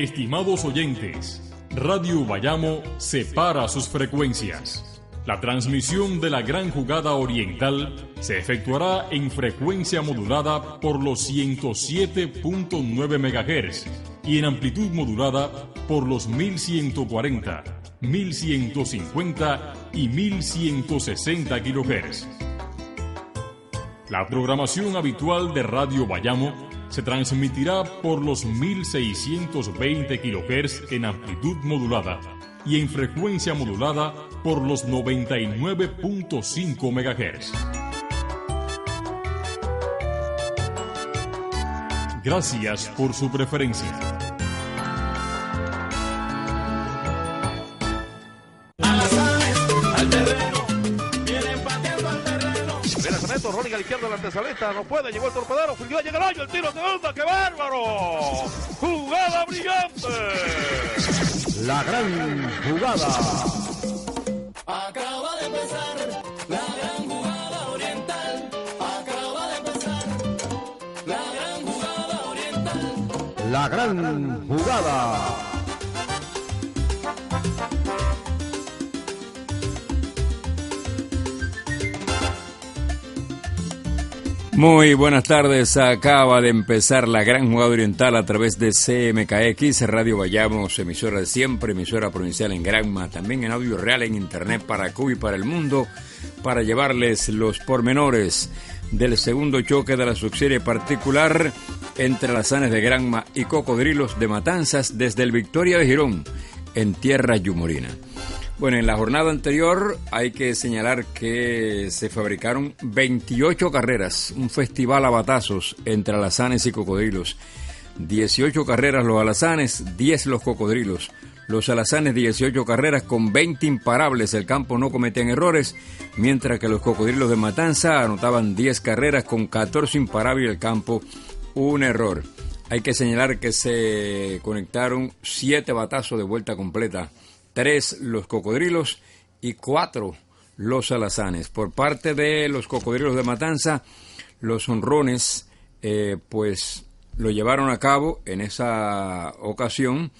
Estimados oyentes, Radio Bayamo separa sus frecuencias. La transmisión de la gran jugada oriental se efectuará en frecuencia modulada por los 107.9 MHz y en amplitud modulada por los 1140, 1150 y 1160 kHz. La programación habitual de Radio Bayamo se transmitirá por los 1620 kHz en amplitud modulada y en frecuencia modulada por los 99.5 MHz. Gracias por su preferencia. Izquierda de la antesалeta. No puede, llegó el torpedero. Filió, llega el hoyo, el tiro de onda. ¡Qué bárbaro! ¡Jugada brillante! La gran jugada. Acaba de empezar la gran jugada oriental. Acaba de empezar la gran jugada oriental. La gran jugada. Muy buenas tardes, acaba de empezar la gran jugada oriental a través de CMKX, Radio Vayamos, emisora de siempre, emisora provincial en Granma, también en audio real en internet para Cuba y para el mundo, para llevarles los pormenores del segundo choque de la subserie particular entre las Anes de Granma y Cocodrilos de Matanzas desde el Victoria de Girón, en tierra yumorina. Bueno, en la jornada anterior hay que señalar que se fabricaron 28 carreras, un festival a batazos entre alazanes y cocodrilos. 18 carreras los alazanes, 10 los cocodrilos. Los alazanes 18 carreras con 20 imparables, el campo no cometían errores, mientras que los cocodrilos de Matanza anotaban 10 carreras con 14 imparables, el campo un error. Hay que señalar que se conectaron 7 batazos de vuelta completa tres los cocodrilos y cuatro los alazanes. Por parte de los cocodrilos de Matanza, los honrones, eh, pues lo llevaron a cabo en esa ocasión.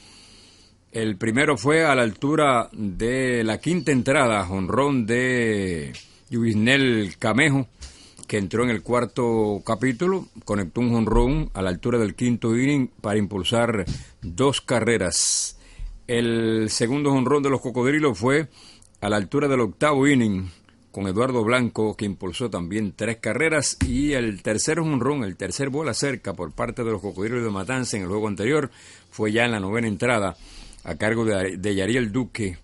El primero fue a la altura de la quinta entrada, honrón de Yuvisnel Camejo, que entró en el cuarto capítulo, conectó un honrón a la altura del quinto inning para impulsar dos carreras. El segundo honrón de los cocodrilos fue a la altura del octavo inning con Eduardo Blanco, que impulsó también tres carreras, y el tercer honrón, el tercer bola cerca por parte de los cocodrilos de Matanza en el juego anterior, fue ya en la novena entrada a cargo de, de Yariel Duque.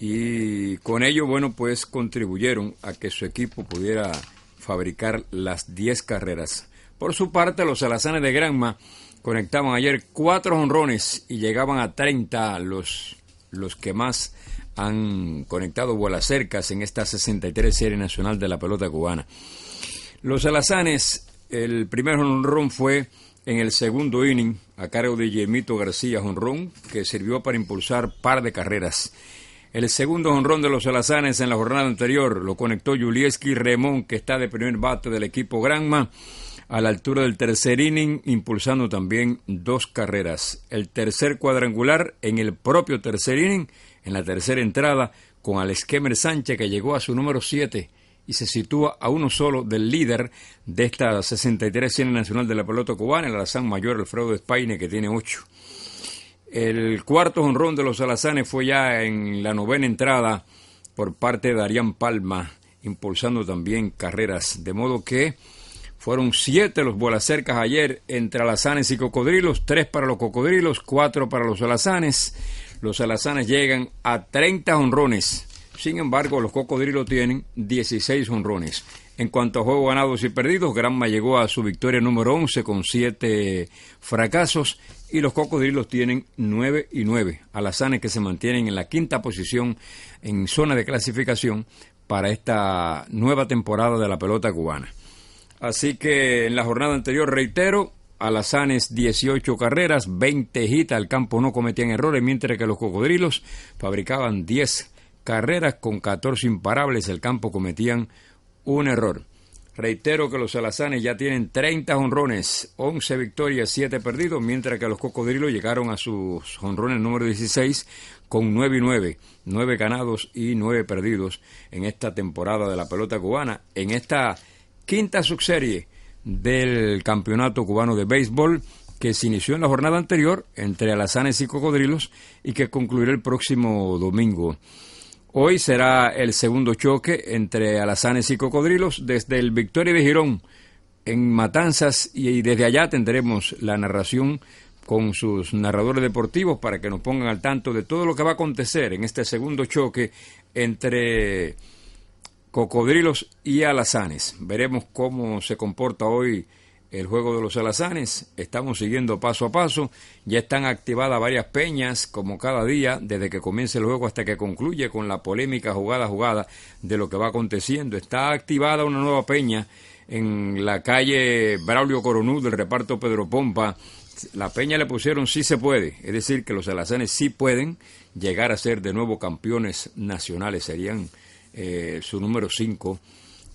Y con ello, bueno, pues contribuyeron a que su equipo pudiera fabricar las 10 carreras. Por su parte, los alazanes de Granma conectaban ayer cuatro honrones y llegaban a 30 los, los que más han conectado bolas cercas en esta 63 serie nacional de la pelota cubana. Los alazanes, el primer honrón fue en el segundo inning a cargo de Yemito García Honrón, que sirvió para impulsar par de carreras. El segundo honrón de los alazanes en la jornada anterior lo conectó Julieski Remón, que está de primer bate del equipo Granma a la altura del tercer inning, impulsando también dos carreras. El tercer cuadrangular en el propio tercer inning, en la tercera entrada, con Alex Kemmer Sánchez, que llegó a su número 7 y se sitúa a uno solo del líder de esta 63 serie nacional de la pelota cubana, el alazán mayor Alfredo Espaine, que tiene 8. El cuarto honrón de los alazanes fue ya en la novena entrada por parte de Darían Palma, impulsando también carreras, de modo que fueron siete los bolacercas ayer entre alazanes y cocodrilos, tres para los cocodrilos, cuatro para los alazanes. Los alazanes llegan a 30 honrones. Sin embargo, los cocodrilos tienen 16 honrones. En cuanto a juegos ganados y perdidos, Granma llegó a su victoria número 11 con 7 fracasos y los cocodrilos tienen 9 y 9. Alazanes que se mantienen en la quinta posición en zona de clasificación para esta nueva temporada de la pelota cubana. Así que en la jornada anterior, reitero, Alazanes 18 carreras, 20 hits, al campo no cometían errores, mientras que los cocodrilos fabricaban 10 carreras con 14 imparables, el campo cometían un error. Reitero que los alazanes ya tienen 30 honrones, 11 victorias, 7 perdidos, mientras que los cocodrilos llegaron a sus honrones número 16 con 9 y 9, 9 ganados y 9 perdidos en esta temporada de la pelota cubana, en esta quinta subserie del Campeonato Cubano de Béisbol que se inició en la jornada anterior entre alazanes y cocodrilos y que concluirá el próximo domingo. Hoy será el segundo choque entre alazanes y cocodrilos desde el Victoria de Girón en Matanzas y desde allá tendremos la narración con sus narradores deportivos para que nos pongan al tanto de todo lo que va a acontecer en este segundo choque entre cocodrilos y alazanes. Veremos cómo se comporta hoy el juego de los alazanes. Estamos siguiendo paso a paso. Ya están activadas varias peñas, como cada día, desde que comienza el juego hasta que concluye con la polémica jugada a jugada de lo que va aconteciendo. Está activada una nueva peña en la calle Braulio Coronú del reparto Pedro Pompa. La peña le pusieron sí se puede, es decir, que los alazanes sí pueden llegar a ser de nuevo campeones nacionales. Serían eh, su número 5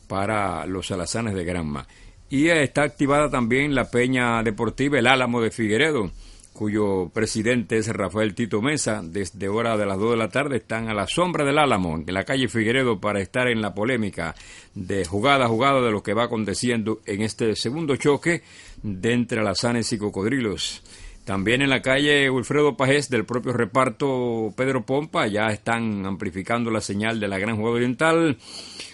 para los alazanes de Granma. Y está activada también la Peña Deportiva El Álamo de Figueredo, cuyo presidente es Rafael Tito Mesa. Desde hora de las 2 de la tarde están a la sombra del Álamo, en la calle Figueredo, para estar en la polémica de jugada a jugada de lo que va aconteciendo en este segundo choque entre alazanes y cocodrilos. También en la calle Wilfredo Pajés del propio reparto Pedro Pompa ya están amplificando la señal de la Gran Jugada Oriental.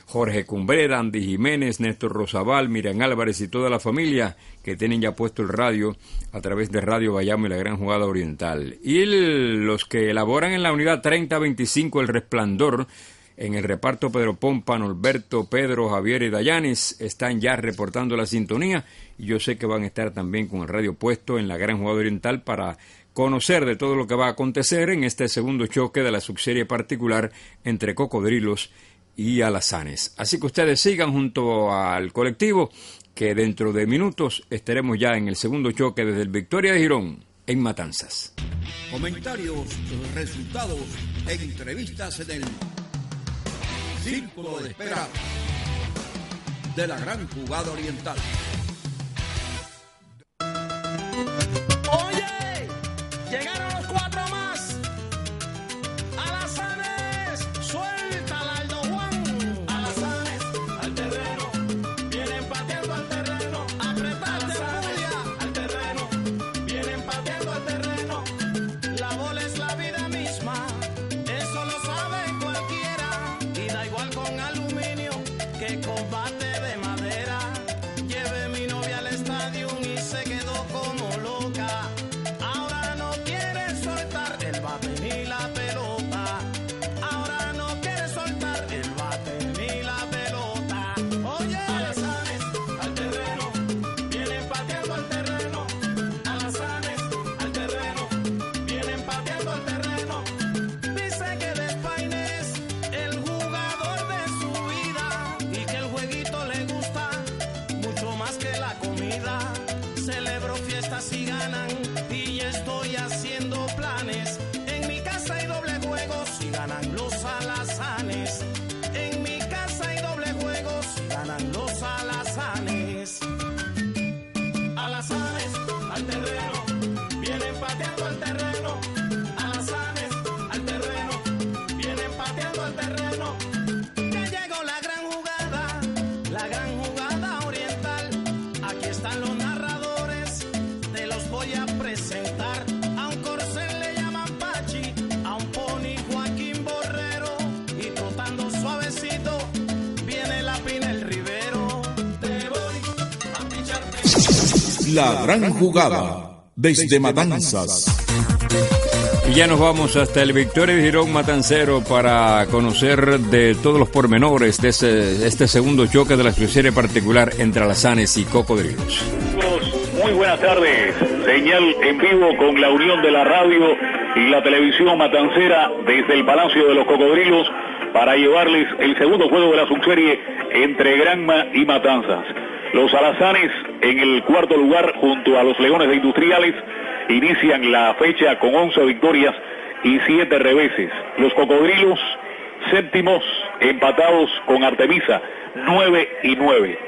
Jorge Cumbrera, Andy Jiménez, Néstor Rosabal, Miriam Álvarez y toda la familia que tienen ya puesto el radio a través de Radio Bayamo y la Gran Jugada Oriental. Y los que elaboran en la unidad 3025 El Resplandor, en el reparto Pedro Pompa, Norberto, Pedro, Javier y Dayanes están ya reportando la sintonía y yo sé que van a estar también con el radio puesto en la Gran Jugada Oriental para conocer de todo lo que va a acontecer en este segundo choque de la subserie particular entre cocodrilos y alazanes. Así que ustedes sigan junto al colectivo que dentro de minutos estaremos ya en el segundo choque desde el Victoria de Girón en Matanzas. Comentarios, resultados, entrevistas en el Círculo de Espera de la Gran Jugada Oriental. Oye, llegaron los La Gran Jugada desde Matanzas. Y ya nos vamos hasta el Victoria de Girón Matancero para conocer de todos los pormenores de ese- este segundo choque de la serie particular entre alazanes y cocodrilos. Muy buenas tardes. Señal en vivo con la unión de la radio y la televisión matancera desde el Palacio de los Cocodrilos para llevarles el segundo juego de la subserie entre Granma y Matanzas. Los alazanes en el cuarto lugar junto a los Leones de Industriales inician la fecha con 11 victorias y 7 reveses. Los Cocodrilos séptimos empatados con Artemisa 9 y 9.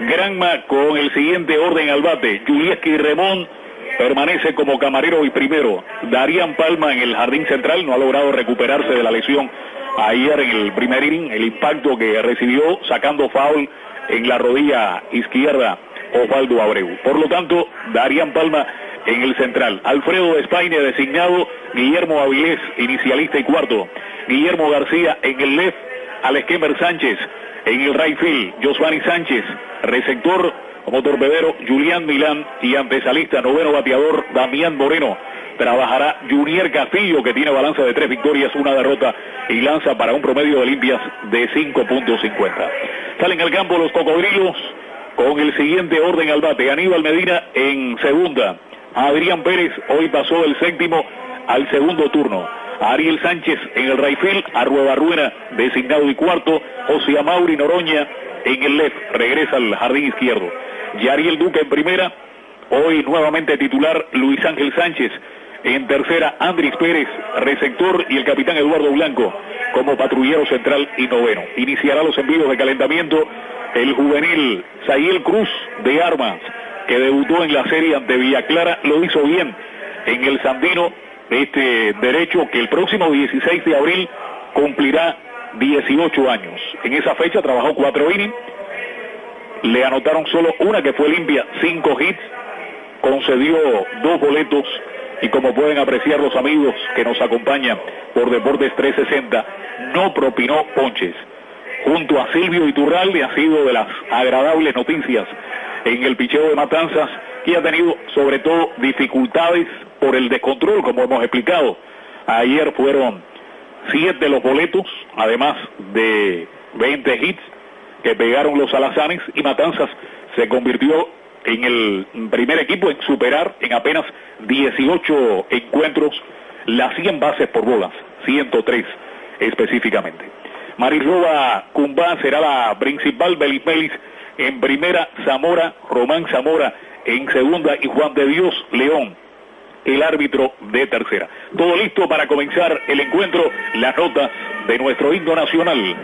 Granma con el siguiente orden al bate. Julieski Remón permanece como camarero y primero. Darían Palma en el jardín central no ha logrado recuperarse de la lesión ayer en el primer inning, el impacto que recibió sacando foul en la rodilla izquierda Osvaldo Abreu. Por lo tanto, Darían Palma en el central. Alfredo España designado, Guillermo Avilés, inicialista y cuarto. Guillermo García en el left, Alexquemer Sánchez en el right field, Josvani Sánchez, receptor como torpedero, Julián Milán y antesalista, noveno bateador, Damián Moreno. Trabajará Junior Castillo, que tiene balanza de tres victorias, una derrota y lanza para un promedio de limpias de 5.50. Salen al campo los cocodrilos con el siguiente orden al bate. Aníbal Medina en segunda. Adrián Pérez hoy pasó del séptimo al segundo turno. Ariel Sánchez en el right field, Arrueba Ruena designado y cuarto, José Mauri Noroña en el left, regresa al jardín izquierdo. Yariel Duque en primera, hoy nuevamente titular Luis Ángel Sánchez, en tercera Andrés Pérez, receptor y el capitán Eduardo Blanco como patrullero central y noveno. Iniciará los envíos de calentamiento el juvenil Sayel Cruz de Armas, que debutó en la serie ante Villa Clara, lo hizo bien en el Sandino, este derecho que el próximo 16 de abril cumplirá 18 años. En esa fecha trabajó cuatro innings, le anotaron solo una que fue limpia, cinco hits, concedió dos boletos y como pueden apreciar los amigos que nos acompañan por Deportes 360, no propinó ponches. Junto a Silvio Iturralde ha sido de las agradables noticias en el picheo de Matanzas y ha tenido sobre todo dificultades por el descontrol, como hemos explicado. Ayer fueron siete los boletos, además de 20 hits que pegaron los alazanes y Matanzas se convirtió en el primer equipo en superar en apenas 18 encuentros las 100 bases por bolas, 103 específicamente. Marisloba Cumbá será la principal Belis en primera, Zamora, Román Zamora en segunda y Juan de Dios León el árbitro de tercera. Todo listo para comenzar el encuentro, las notas de nuestro himno nacional.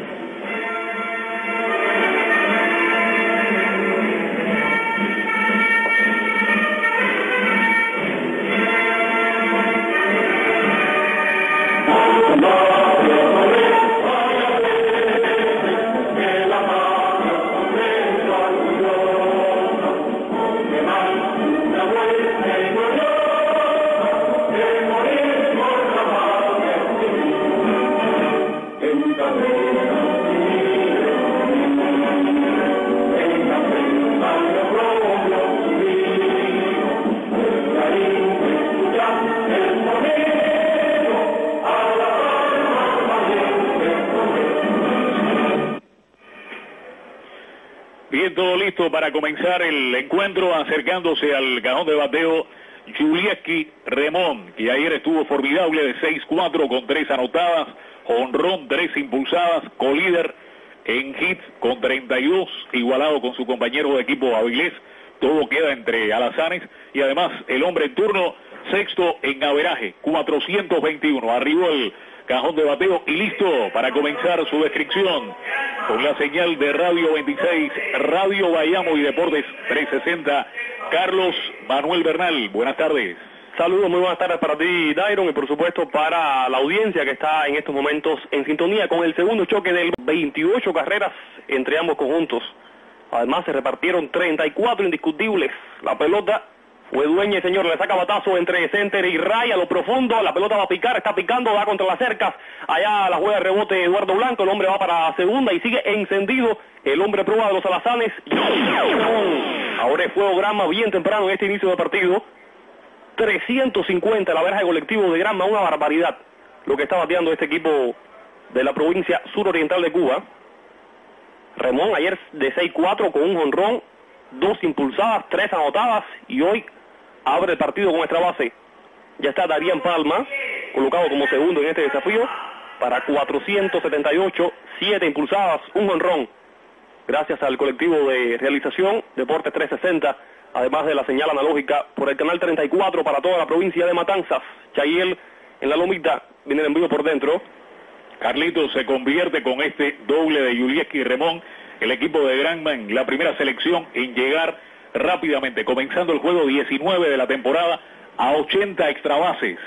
Para comenzar el encuentro, acercándose al cajón de bateo Julieski Remón, que ayer estuvo formidable de 6-4 con tres anotadas, honrón, tres impulsadas, colíder en hits con 32, igualado con su compañero de equipo Avilés, todo queda entre alazanes y además el hombre en turno, sexto en averaje, 421, arribó el cajón de bateo y listo para comenzar su descripción con la señal de Radio 26, Radio Bayamo y Deportes 360. Carlos Manuel Bernal, buenas tardes. Saludos, muy buenas tardes para ti, Dairon, y por supuesto para la audiencia que está en estos momentos en sintonía con el segundo choque del 28 carreras entre ambos conjuntos. Además se repartieron 34 indiscutibles. La pelota fue dueña y señor, le saca batazo entre center y ray a lo profundo, la pelota va a picar, está picando, va contra las cercas, allá la juega de rebote Eduardo Blanco, el hombre va para segunda y sigue encendido, el hombre prueba de los alazanes, ahora es fuego Grama bien temprano en este inicio de partido, 350 la verja de colectivo de Grama, una barbaridad lo que está bateando este equipo de la provincia suroriental de Cuba. Remón ayer de 6-4 con un jonrón, dos impulsadas, tres anotadas y hoy abre el partido con nuestra base. Ya está Darían Palma, colocado como segundo en este desafío, para 478, siete impulsadas, un jonrón. Gracias al colectivo de realización Deportes 360, además de la señal analógica por el canal 34 para toda la provincia de Matanzas. Chayel en la lomita, viene el envío por dentro. Carlitos se convierte con este doble de Julieski Remón el equipo de Granman, la primera selección en llegar rápidamente, comenzando el juego 19 de la temporada a 80 extra bases.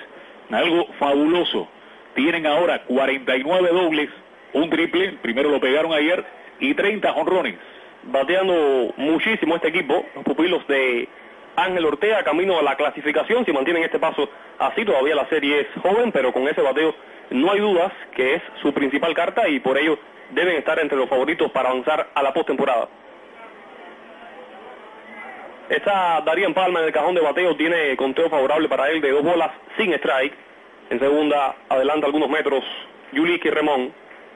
Algo fabuloso. Tienen ahora 49 dobles, un triple, primero lo pegaron ayer, y 30 jonrones. Bateando muchísimo este equipo, los pupilos de Ángel Ortega, camino a la clasificación, si mantienen este paso así, todavía la serie es joven, pero con ese bateo no hay dudas que es su principal carta y por ello deben estar entre los favoritos para avanzar a la postemporada. Está Darían Palma en el cajón de bateo, tiene conteo favorable para él de dos bolas sin strike. En segunda, adelanta algunos metros, Yuliki Remón.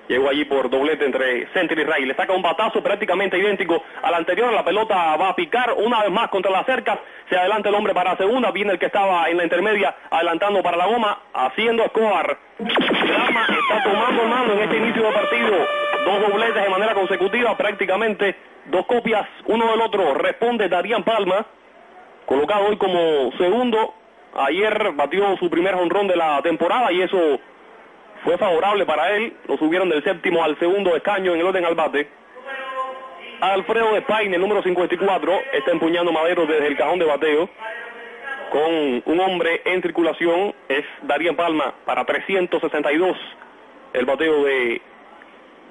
Llegó allí por doblete entre Center y Ray. Le saca un batazo prácticamente idéntico al anterior. La pelota va a picar una vez más contra las cercas. Se adelanta el hombre para segunda. Viene el que estaba en la intermedia adelantando para la goma. Haciendo Escobar. Drama está tomando mano en este inicio de partido. Dos dobletes de manera consecutiva. Prácticamente dos copias uno del otro. Responde Darían Palma. Colocado hoy como segundo. Ayer batió su primer honrón de la temporada y eso fue favorable para él, lo subieron del séptimo al segundo escaño en el orden al bate. Alfredo de Paine, el número 54, está empuñando madero desde el cajón de bateo con un hombre en circulación, es Darían Palma para 362 el bateo de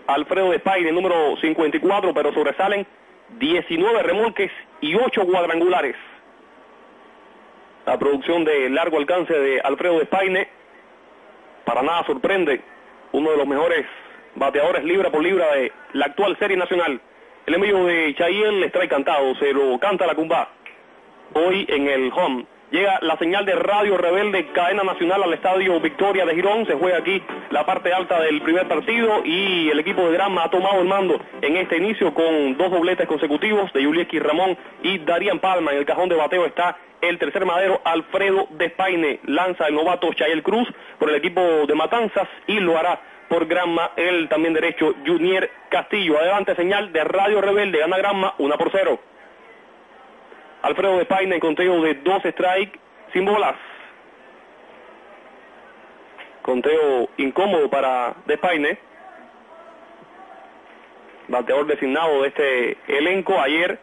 Alfredo de Paine, número 54, pero sobresalen 19 remolques y 8 cuadrangulares. La producción de largo alcance de Alfredo de para nada sorprende, uno de los mejores bateadores libra por libra de la actual serie nacional. El envío de Chayel les trae cantado, se lo canta la cumba. Hoy en el home llega la señal de Radio Rebelde Cadena Nacional al Estadio Victoria de Girón. Se juega aquí la parte alta del primer partido y el equipo de Granma ha tomado el mando en este inicio con dos dobletes consecutivos de Yulieski Ramón y Darían Palma. En el cajón de bateo está el tercer madero Alfredo Despaine. Lanza el novato Chayel Cruz por el equipo de Matanzas y lo hará por Granma el también derecho Junior Castillo. Adelante señal de Radio Rebelde. Gana Granma 1 por 0. Alfredo Despaine en conteo de dos strike sin bolas. Conteo incómodo para Despaine. Bateador designado de este elenco. Ayer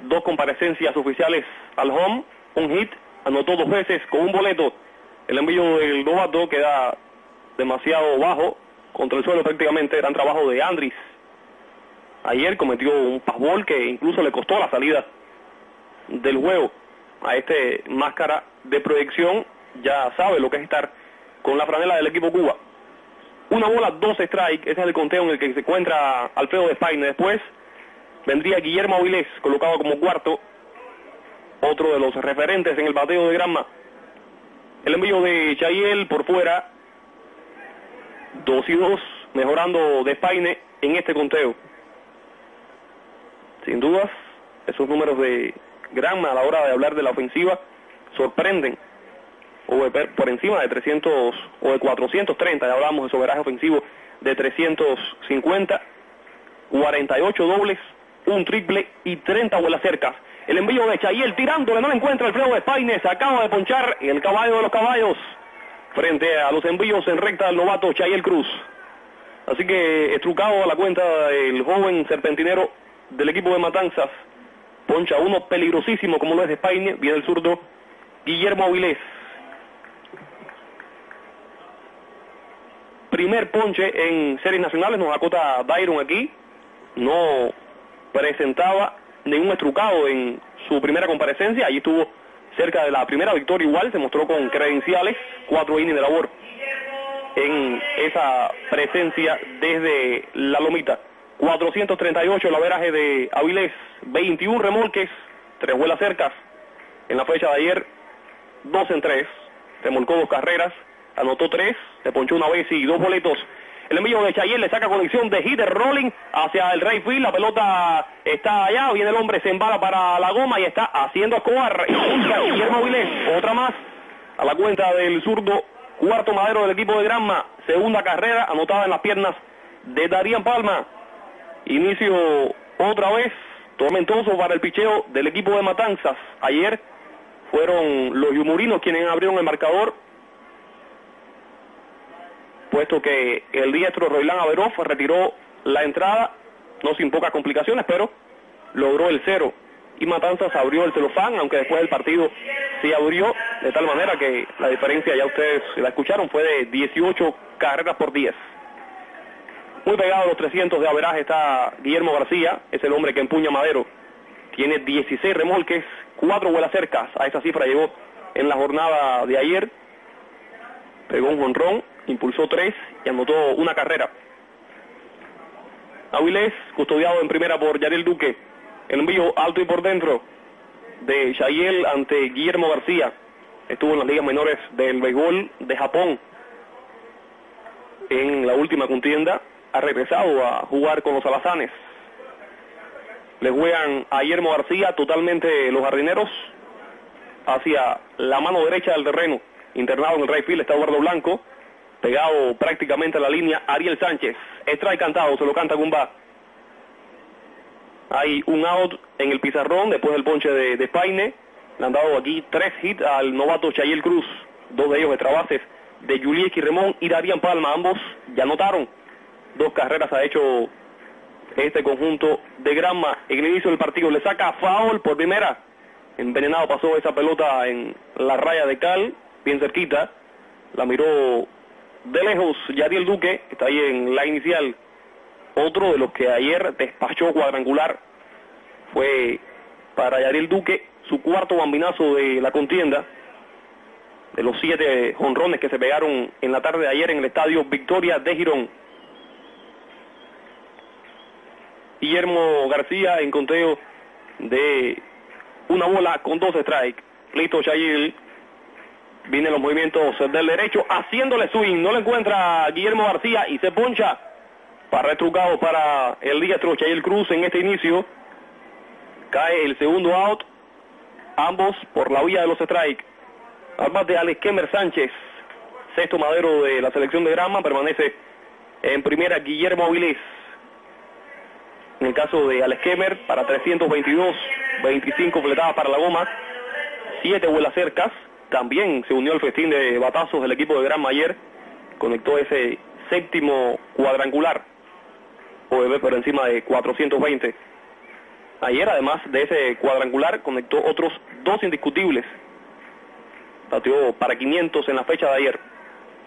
dos comparecencias oficiales al home, un hit, anotó dos veces con un boleto. El envío del novato queda demasiado bajo, contra el suelo prácticamente, gran trabajo de Andris. Ayer cometió un pasbol que incluso le costó la salida del juego a este máscara de proyección. Ya sabe lo que es estar con la franela del equipo Cuba. Una bola, dos strike, ese es el conteo en el que se encuentra Alfredo de España. Después vendría Guillermo Avilés, colocado como cuarto, otro de los referentes en el bateo de Granma. El envío de Chayel por fuera, 2 y 2, mejorando de Paine en este conteo. Sin dudas, esos números de Granma a la hora de hablar de la ofensiva sorprenden. Por encima de 300 o de 430, ya hablamos de soberaje ofensivo de 350, 48 dobles, un triple y 30 vuelas cercas. El envío de Chayel tirándole, no le encuentra el freno de Paine, se acaba de ponchar el caballo de los caballos frente a los envíos en recta del novato Chayel Cruz. Así que estrucado a la cuenta el joven serpentinero del equipo de Matanzas, poncha uno peligrosísimo como lo es de Paine, viene el zurdo Guillermo Avilés. Primer ponche en series nacionales, nos acota Byron aquí, no presentaba ningún estrucado en su primera comparecencia, allí estuvo cerca de la primera victoria igual, se mostró con credenciales, cuatro innings de labor en esa presencia desde la lomita. 438 el averaje de Avilés, 21 remolques, tres vuelas cercas. En la fecha de ayer, dos en tres, remolcó dos carreras, anotó tres, le ponchó una vez y dos boletos. El envío de Chayel le saca conexión de hitter rolling hacia el right field. La pelota está allá. Viene el hombre, se embala para la goma y está haciendo escobar. Guillermo Avilés, otra más a la cuenta del zurdo. Cuarto madero del equipo de Granma. Segunda carrera anotada en las piernas de Darían Palma. Inicio otra vez tormentoso para el picheo del equipo de Matanzas. Ayer fueron los yumurinos quienes abrieron el marcador puesto que el diestro Roilán Averoff retiró la entrada no sin pocas complicaciones, pero logró el cero. Y Matanzas abrió el celofán, aunque después del partido se abrió de tal manera que la diferencia, ya ustedes la escucharon, fue de 18 carreras por 10. Muy pegado a los 300 de averaje está Guillermo García, es el hombre que empuña Madero. Tiene 16 remolques, 4 vuelas cercas. A esa cifra llegó en la jornada de ayer. Pegó un jonrón, impulsó 3 y anotó una carrera. Avilés, custodiado en primera por Yarel Duque. El envío alto y por dentro de Shayel ante Guillermo García. Estuvo en las ligas menores del béisbol de Japón en la última contienda. Ha regresado a jugar con los alazanes. Le juegan a Guillermo García totalmente los jardineros hacia la mano derecha del terreno. Internado en el right field está Eduardo Blanco. Pegado prácticamente a la línea Ariel Sánchez. Strike cantado, se lo canta Gumba. Hay un out en el pizarrón después del ponche de, de Paine. Le han dado aquí tres hits al novato Chayel Cruz. Dos de ellos de trabases de Julieski Remón y Darían Palma. Ambos ya anotaron. Dos carreras ha hecho este conjunto de Granma. En el inicio del partido le saca foul por primera. Envenenado pasó esa pelota en la raya de Cal, bien cerquita. La miró de lejos Yadiel Duque, está ahí en la inicial. Otro de los que ayer despachó cuadrangular fue para Yadiel Duque, su cuarto bambinazo de la contienda. De los siete jonrones que se pegaron en la tarde de ayer en el estadio Victoria de Girón. Guillermo García en conteo de una bola con dos strikes. Listo, Chayil. Vienen los movimientos del derecho, haciéndole swing. No le encuentra Guillermo García y se poncha para retrucado para el diestro Chayil Cruz en este inicio. Cae el segundo out. Ambos por la vía de los strikes. Al de Alex Kemmer Sánchez. Sexto madero de la selección de Grama. Permanece en primera Guillermo Avilés. En el caso de Alex Kemmer, para 322, 25 fletadas para la goma, 7 vuelas cercas. También se unió al festín de batazos del equipo de Gran Mayer. Conectó ese séptimo cuadrangular. OEB por encima de 420. Ayer, además de ese cuadrangular, conectó otros dos indiscutibles. Bateó para 500 en la fecha de ayer.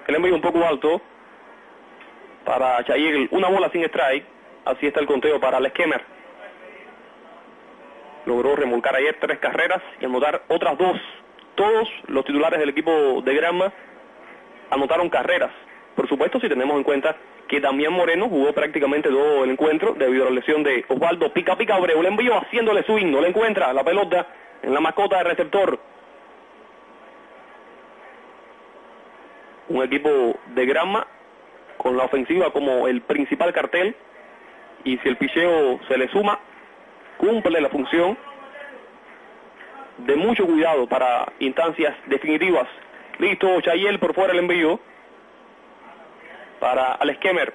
El envío un poco alto para Chayel, una bola sin strike. Así está el conteo para el Kemmer. Logró remolcar ayer tres carreras y anotar otras dos. Todos los titulares del equipo de Granma anotaron carreras. Por supuesto, si tenemos en cuenta que Damián Moreno jugó prácticamente todo el encuentro debido a la lesión de Osvaldo Pica Pica Abreu. Le envió haciéndole swing, no le encuentra la pelota en la mascota de receptor. Un equipo de Granma con la ofensiva como el principal cartel y si el picheo se le suma, cumple la función de mucho cuidado para instancias definitivas. Listo, Chayel por fuera el envío para Alex Kemmer.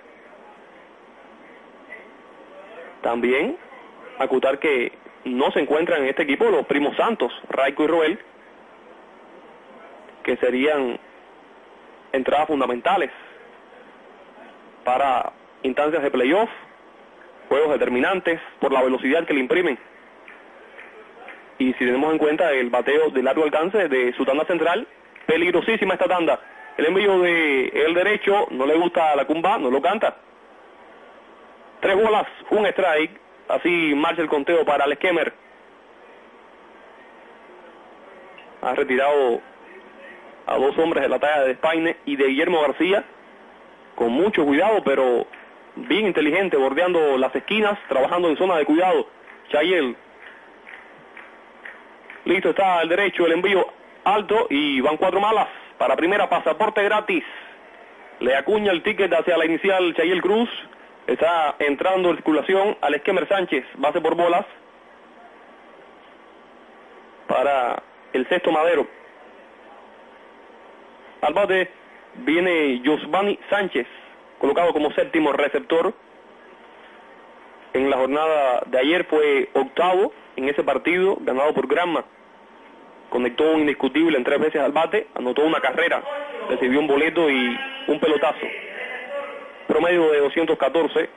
También acutar que no se encuentran en este equipo los primos Santos, Raico y Roel, que serían entradas fundamentales para instancias de playoff juegos determinantes por la velocidad que le imprimen. Y si tenemos en cuenta el bateo de largo alcance de su tanda central, peligrosísima esta tanda. El envío de el derecho no le gusta a la cumba, no lo canta. Tres bolas, un strike. Así marcha el conteo para el Kemmer. Ha retirado a dos hombres de la talla de Spaine y de Guillermo García con mucho cuidado, pero bien inteligente, bordeando las esquinas, trabajando en zona de cuidado. Chayel. Listo, está al derecho el envío alto y van cuatro malas. Para primera, pasaporte gratis. Le acuña el ticket hacia la inicial Chayel Cruz. Está entrando en circulación al Esquemer Sánchez, base por bolas. Para el sexto madero. Al bate viene Josvani Sánchez, colocado como séptimo receptor. En la jornada de ayer fue octavo en ese partido, ganado por Granma. Conectó un indiscutible en tres veces al bate, anotó una carrera, recibió un boleto y un pelotazo. Promedio de 214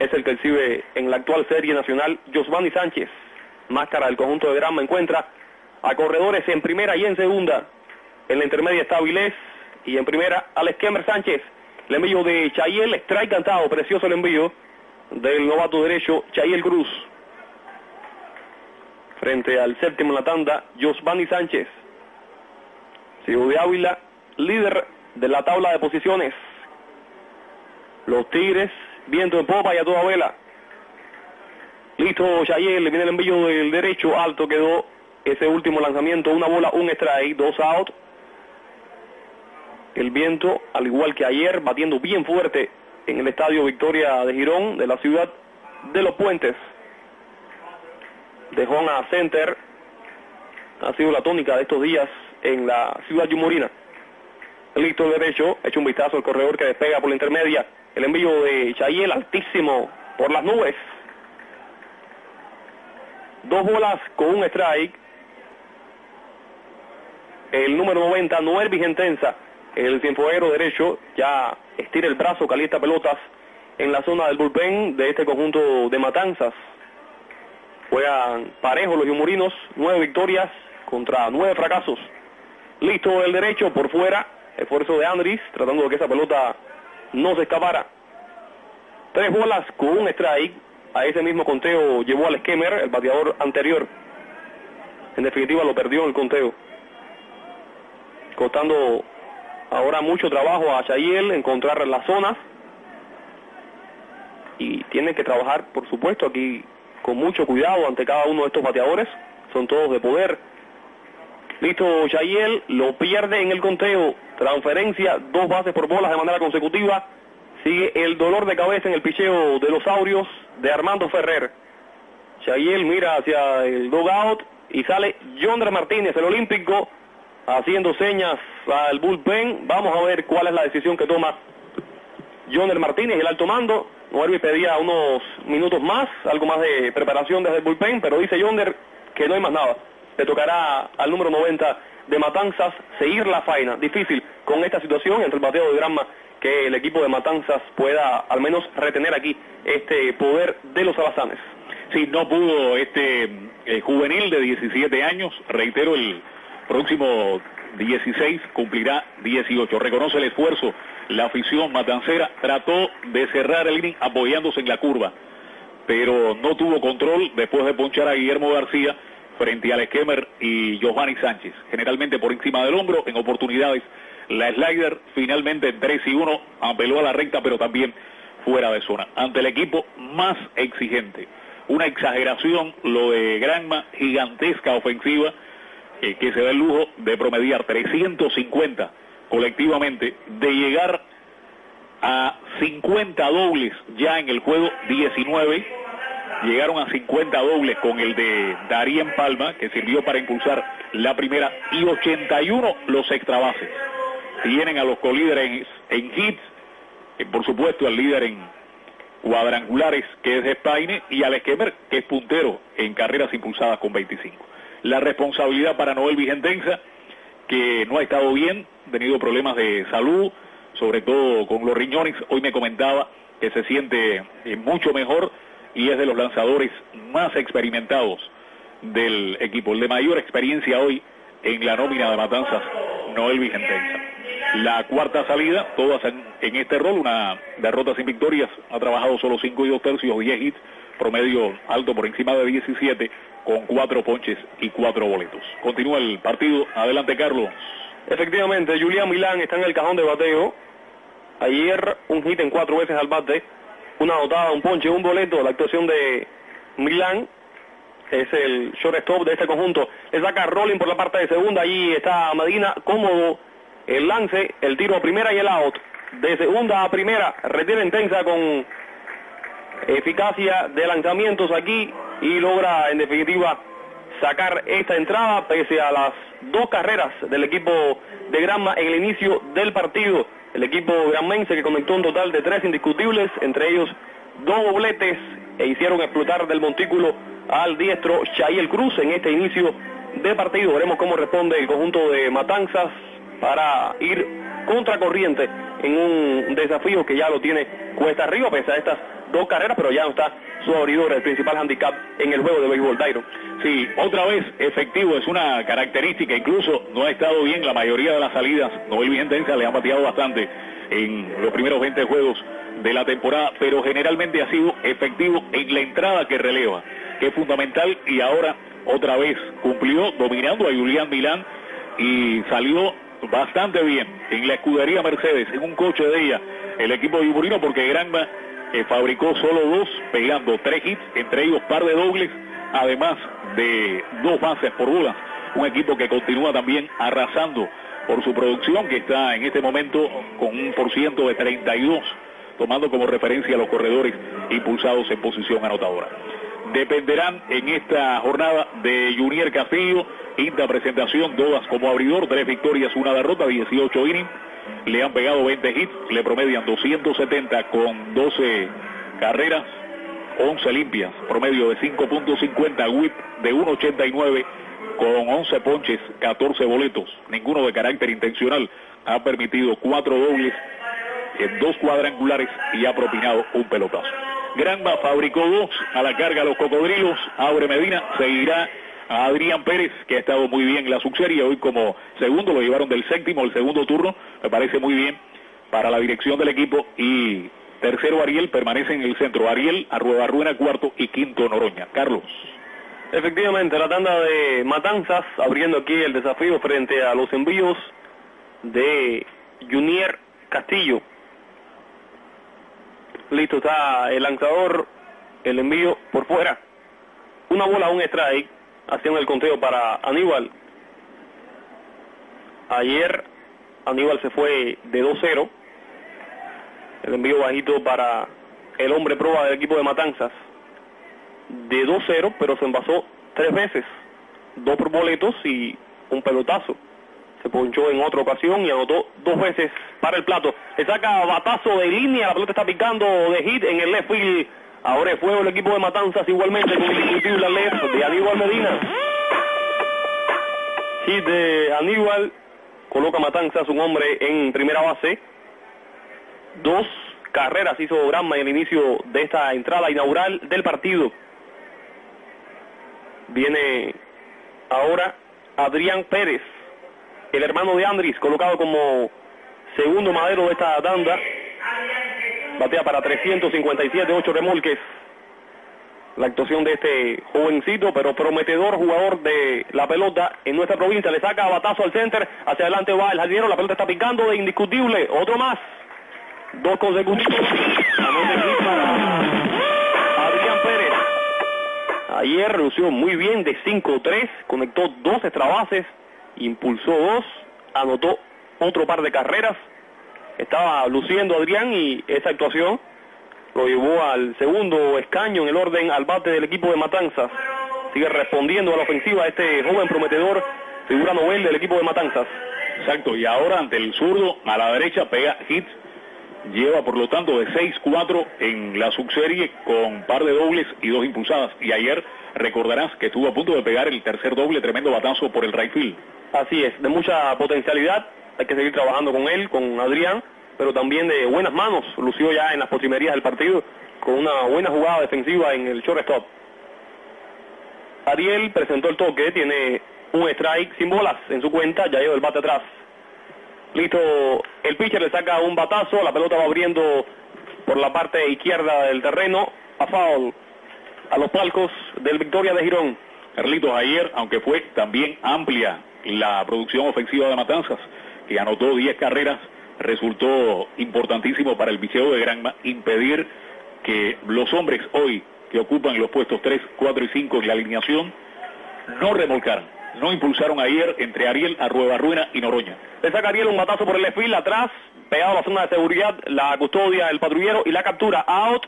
es el que exhibe en la actual serie nacional Josvani Sánchez. Máscara del conjunto de Granma encuentra a corredores en primera y en segunda. En la intermedia está Vilés y en primera Alex Kemmer Sánchez. El envío de Chayel, strike cantado, precioso el envío del novato derecho Chayel Cruz. Frente al séptimo en la tanda, Josvani Sánchez. Ciudad de Ávila, líder de la tabla de posiciones. Los Tigres, viento en popa y a toda vela. Listo, Chayel, viene el envío del derecho, alto quedó ese último lanzamiento, una bola, un strike, dos out. El viento, al igual que ayer, batiendo bien fuerte en el estadio Victoria de Girón, de la ciudad de los puentes. De a Center ha sido la tónica de estos días en la ciudad yumorina. Listo derecho, hecho un vistazo al corredor que despega por la intermedia. El envío de Chayel altísimo por las nubes. Dos bolas con un strike. El número 90, Noel Vigentenza, el cienfuegero derecho, ya estira el brazo, calienta pelotas en la zona del bullpen de este conjunto de matanzas. Juegan parejos los yumurinos, nueve victorias contra nueve fracasos. Listo el derecho por fuera, esfuerzo de Andris, tratando de que esa pelota no se escapara. Tres bolas con un strike, a ese mismo conteo llevó al Skemmer, el bateador anterior. En definitiva lo perdió en el conteo. Costando ahora mucho trabajo a Chayel encontrar las zonas. Y tiene que trabajar, por supuesto, aquí con mucho cuidado ante cada uno de estos bateadores. Son todos de poder. Listo, Chayel lo pierde en el conteo. Transferencia, dos bases por bolas de manera consecutiva. Sigue el dolor de cabeza en el picheo de los Aurios de Armando Ferrer. Chayel mira hacia el dugout y sale Yondra Martínez, el olímpico, haciendo señas al bullpen. Vamos a ver cuál es la decisión que toma Yonder Martínez, el alto mando. Noervi pedía unos minutos más, algo más de preparación desde el bullpen, pero dice Yonder que no hay más nada. Le tocará al número 90 de Matanzas seguir la faena. Difícil con esta situación entre el bateo de Granma que el equipo de Matanzas pueda al menos retener aquí este poder de los alazanes. Sí, no pudo este eh, juvenil de 17 años, reitero, el próximo 16 cumplirá 18. Reconoce el esfuerzo, la afición matancera trató de cerrar el inning apoyándose en la curva, pero no tuvo control después de ponchar a Guillermo García frente al Esquemer y Giovanni Sánchez, generalmente por encima del hombro, en oportunidades. La slider finalmente en 3 y 1 apeló a la recta, pero también fuera de zona. Ante el equipo más exigente. Una exageración lo de Granma, gigantesca ofensiva, que se da el lujo de promediar 350 colectivamente, de llegar a 50 dobles ya en el juego 19 llegaron a 50 dobles con el de Darien Palma, que sirvió para impulsar la primera, y 81 los extra bases. Tienen a los colíderes en hits, eh, por supuesto al líder en cuadrangulares, que es Spaine, y al Esquemer, que es puntero en carreras impulsadas con 25. La responsabilidad para Noel Vigentenza, que no ha estado bien, ha tenido problemas de salud, sobre todo con los riñones. Hoy me comentaba que se siente eh, mucho mejor y es de los lanzadores más experimentados del equipo, el de mayor experiencia hoy en la nómina de Matanzas, Noel Vigentenza. La cuarta salida, todas en, este rol, una derrota sin victorias, ha trabajado solo 5 y 2 tercios, 10 hits, promedio alto por encima de 17, con 4 ponches y 4 boletos. Continúa el partido, adelante Carlos. Efectivamente, Julián Milán está en el cajón de bateo. Ayer un hit en cuatro veces al bate una dotada, un ponche, un boleto, la actuación de Milán, es el shortstop de este conjunto. Le saca Rolling por la parte de segunda, allí está Medina, cómodo el lance, el tiro a primera y el out. De segunda a primera, retira intensa con eficacia de lanzamientos aquí y logra en definitiva sacar esta entrada pese a las dos carreras del equipo de Granma en el inicio del partido. El equipo granmense que conectó un total de tres indiscutibles, entre ellos dos dobletes e hicieron explotar del montículo al diestro Chayel Cruz en este inicio de partido. Veremos cómo responde el conjunto de Matanzas para ir contracorriente en un desafío que ya lo tiene cuesta arriba, pese a estas dos carreras, pero ya no está su abridor, el principal handicap en el juego de béisbol, Tyron. Sí, otra vez efectivo, es una característica, incluso no ha estado bien la mayoría de las salidas, Noel Vigentense le ha bateado bastante en los primeros 20 juegos de la temporada, pero generalmente ha sido efectivo en la entrada que releva, que es fundamental y ahora otra vez cumplió dominando a Julián Milán y salió bastante bien en la escudería Mercedes, en un coche de ella, el equipo de Iburino, porque Granma eh, fabricó solo dos, pegando tres hits, entre ellos par de dobles, además de dos bases por bolas. Un equipo que continúa también arrasando por su producción, que está en este momento con un por ciento de 32, tomando como referencia a los corredores impulsados en posición anotadora. Dependerán en esta jornada de Junior Castillo, quinta presentación, todas como abridor, tres victorias, una derrota, 18 innings. Le han pegado 20 hits, le promedian 270 con 12 carreras, 11 limpias, promedio de 5.50, whip de 1.89 con 11 ponches, 14 boletos, ninguno de carácter intencional. Ha permitido cuatro dobles, en dos cuadrangulares y ha propinado un pelotazo. Granma fabricó dos a la carga los cocodrilos. Abre Medina seguirá a Adrián Pérez, que ha estado muy bien en la subserie. Hoy como segundo lo llevaron del séptimo al segundo turno. Me parece muy bien para la dirección del equipo. Y tercero Ariel permanece en el centro. Ariel, Arrueda Ruena cuarto y quinto Noroña. Carlos. Efectivamente, la tanda de Matanzas abriendo aquí el desafío frente a los envíos de Junior Castillo. Listo está el lanzador, el envío por fuera. Una bola, un strike, haciendo el conteo para Aníbal. Ayer Aníbal se fue de 2-0. El envío bajito para el hombre prueba del equipo de Matanzas. De 2-0, pero se envasó tres veces. Dos por boletos y un pelotazo. Se ponchó en otra ocasión y anotó dos veces para el plato. Le saca batazo de línea, la pelota está picando de hit en el left field. Ahora es fuego el equipo de Matanzas igualmente con el indiscutible left de Aníbal Medina. Hit de Aníbal, coloca Matanzas un hombre en primera base. Dos carreras hizo Granma en el inicio de esta entrada inaugural del partido. Viene ahora Adrián Pérez, el hermano de Andris, colocado como segundo madero de esta tanda. Batea para 357, 8 remolques. La actuación de este jovencito, pero prometedor jugador de la pelota en nuestra provincia. Le saca batazo al center, hacia adelante va el jardinero, la pelota está picando de indiscutible. Otro más. Dos consecutivos. Adrián Pérez. Ayer lució muy bien de 5-3, conectó dos extra bases, impulsó dos, anotó otro par de carreras. Estaba luciendo Adrián y esa actuación lo llevó al segundo escaño en el orden al bate del equipo de Matanzas. Sigue respondiendo a la ofensiva este joven prometedor, figura novel del equipo de Matanzas. Exacto, y ahora ante el zurdo a la derecha pega hits, lleva por lo tanto de 6-4 en la subserie con par de dobles y dos impulsadas. Y ayer recordarás que estuvo a punto de pegar el tercer doble, tremendo batazo por el right field. Así es, de mucha potencialidad, hay que seguir trabajando con él, con Adrián, pero también de buenas manos, lució ya en las postrimerías del partido con una buena jugada defensiva en el shortstop. Ariel presentó el toque, tiene un strike sin bolas en su cuenta, ya lleva el bate atrás. Listo, el pitcher le saca un batazo, la pelota va abriendo por la parte izquierda del terreno, a foul, a los palcos del Victoria de Girón. Carlitos, ayer, aunque fue también amplia la producción ofensiva de Matanzas, que anotó 10 carreras, resultó importantísimo para el picheo de Granma impedir que los hombres hoy que ocupan los puestos 3, 4 y 5 en la alineación no remolcaran, no impulsaron ayer entre Ariel, Arrueba Ruena y Noroña. Le saca Ariel un batazo por el left atrás, pegado a la zona de seguridad, la custodia el patrullero y la captura out.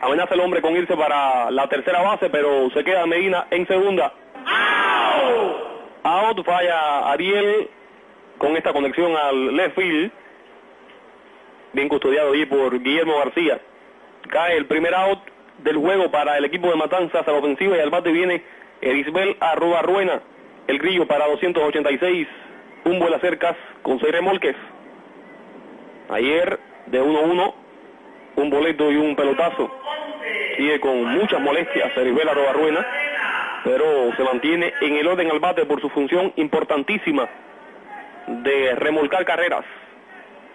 Amenaza el hombre con irse para la tercera base, pero se queda Medina en segunda. Out, out falla Ariel con esta conexión al left field. Bien custodiado allí por Guillermo García. Cae el primer out del juego para el equipo de Matanzas a la ofensiva y al bate viene Erisbel Arroba Ruena. El grillo para 286. Un vuelo cercas con seis remolques. Ayer de 1-1, un boleto y un pelotazo. sigue con muchas molestias Eribela Robarruena, pero se mantiene en el orden al bate por su función importantísima de remolcar carreras.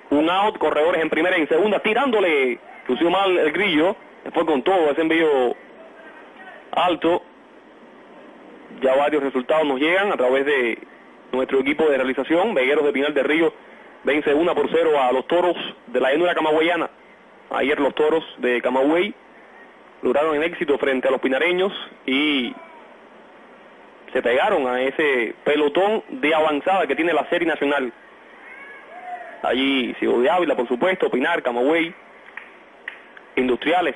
Un out, corredores en primera y en segunda, tirándole, lució mal el grillo, fue con todo ese envío alto. Ya varios resultados nos llegan a través de nuestro equipo de realización. Vegueros de Pinal de Río vence una por cero a los toros de la llanura camagüeyana. Ayer los toros de Camagüey lograron el éxito frente a los pinareños y se pegaron a ese pelotón de avanzada que tiene la serie nacional. Allí Ciudad de Ávila, por supuesto, Pinar, Camagüey, Industriales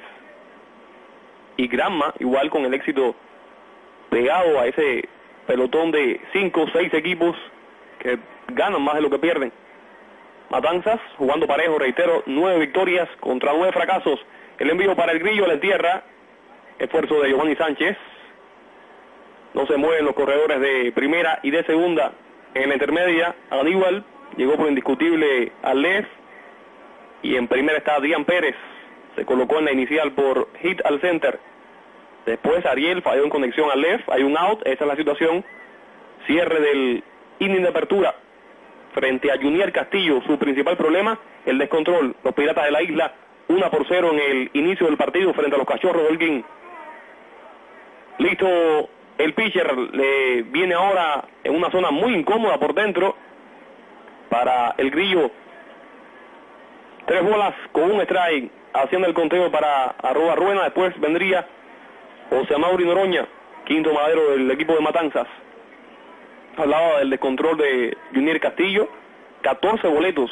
y Granma, igual con el éxito pegado a ese pelotón de cinco o seis equipos que ganan más de lo que pierden. Matanzas, jugando parejo, reitero, nueve victorias contra nueve fracasos. El envío para el grillo a la tierra, esfuerzo de Giovanni Sánchez. No se mueven los corredores de primera y de segunda en la intermedia. Aníbal llegó por indiscutible al left. Y en primera está Dian Pérez. Se colocó en la inicial por hit al center. Después Ariel falló en conexión al left. Hay un out. Esa es la situación. Cierre del inning de apertura frente a Junior Castillo. Su principal problema, el descontrol. Los Piratas de la Isla, una por cero en el inicio del partido frente a los Cachorros del Guin. Listo, el pitcher le viene ahora en una zona muy incómoda por dentro para el grillo. Tres bolas con un strike haciendo el conteo para arroba Ruena. Después vendría José Mauri Noroña, quinto madero del equipo de Matanzas hablaba del descontrol de Junior Castillo, 14 boletos,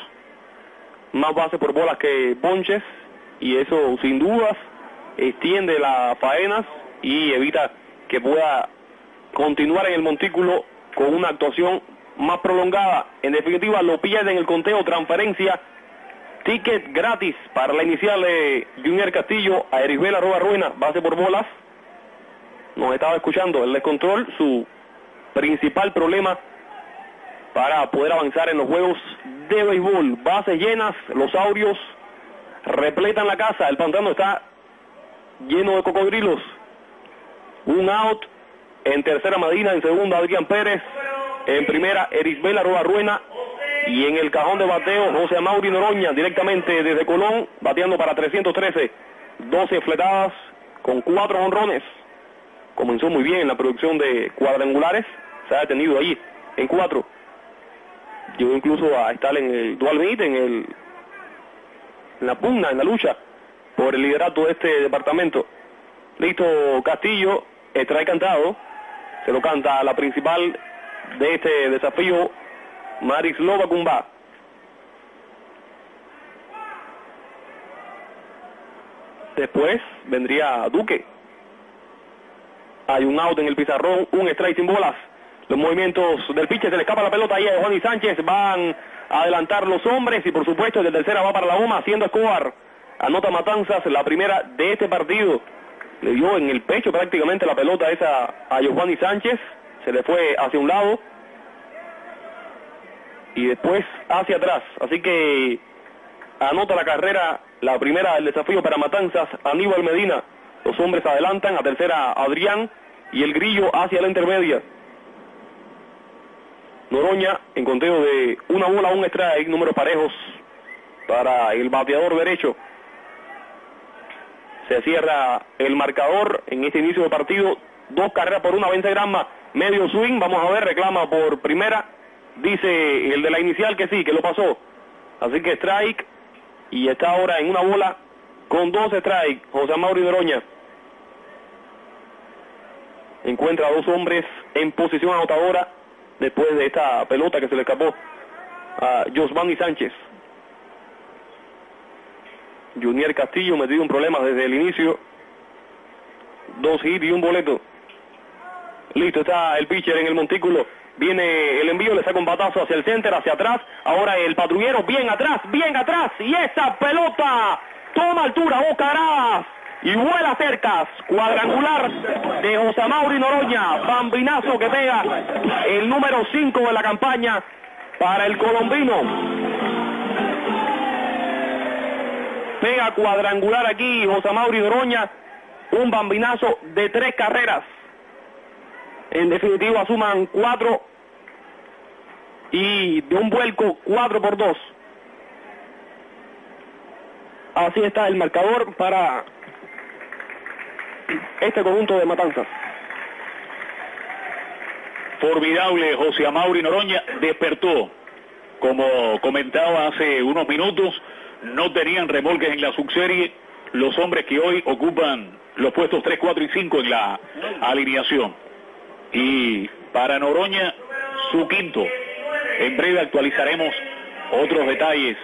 más base por bolas que ponches, y eso sin dudas extiende las faenas y evita que pueda continuar en el montículo con una actuación más prolongada. En definitiva, lo pierde en el conteo, transferencia, ticket gratis para la inicial de Junior Castillo a Erisbela Roba Ruena, base por bolas. Nos estaba escuchando el descontrol, su principal problema para poder avanzar en los juegos de béisbol. Bases llenas, los aurios repletan la casa, el pantano está lleno de cocodrilos. Un out en tercera Madina, en segunda Adrián Pérez, en primera Erisbela Roa Ruena y en el cajón de bateo José Mauri Noroña directamente desde Colón, bateando para 313, 12 fletadas con cuatro honrones comenzó muy bien en la producción de cuadrangulares, se ha detenido ahí en cuatro. Llegó incluso a estar en el dual meet, en, el, en la pugna, en la lucha por el liderato de este departamento. Listo Castillo, trae cantado, se lo canta la principal de este desafío, Maris Cumba. Después vendría Duque, hay un out en el pizarrón, un strike sin bolas. Los movimientos del pitcher se le escapa la pelota ahí a Juan y Sánchez. Van a adelantar los hombres y por supuesto el de tercera va para la goma haciendo Escobar. Anota Matanzas la primera de este partido. Le dio en el pecho prácticamente la pelota esa a y Sánchez. Se le fue hacia un lado y después hacia atrás. Así que anota la carrera, la primera del desafío para Matanzas, Aníbal Medina. Los hombres adelantan, a tercera Adrián y el grillo hacia la intermedia. Noroña en conteo de una bola, un strike, números parejos para el bateador derecho. Se cierra el marcador en este inicio de partido. Dos carreras por una, 20 grama, medio swing. Vamos a ver, reclama por primera. Dice el de la inicial que sí, que lo pasó. Así que strike y está ahora en una bola con dos strikes. José Mauri Noroña encuentra a dos hombres en posición anotadora después de esta pelota que se le escapó a Josvani Sánchez. Junior Castillo metido en problemas desde el inicio. Dos hits y un boleto. Listo, está el pitcher en el montículo. Viene el envío, le saca un batazo hacia el center, hacia atrás. Ahora el patrullero, bien atrás, bien atrás. Y esa pelota toma altura, boca y vuela cerca, cuadrangular de José Mauri Noroña, bambinazo que pega el número 5 de la campaña para el colombino. Pega cuadrangular aquí José Mauri Noroña un bambinazo de tres carreras. En definitiva suman cuatro y de un vuelco cuatro por dos. Así está el marcador para este conjunto de matanzas. Formidable José Amaury Noroña despertó. Como comentaba hace unos minutos, no tenían remolques en la subserie los hombres que hoy ocupan los puestos 3, 4 y 5 en la alineación. Y para Noroña, su quinto. En breve actualizaremos otros detalles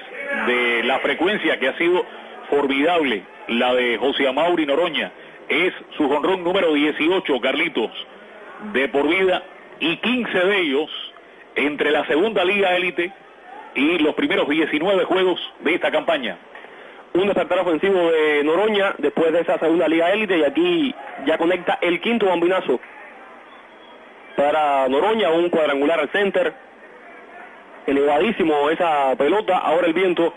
de la frecuencia que ha sido formidable, la de José Amaury Noroña. Es su jonrón número 18, Carlitos, de por vida, y 15 de ellos entre la segunda liga élite y los primeros 19 juegos de esta campaña. Un despertar ofensivo de Noroña después de esa segunda liga élite y aquí ya conecta el quinto bambinazo para Noroña, un cuadrangular al center. Elevadísimo esa pelota, ahora el viento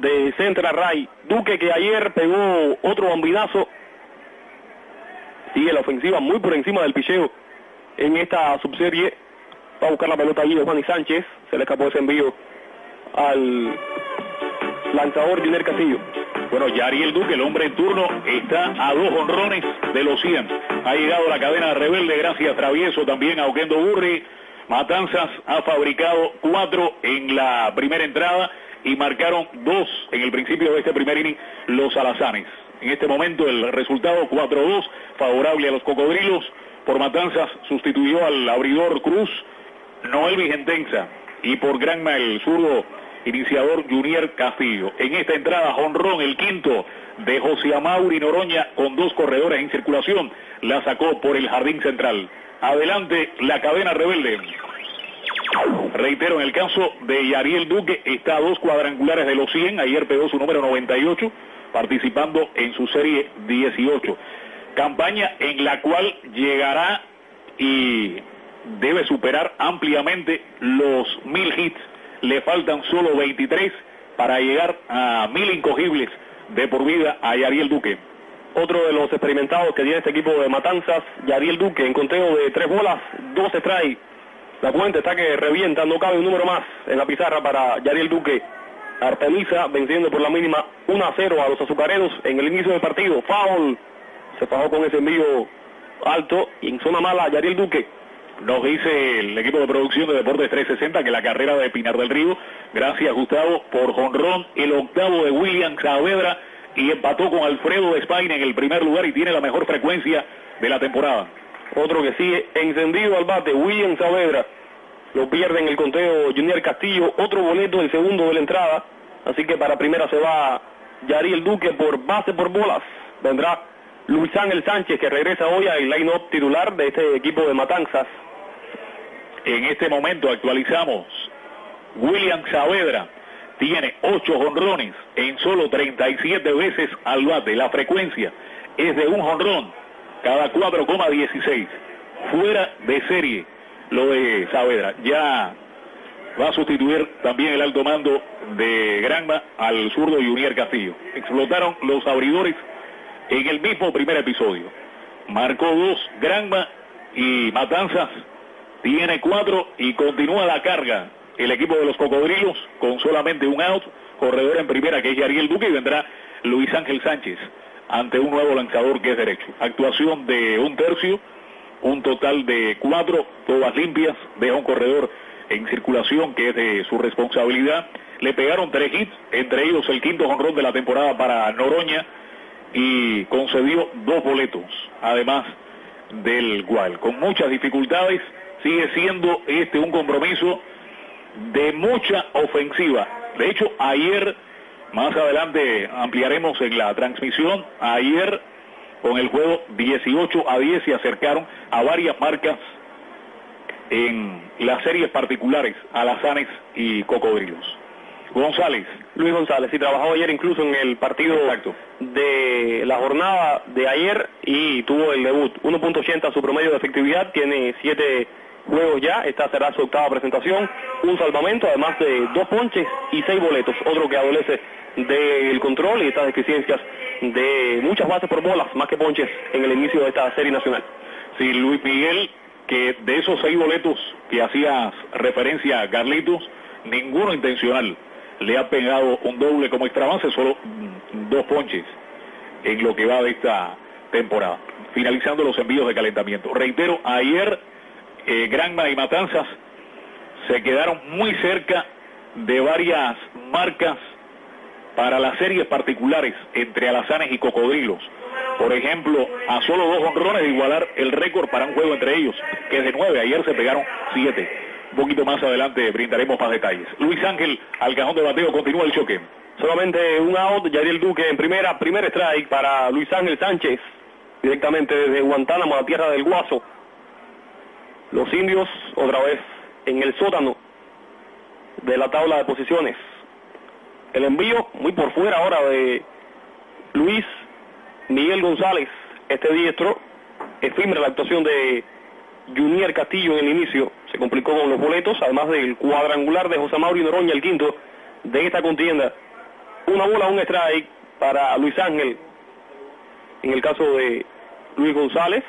de center a Ray. Duque que ayer pegó otro bambinazo. Sigue la ofensiva muy por encima del picheo en esta subserie. Va a buscar la pelota allí de Juan y Sánchez. Se le escapó ese envío al lanzador Junior Castillo. Bueno, Yariel Duque, el hombre en turno, está a dos honrones de los 100. Ha llegado la cadena rebelde gracias Travieso, también a Oquendo Burri. Matanzas ha fabricado cuatro en la primera entrada y marcaron dos en el principio de este primer inning los alazanes. En este momento el resultado 4-2, favorable a los cocodrilos. Por Matanzas sustituyó al abridor Cruz, Noel Vigentenza. Y por Granma el zurdo iniciador Junior Castillo. En esta entrada, Honrón, el quinto de José Amauri Noroña, con dos corredores en circulación, la sacó por el jardín central. Adelante, la cadena rebelde. Reitero, en el caso de Yariel Duque, está a dos cuadrangulares de los 100. Ayer pegó su número 98, participando en su serie 18. Campaña en la cual llegará y debe superar ampliamente los mil hits. Le faltan solo 23 para llegar a mil incogibles de por vida a Yariel Duque. Otro de los experimentados que tiene este equipo de Matanzas, Yariel Duque, en conteo de tres bolas, dos strikes. La cuenta está que revienta, no cabe un número más en la pizarra para Yariel Duque. Artemisa venciendo por la mínima 1 a 0 a los azucareros en el inicio del partido. Foul. Se fajó con ese envío alto y en zona mala Yariel Duque. Nos dice el equipo de producción de Deportes 360 que la carrera de Pinar del Río, gracias Gustavo por jonrón, el octavo de William Saavedra y empató con Alfredo de España en el primer lugar y tiene la mejor frecuencia de la temporada. Otro que sigue encendido al bate, William Saavedra. Lo pierde en el conteo Junior Castillo, otro boleto el segundo de la entrada. Así que para primera se va Yariel Duque por base por bolas. Vendrá Luis Ángel Sánchez que regresa hoy al line-up titular de este equipo de Matanzas. En este momento actualizamos. William Saavedra tiene 8 jonrones en solo 37 veces al bate. La frecuencia es de un jonrón cada 4,16. Fuera de serie lo de Saavedra. Ya va a sustituir también el alto mando de Granma al zurdo Junior Castillo. Explotaron los abridores en el mismo primer episodio. Marcó dos Granma y Matanzas tiene cuatro y continúa la carga el equipo de los cocodrilos con solamente un out, corredor en primera que es Ariel Duque y vendrá Luis Ángel Sánchez ante un nuevo lanzador que es derecho. Actuación de un tercio, un total de cuatro, todas limpias, deja un corredor en circulación que es de su responsabilidad. Le pegaron tres hits, entre ellos el quinto jonrón de la temporada para Noroña y concedió dos boletos, además del cual, con muchas dificultades, sigue siendo este un compromiso de mucha ofensiva. De hecho, ayer, más adelante ampliaremos en la transmisión, ayer con el juego 18 a 10 se acercaron a varias marcas en las series particulares, Alazanes y Cocodrilos. González. Luis González, sí, trabajó ayer incluso en el partido Exacto. de la jornada de ayer y tuvo el debut. 1.80 su promedio de efectividad, tiene 7 juegos ya. Esta será su octava presentación. Un salvamento, además de dos ponches y seis boletos. Otro que adolece del control y estas deficiencias de muchas bases por bolas, más que ponches, en el inicio de esta serie nacional. Sí, Luis Miguel, que de esos seis boletos que hacías referencia a Carlitos, ninguno intencional. Le ha pegado un doble como extra base, solo dos ponches en lo que va de esta temporada. Finalizando los envíos de calentamiento. Reitero, ayer eh, Granma y Matanzas se quedaron muy cerca de varias marcas para las series particulares entre alazanes y cocodrilos. Por ejemplo, a solo dos honrones de igualar el récord para un juego entre ellos, que es de nueve. Ayer se pegaron siete. Un poquito más adelante brindaremos más detalles. Luis Ángel, al cajón de bateo, continúa el choque. Solamente un out, Yariel Duque en primera, primer strike para Luis Ángel Sánchez, directamente desde Guantánamo a tierra del Guaso. Los indios otra vez en el sótano de la tabla de posiciones. El envío muy por fuera ahora de Luis Miguel González, este diestro, efímera la actuación de Junior Castillo en el inicio, se complicó con los boletos, además del cuadrangular de José Mauri Noroña, el quinto de esta contienda. Una bola, un strike para Luis Ángel. En el caso de Luis González,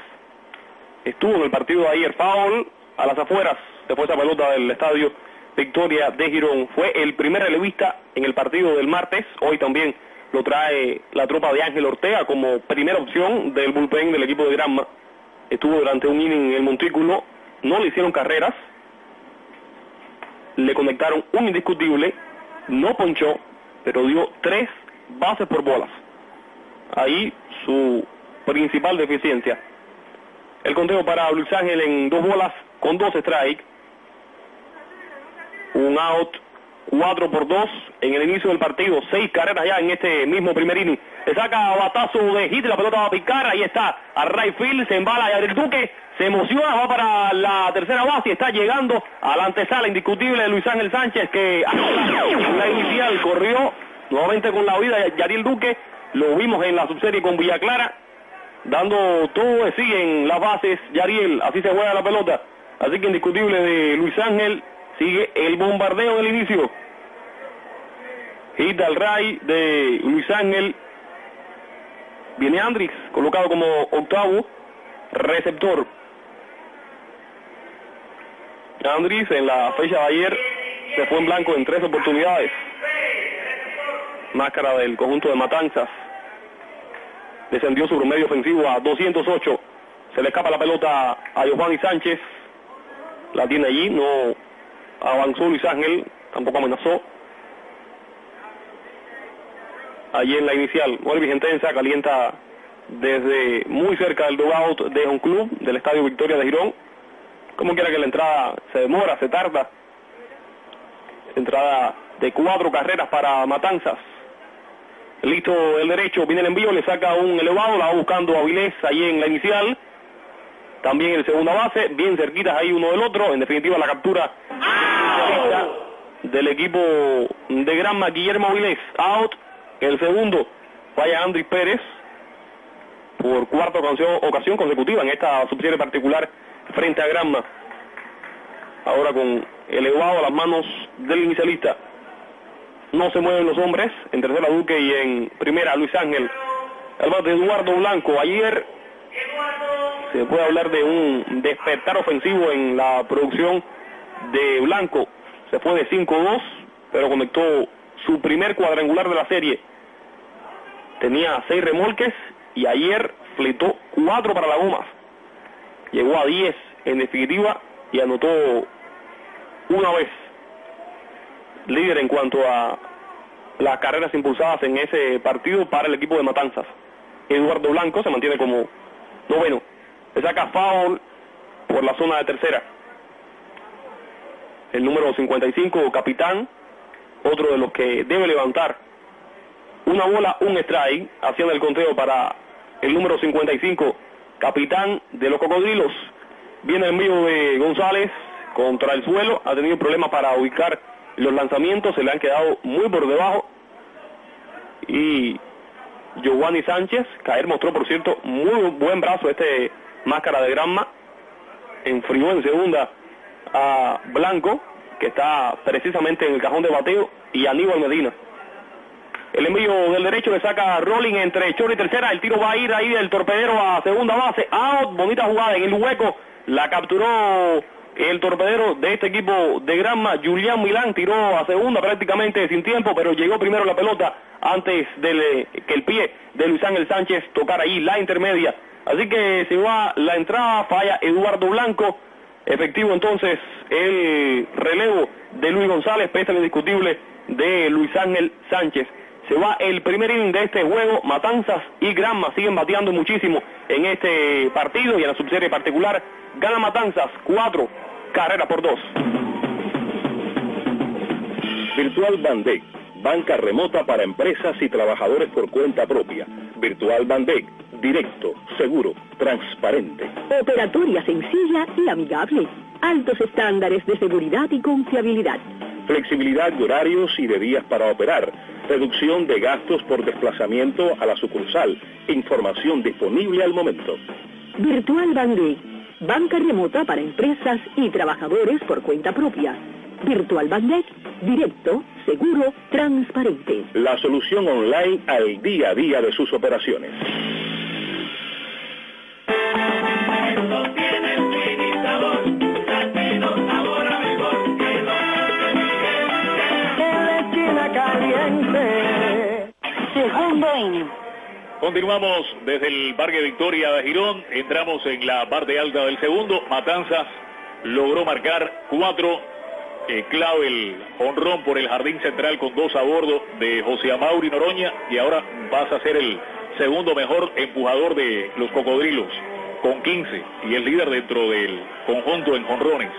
estuvo en el partido de ayer, foul a las afueras, después esa pelota del estadio Victoria de Girón. Fue el primer relevista en el partido del martes, hoy también lo trae la tropa de Ángel Ortega como primera opción del bullpen del equipo de Granma. Estuvo durante un inning en el montículo, no le hicieron carreras, le conectaron un indiscutible, no ponchó, pero dio tres bases por bolas. Ahí su principal deficiencia. El conteo para Luis Ángel en dos bolas con dos strikes. Un out 4 por 2 en el inicio del partido. Seis carreras ya en este mismo primer inning. Le saca batazo de hit, la pelota va a picar. Ahí está, a right se embala y Duque. Se emociona, va para la tercera base y está llegando a la antesala indiscutible de Luis Ángel Sánchez que la inicial corrió nuevamente con la de Yariel Duque. Lo vimos en la subserie con Villa Clara, dando todo de sí en las bases. Yariel, así se juega la pelota. Así que indiscutible de Luis Ángel, sigue el bombardeo del inicio. Hit al Ray de Luis Ángel. Viene Andrix, colocado como octavo receptor. Andrix en la fecha de ayer se fue en blanco en tres oportunidades. Máscara del conjunto de Matanzas. Descendió su promedio ofensivo a 208. Se le escapa la pelota a Giovanni Sánchez. La tiene allí, no avanzó Luis Ángel, tampoco amenazó. Allí en la inicial, Wolvi Intensa calienta desde muy cerca del dugout de un club del Estadio Victoria de Girón. Como quiera que la entrada se demora, se tarda. Entrada de cuatro carreras para Matanzas. Listo el derecho, viene el envío, le saca un elevado, la va buscando Avilés ahí en la inicial. También el segunda base, bien cerquitas ahí uno del otro. En definitiva, la captura del equipo de Granma, Guillermo Avilés. Out. El segundo, falla Andrés Pérez por cuarta ocasión, ocasión consecutiva en esta subserie particular frente a Granma. Ahora con elevado a las manos del inicialista. No se mueven los hombres. En tercera Duque y en primera Luis Ángel. El bate Eduardo Blanco. Ayer se puede hablar de un despertar ofensivo en la producción de Blanco. Se fue de 5-2, pero conectó su primer cuadrangular de la serie. Tenía seis remolques y ayer fletó cuatro para la goma. Llegó a 10 en definitiva y anotó una vez. Líder en cuanto a las carreras impulsadas en ese partido para el equipo de Matanzas. Eduardo Blanco se mantiene como noveno. Le saca foul por la zona de tercera. El número 55, capitán, otro de los que debe levantar una bola, un strike, haciendo el conteo para el número 55, capitán de los cocodrilos. Viene el envío de González contra el suelo, ha tenido problemas para ubicar los lanzamientos, se le han quedado muy por debajo. Y Giovanni Sánchez, caer mostró por cierto muy buen brazo este máscara de Granma, enfrió en segunda a Blanco, que está precisamente en el cajón de bateo, y Aníbal Medina. El envío del derecho le saca Rolling entre short y tercera. El tiro va a ir ahí del torpedero a segunda base. Out, bonita jugada en el hueco. La capturó el torpedero de este equipo de Granma, Julián Milán, tiró a segunda prácticamente sin tiempo, pero llegó primero la pelota antes del, eh, que el pie de Luis Ángel Sánchez tocara ahí la intermedia. Así que se va la entrada, falla Eduardo Blanco, efectivo entonces el relevo de Luis González, pese al indiscutible de Luis Ángel Sánchez. Se va el primer inning de este juego, Matanzas y Granma siguen bateando muchísimo en este partido y en la subserie particular. Gana Matanzas 4, Carrera por dos. Virtual Bandec, banca remota para empresas y trabajadores por cuenta propia. Virtual Bandec, directo, seguro, transparente. Operatoria sencilla y amigable. Altos estándares de seguridad y confiabilidad. Flexibilidad de horarios y de días para operar. Reducción de gastos por desplazamiento a la sucursal. Información disponible al momento. Virtual Bandec banca remota para empresas y trabajadores por cuenta propia. Virtual Bandé, directo, seguro, transparente. La solución online al día a día de sus operaciones. Segundo inning. Continuamos desde el Parque Victoria de Girón, entramos en la parte alta del segundo, Matanzas logró marcar cuatro, eh, clave el honrón por el jardín central con dos a bordo de José Amauri Noroña. Y ahora pasa a ser el segundo mejor empujador de los cocodrilos con 15 y el líder dentro del conjunto en honrones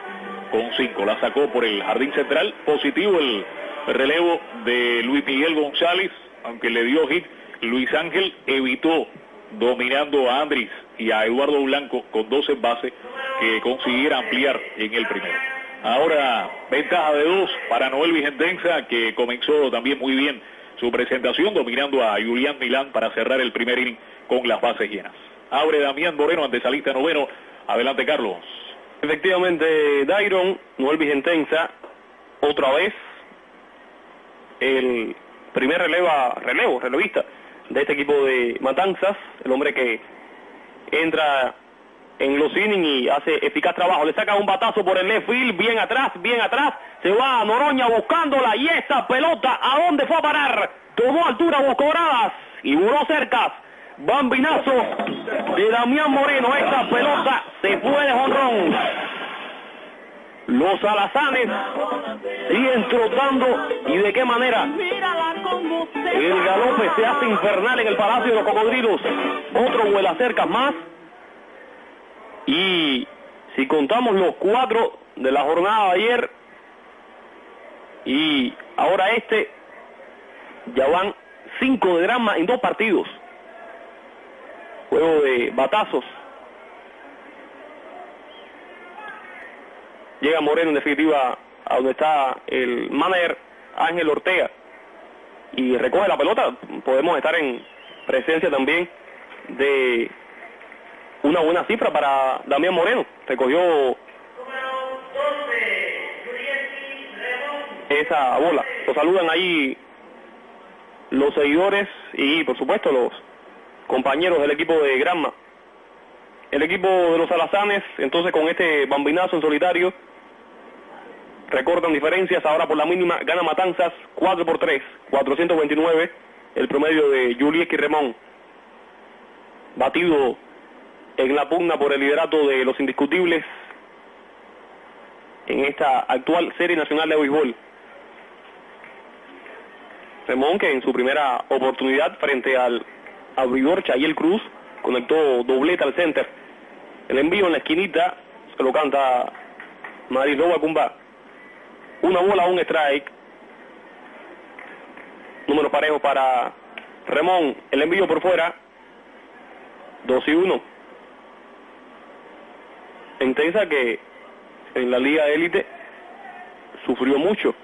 con 5. La sacó por el jardín central, positivo el relevo de Luis Miguel González, aunque le dio hit Luis Ángel evitó dominando a Andris y a Eduardo Blanco con dos envases que consiguiera ampliar en el primero. Ahora ventaja de dos para Noel Vigentenza que comenzó también muy bien su presentación dominando a Julián Milán para cerrar el primer inning con las bases llenas. Abre Damián Moreno ante salista noveno. Adelante Carlos. Efectivamente, Dairon, Noel Vigentenza, otra vez el primer releva, relevo, relevista de este equipo de Matanzas, el hombre que entra en los innings y hace eficaz trabajo. Le saca un batazo por el left field, bien atrás, bien atrás. Se va a Noroña buscándola y esa pelota, ¿a dónde fue a parar? Tomó altura, buscó gradas y voló cercas. Bambinazo de Damián Moreno. Esta pelota se fue de jonrón. Los alazanes siguen trotando y de qué manera. El galope se hace infernal en el Palacio de los Cocodrilos. Otro vuela cerca más. Y si contamos los cuatro de la jornada de ayer y ahora este, ya van cinco de drama en dos partidos. Juego de batazos. Llega Moreno en definitiva a donde está el manager Ángel Ortega y recoge la pelota. Podemos estar en presencia también de una buena cifra para Damián Moreno. Recogió esa bola. Lo saludan ahí los seguidores y por supuesto los compañeros del equipo de Granma. El equipo de los alazanes, entonces con este bambinazo en solitario, recortan diferencias, ahora por la mínima gana Matanzas 4 por 3, 429 el promedio de Julieski Remón. Batido en la pugna por el liderato de los indiscutibles en esta actual serie nacional de béisbol. Remón que en su primera oportunidad frente al abridor Chayel Cruz conectó dobleta al center. El envío en la esquinita se lo canta Marisloba Cumba. Una bola, un strike. Número parejo para Remón. El envío por fuera. 2 y 1. Intensa que en la liga élite sufrió mucho.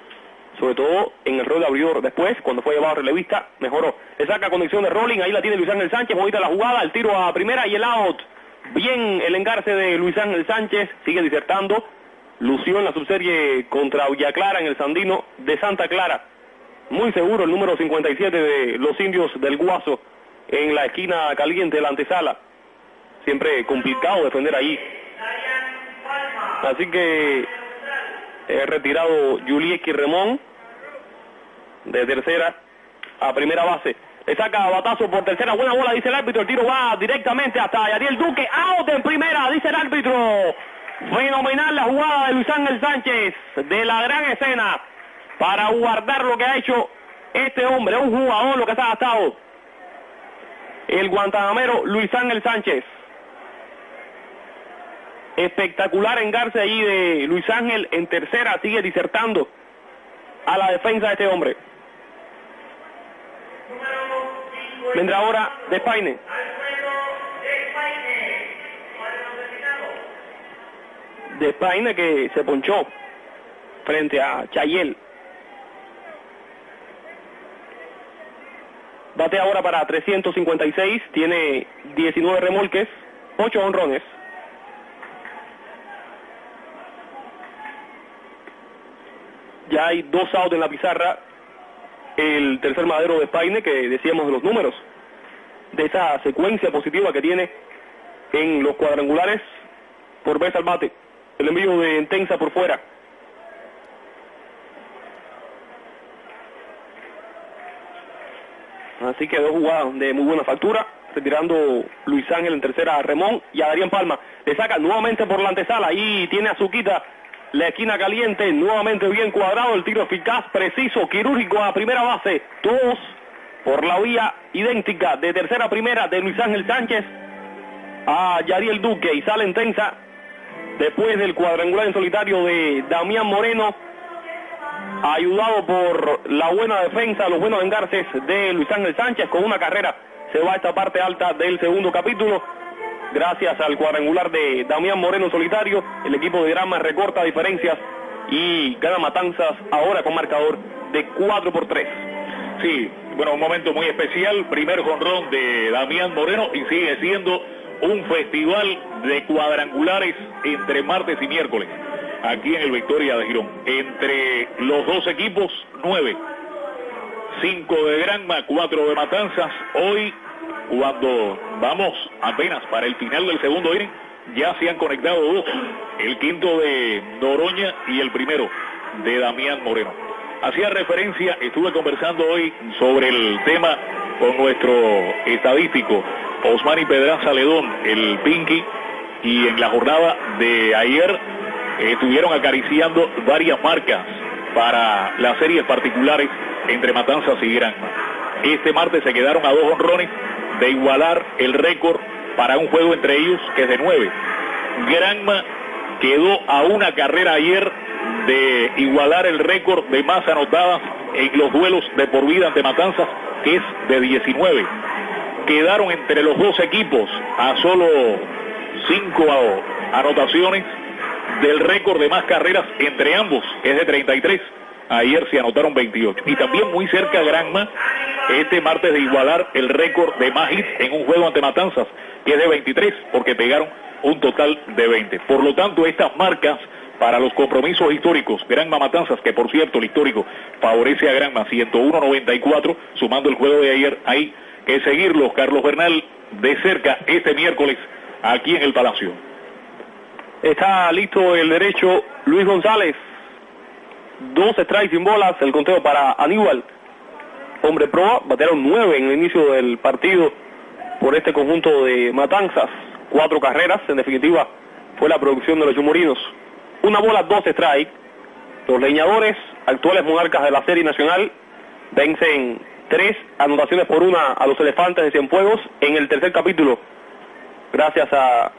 Sobre todo en el rol de abridor. Después, cuando fue llevado a relevista, mejoró. Le saca condición de rolling. Ahí la tiene Luis Ángel Sánchez. Bonita la jugada. El tiro a primera y el out. Bien el engarce de Luis Ángel Sánchez. Sigue disertando. Lució en la subserie contra Villa Clara en el Sandino de Santa Clara. Muy seguro el número 57 de los indios del Guaso en la esquina caliente de la antesala. Siempre complicado defender ahí. Así que he retirado Julieski Remón de tercera a primera base. Le saca batazo por tercera, buena bola, dice el árbitro. El tiro va directamente hasta Yadiel Duque. Out en primera, dice el árbitro. Fenomenal la jugada de Luis Ángel Sánchez de la gran escena para guardar lo que ha hecho este hombre, un jugador lo que se ha gastado. El guantanamero Luis Ángel Sánchez. Espectacular engarce ahí de Luis Ángel en tercera, sigue disertando a la defensa de este hombre. Vendrá ahora Despaine. Despaine que se ponchó frente a Chayel. Bate ahora para 356, tiene 19 remolques, 8 honrones. Ya hay dos outs en la pizarra. El tercer madero de Paine, que decíamos de los números, de esa secuencia positiva que tiene en los cuadrangulares por vez al bate. El envío de Intensa por fuera. Así que dos jugadas de muy buena factura, retirando Luis Ángel en tercera a Remón y a Darían Palma. Le saca nuevamente por la antesala y tiene a Zuquita la esquina caliente, nuevamente bien cuadrado, el tiro eficaz, preciso, quirúrgico a primera base. Todos por la vía idéntica de tercera a primera de Luis Ángel Sánchez a Yariel Duque y sale intensa después del cuadrangular en solitario de Damián Moreno ayudado por la buena defensa, los buenos engarces de Luis Ángel Sánchez, con una carrera se va a esta parte alta del segundo capítulo. Gracias al cuadrangular de Damián Moreno solitario, el equipo de Grama recorta diferencias y gana Matanzas ahora con marcador de 4 por 3. Sí, bueno, un momento muy especial, primer jonrón de Damián Moreno y sigue siendo un festival de cuadrangulares entre martes y miércoles aquí en el Victoria de Girón. Entre los dos equipos, nueve. Cinco de Granma, cuatro de Matanzas. Hoy, cuando vamos apenas para el final del segundo inning, ya se han conectado dos. El quinto de Noroña y el primero de Damián Moreno. Hacía referencia, estuve conversando hoy sobre el tema con nuestro estadístico Osmani Pedraza Ledón, el Pinky, y en la jornada de ayer estuvieron acariciando varias marcas para las series particulares entre Matanzas y Granma. Este martes se quedaron a dos honrones de igualar el récord para un juego entre ellos que es de nueve. Granma quedó a una carrera ayer de igualar el récord de más anotadas en los duelos de por vida ante Matanzas, que es de 19. Quedaron entre los dos equipos a solo cinco anotaciones del récord de más carreras entre ambos, que es de 33. Ayer se anotaron 28. Y también muy cerca Granma, este martes de igualar el récord de más en un juego ante Matanzas, que es de 23, porque pegaron un total de 20. Por lo tanto, estas marcas para los compromisos históricos, Granma Matanzas, que por cierto el histórico favorece a Granma 101-94, sumando el juego de ayer, hay que seguirlos, Carlos Bernal, de cerca este miércoles aquí en el Palacio. Está listo el derecho Luis González. Dos strikes sin bolas, el conteo para Aníbal. Hombre proa, batearon nueve en el inicio del partido por este conjunto de matanzas. Cuatro carreras, en definitiva, fue la producción de los chumorinos. Una bola, dos strikes. Los leñadores, actuales monarcas de la Serie Nacional, vencen tres anotaciones por una a los elefantes de Cienfuegos en el tercer capítulo. Gracias a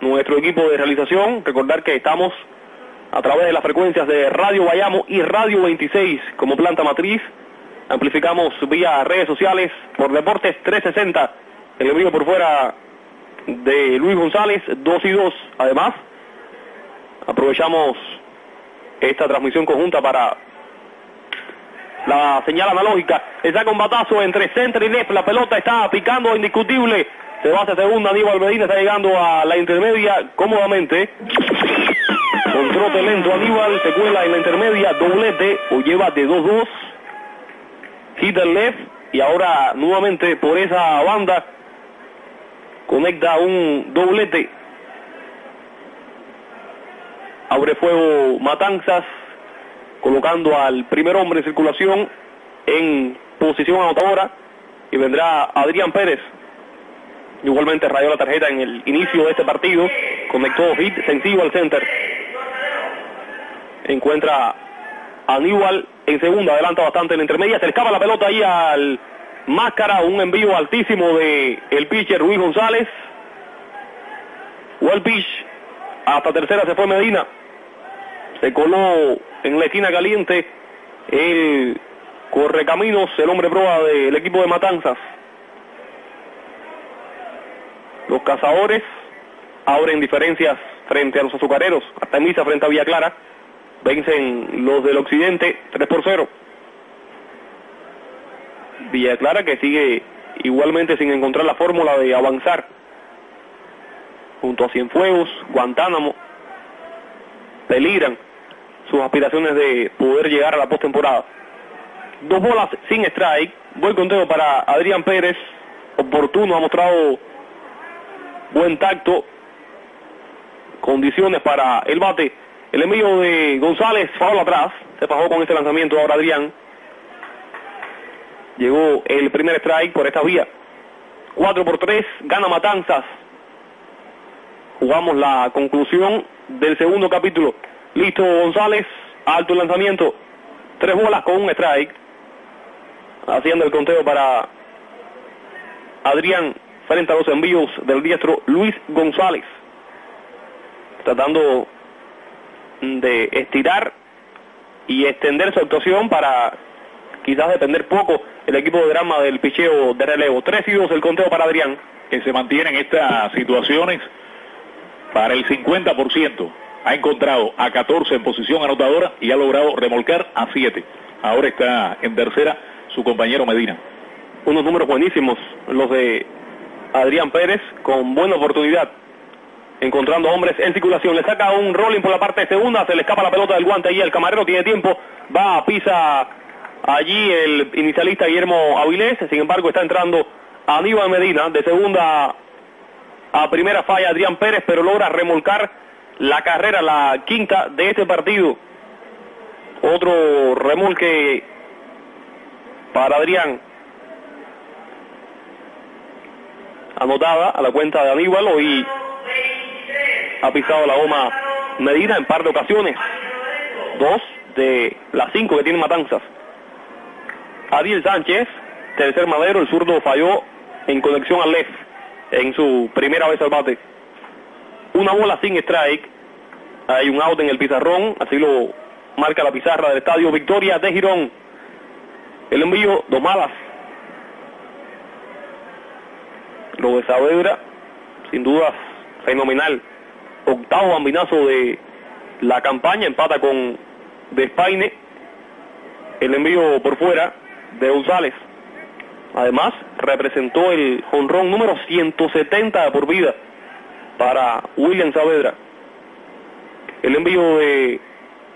nuestro equipo de realización. Recordar que estamos a través de las frecuencias de Radio Bayamo y Radio 26 como planta matriz. Amplificamos vía redes sociales por Deportes 360. El envío por fuera de Luis González, 2 y 2. Además, aprovechamos esta transmisión conjunta para la señal analógica. Le saca entre center y left. La pelota está picando indiscutible se va hacia segunda, Aníbal Medina está llegando a la intermedia cómodamente. Con trote lento Aníbal, se cuela en la intermedia, doblete, o lleva de 2-2. Hit el left y ahora nuevamente por esa banda conecta un doblete. Abre fuego Matanzas, colocando al primer hombre en circulación en posición anotadora y vendrá Adrián Pérez. Igualmente rayó la tarjeta en el inicio de este partido, conectó hit sencillo al center. Encuentra a Aníbal en segunda, adelanta bastante en la intermedia, se escapa la pelota ahí al Máscara, un envío altísimo de el pitcher Ruiz González. Well pitch, hasta tercera se fue Medina. Se coló en la esquina caliente el correcaminos, el hombre proa del equipo de Matanzas. Los cazadores abren diferencias frente a los azucareros, hasta en misa frente a Villa Clara. Vencen los del occidente 3 por 0. Villa Clara que sigue igualmente sin encontrar la fórmula de avanzar. Junto a Cienfuegos, Guantánamo, peligran sus aspiraciones de poder llegar a la postemporada. Dos bolas sin strike. Buen conteo para Adrián Pérez. Oportuno, ha mostrado buen tacto. Condiciones para el bate. El envío de González, faula atrás. Se pasó con este lanzamiento ahora Adrián. Llegó el primer strike por esta vía. 4 por 3, gana Matanzas. Jugamos la conclusión del segundo capítulo. Listo González, alto el lanzamiento. Tres bolas con un strike. Haciendo el conteo para Adrián frente a los envíos del diestro Luis González. Tratando de estirar y extender su actuación para quizás depender poco el equipo de drama del picheo de relevo. Tres y dos el conteo para Adrián. Que se mantiene en estas situaciones para el 50%. Ha encontrado a 14 en posición anotadora y ha logrado remolcar a 7. Ahora está en tercera su compañero Medina. Unos números buenísimos los de Adrián Pérez con buena oportunidad. Encontrando hombres en circulación. Le saca un rolling por la parte segunda. Se le escapa la pelota del guante y el camarero tiene tiempo. Va, pisa allí el inicialista Guillermo Avilés. Sin embargo, está entrando Aníbal Medina. De segunda a primera falla Adrián Pérez, pero logra remolcar la carrera, la quinta de este partido. Otro remolque para Adrián. Anotada a la cuenta de Aníbal. Hoy ha pisado la goma Medina en par de ocasiones. Dos de las cinco que tiene Matanzas. Adiel Sánchez, tercer madero, el zurdo falló en conexión al left en su primera vez al bate. Una bola sin strike. Hay un out en el pizarrón, así lo marca la pizarra del estadio Victoria de Girón. El envío, dos malas. Lo de Saavedra, sin dudas, fenomenal. Octavo bambinazo de la campaña, empata con Despaine. El envío por fuera de González. Además, representó el jonrón número 170 por vida para William Saavedra. El envío de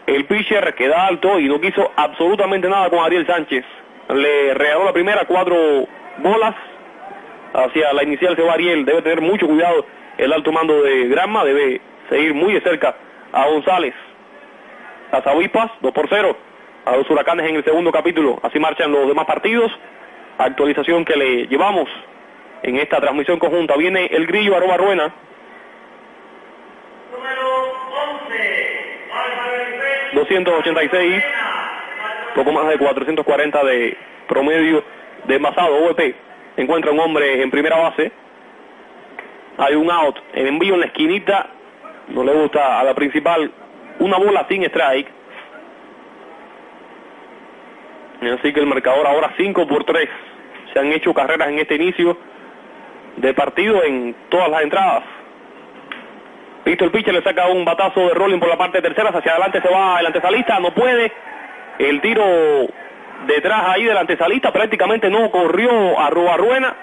el pitcher queda alto y no quiso absolutamente nada con Ariel Sánchez. Le regaló la primera cuatro bolas hacia la inicial se va Ariel. Debe tener mucho cuidado el alto mando de Granma. Debe seguir muy de cerca a González. Las avispas, 2 por 0. A los huracanes en el segundo capítulo. Así marchan los demás partidos. Actualización que le llevamos en esta transmisión conjunta. Viene el grillo arroba ruena. 286, poco más de 440 de promedio de envasado, OVP. Encuentra un hombre en primera base. Hay un out, el envío en la esquinita. No le gusta a la principal. Una bola sin strike. Así que el marcador ahora 5 por 3. Se han hecho carreras en este inicio de partido en todas las entradas. Listo el pitcher, le saca un batazo de rolling por la parte tercera, hacia adelante se va el antesalista, no puede. El tiro detrás ahí del antesalista prácticamente no corrió a Ruena.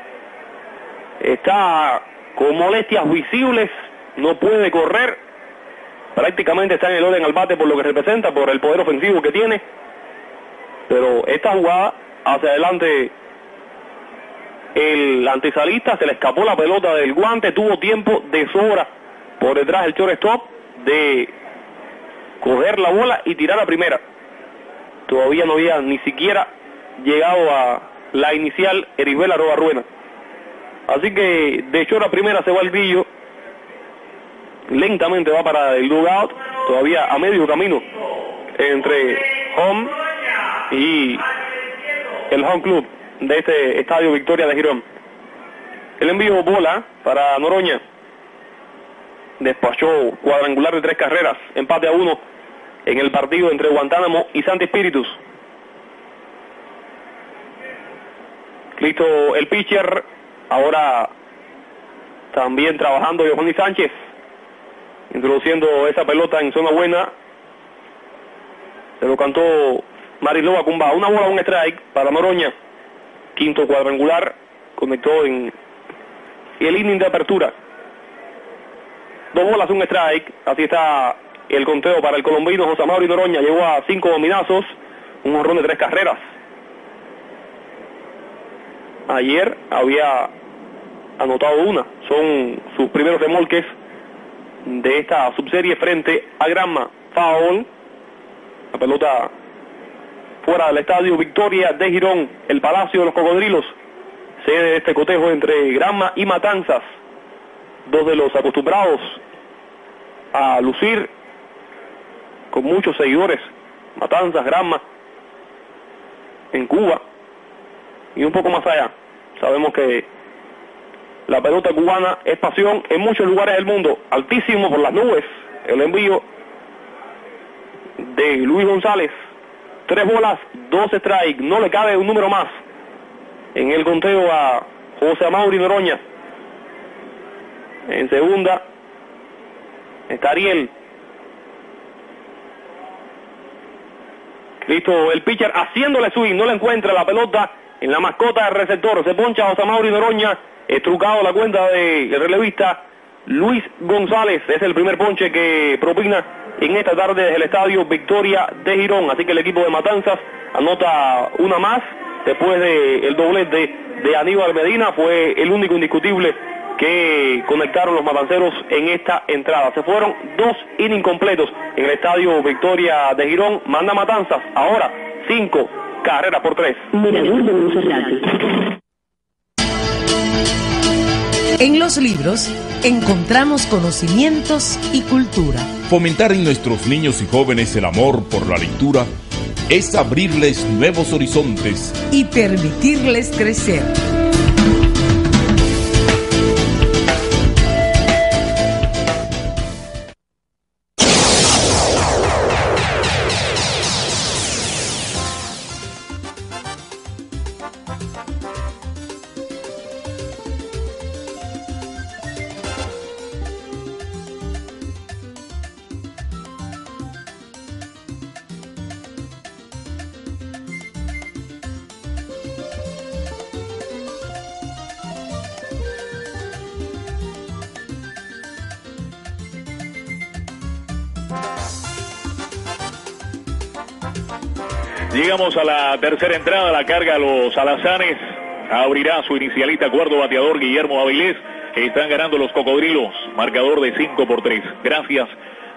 Está con molestias visibles, no puede correr. prácticamente está en el orden al bate por lo que representa, por el poder ofensivo que tiene. Pero esta jugada hacia adelante, el antesalista se le escapó la pelota del guante, tuvo tiempo de sobra por detrás del shortstop de coger la bola y tirar a primera. Todavía no había ni siquiera llegado a la inicial Eribela Roba Ruena. Así que de hecho a primera se va el grillo. Lentamente va para el dugout. Todavía a medio camino entre home y el home club de este estadio Victoria de Girón. El envío bola para Noroña. Despachó cuadrangular de tres carreras. Empate a uno en el partido entre Guantánamo y Santi Espíritus. Listo el pitcher. Ahora también trabajando Johnny Sánchez. Introduciendo esa pelota en zona buena. Se lo cantó Mariloa Cumba. Una bola, un strike para Noroña. Quinto cuadrangular. Conectó en el inning de apertura. Dos bolas, un strike. Así está el conteo para el colombino José Mauri Noroña. Llegó a cinco dominazos. Un horrón de tres carreras. Ayer había anotado una. Son sus primeros remolques de esta subserie frente a Granma. Foul. La pelota fuera del estadio Victoria de Girón, el Palacio de los Cocodrilos. Sede de este cotejo entre Granma y Matanzas. Dos de los acostumbrados a lucir con muchos seguidores. Matanzas, Granma, en Cuba y un poco más allá. Sabemos que la pelota cubana es pasión en muchos lugares del mundo, altísimo por las nubes. El envío de Luis González, tres bolas, dos strikes, no le cabe un número más. En el conteo a José Mauri Noroña. En segunda está Ariel. Listo, el pitcher haciéndole swing, no le encuentra la pelota en la mascota del receptor. Se poncha José Mauri Beroña, estrucado la cuenta del relevista Luis González. Es el primer ponche que propina en esta tarde desde el estadio Victoria de Girón. Así que el equipo de Matanzas anota una más después del de doblete de Aníbal Medina. Fue el único indiscutible que conectaron los matanceros en esta entrada. Se fueron dos incompletos en el estadio Victoria de Girón. Manda Matanzas ahora 5 Carrera por tres. En los libros encontramos conocimientos y cultura. Fomentar en nuestros niños y jóvenes el amor por la lectura es abrirles nuevos horizontes y permitirles crecer. Tercera entrada, la carga a los alazanes. Abrirá su inicialista cuarto bateador Guillermo Avilés. Están ganando los cocodrilos, marcador de 5 por 3. Gracias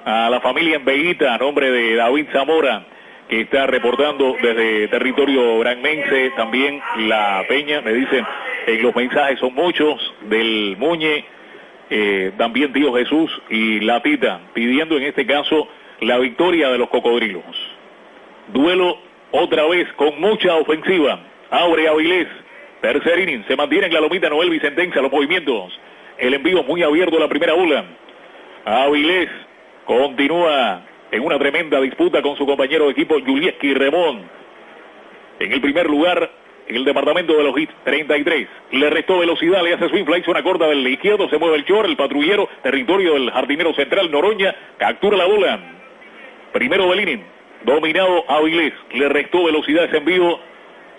a la familia en a nombre de David Zamora, que está reportando desde territorio granmense. También la Peña, me dicen, en los mensajes son muchos, del Muñe, eh, también Tío Jesús y La Tita, pidiendo en este caso la victoria de los cocodrilos. Duelo otra vez con mucha ofensiva. Abre Avilés. Tercer inning. Se mantiene en la lomita Noel Vicentenza los movimientos. El envío muy abierto a la primera bola. Avilés continúa en una tremenda disputa con su compañero de equipo Julieski Remón. En el primer lugar, en el departamento de los hits, 33. Le restó velocidad, le hace swing fly, una corta del izquierdo, se mueve el short, el patrullero, territorio del jardinero central Noroña, captura la bola. Primero del inning, dominado Avilés, le restó velocidad ese envío,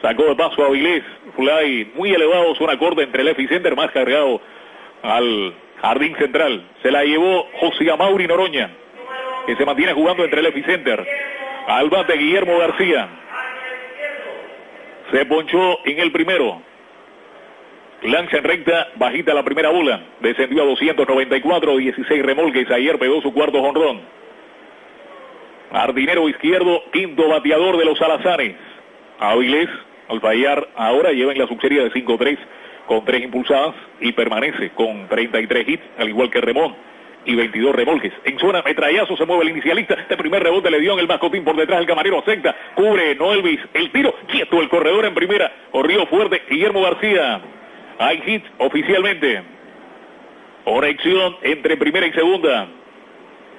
sacó de paso a Avilés, fly muy elevado, zona corta entre el epicenter, más cargado al jardín central. Se la llevó José Amauri Noroña. que se mantiene jugando entre el epicenter. Al bate Guillermo García. Se ponchó en el primero. Lanza en recta, bajita la primera bola. Descendió a 294, 16 remolques. Ayer pegó su cuarto jonrón. Ardinero izquierdo, quinto bateador de los Salazares. Avilés, al fallar, ahora lleva en la subserie de 5-3 con 3 impulsadas y permanece con 33 hits, al igual que Remón y 22 remolques. En zona metrallazo se mueve el inicialista. Este primer rebote le dio en el mascotín por detrás. El camarero acepta. Cubre Noelvis. El tiro. Quieto el corredor en primera. Corrió fuerte. Guillermo García. Hay hits oficialmente. Conexión entre primera y segunda.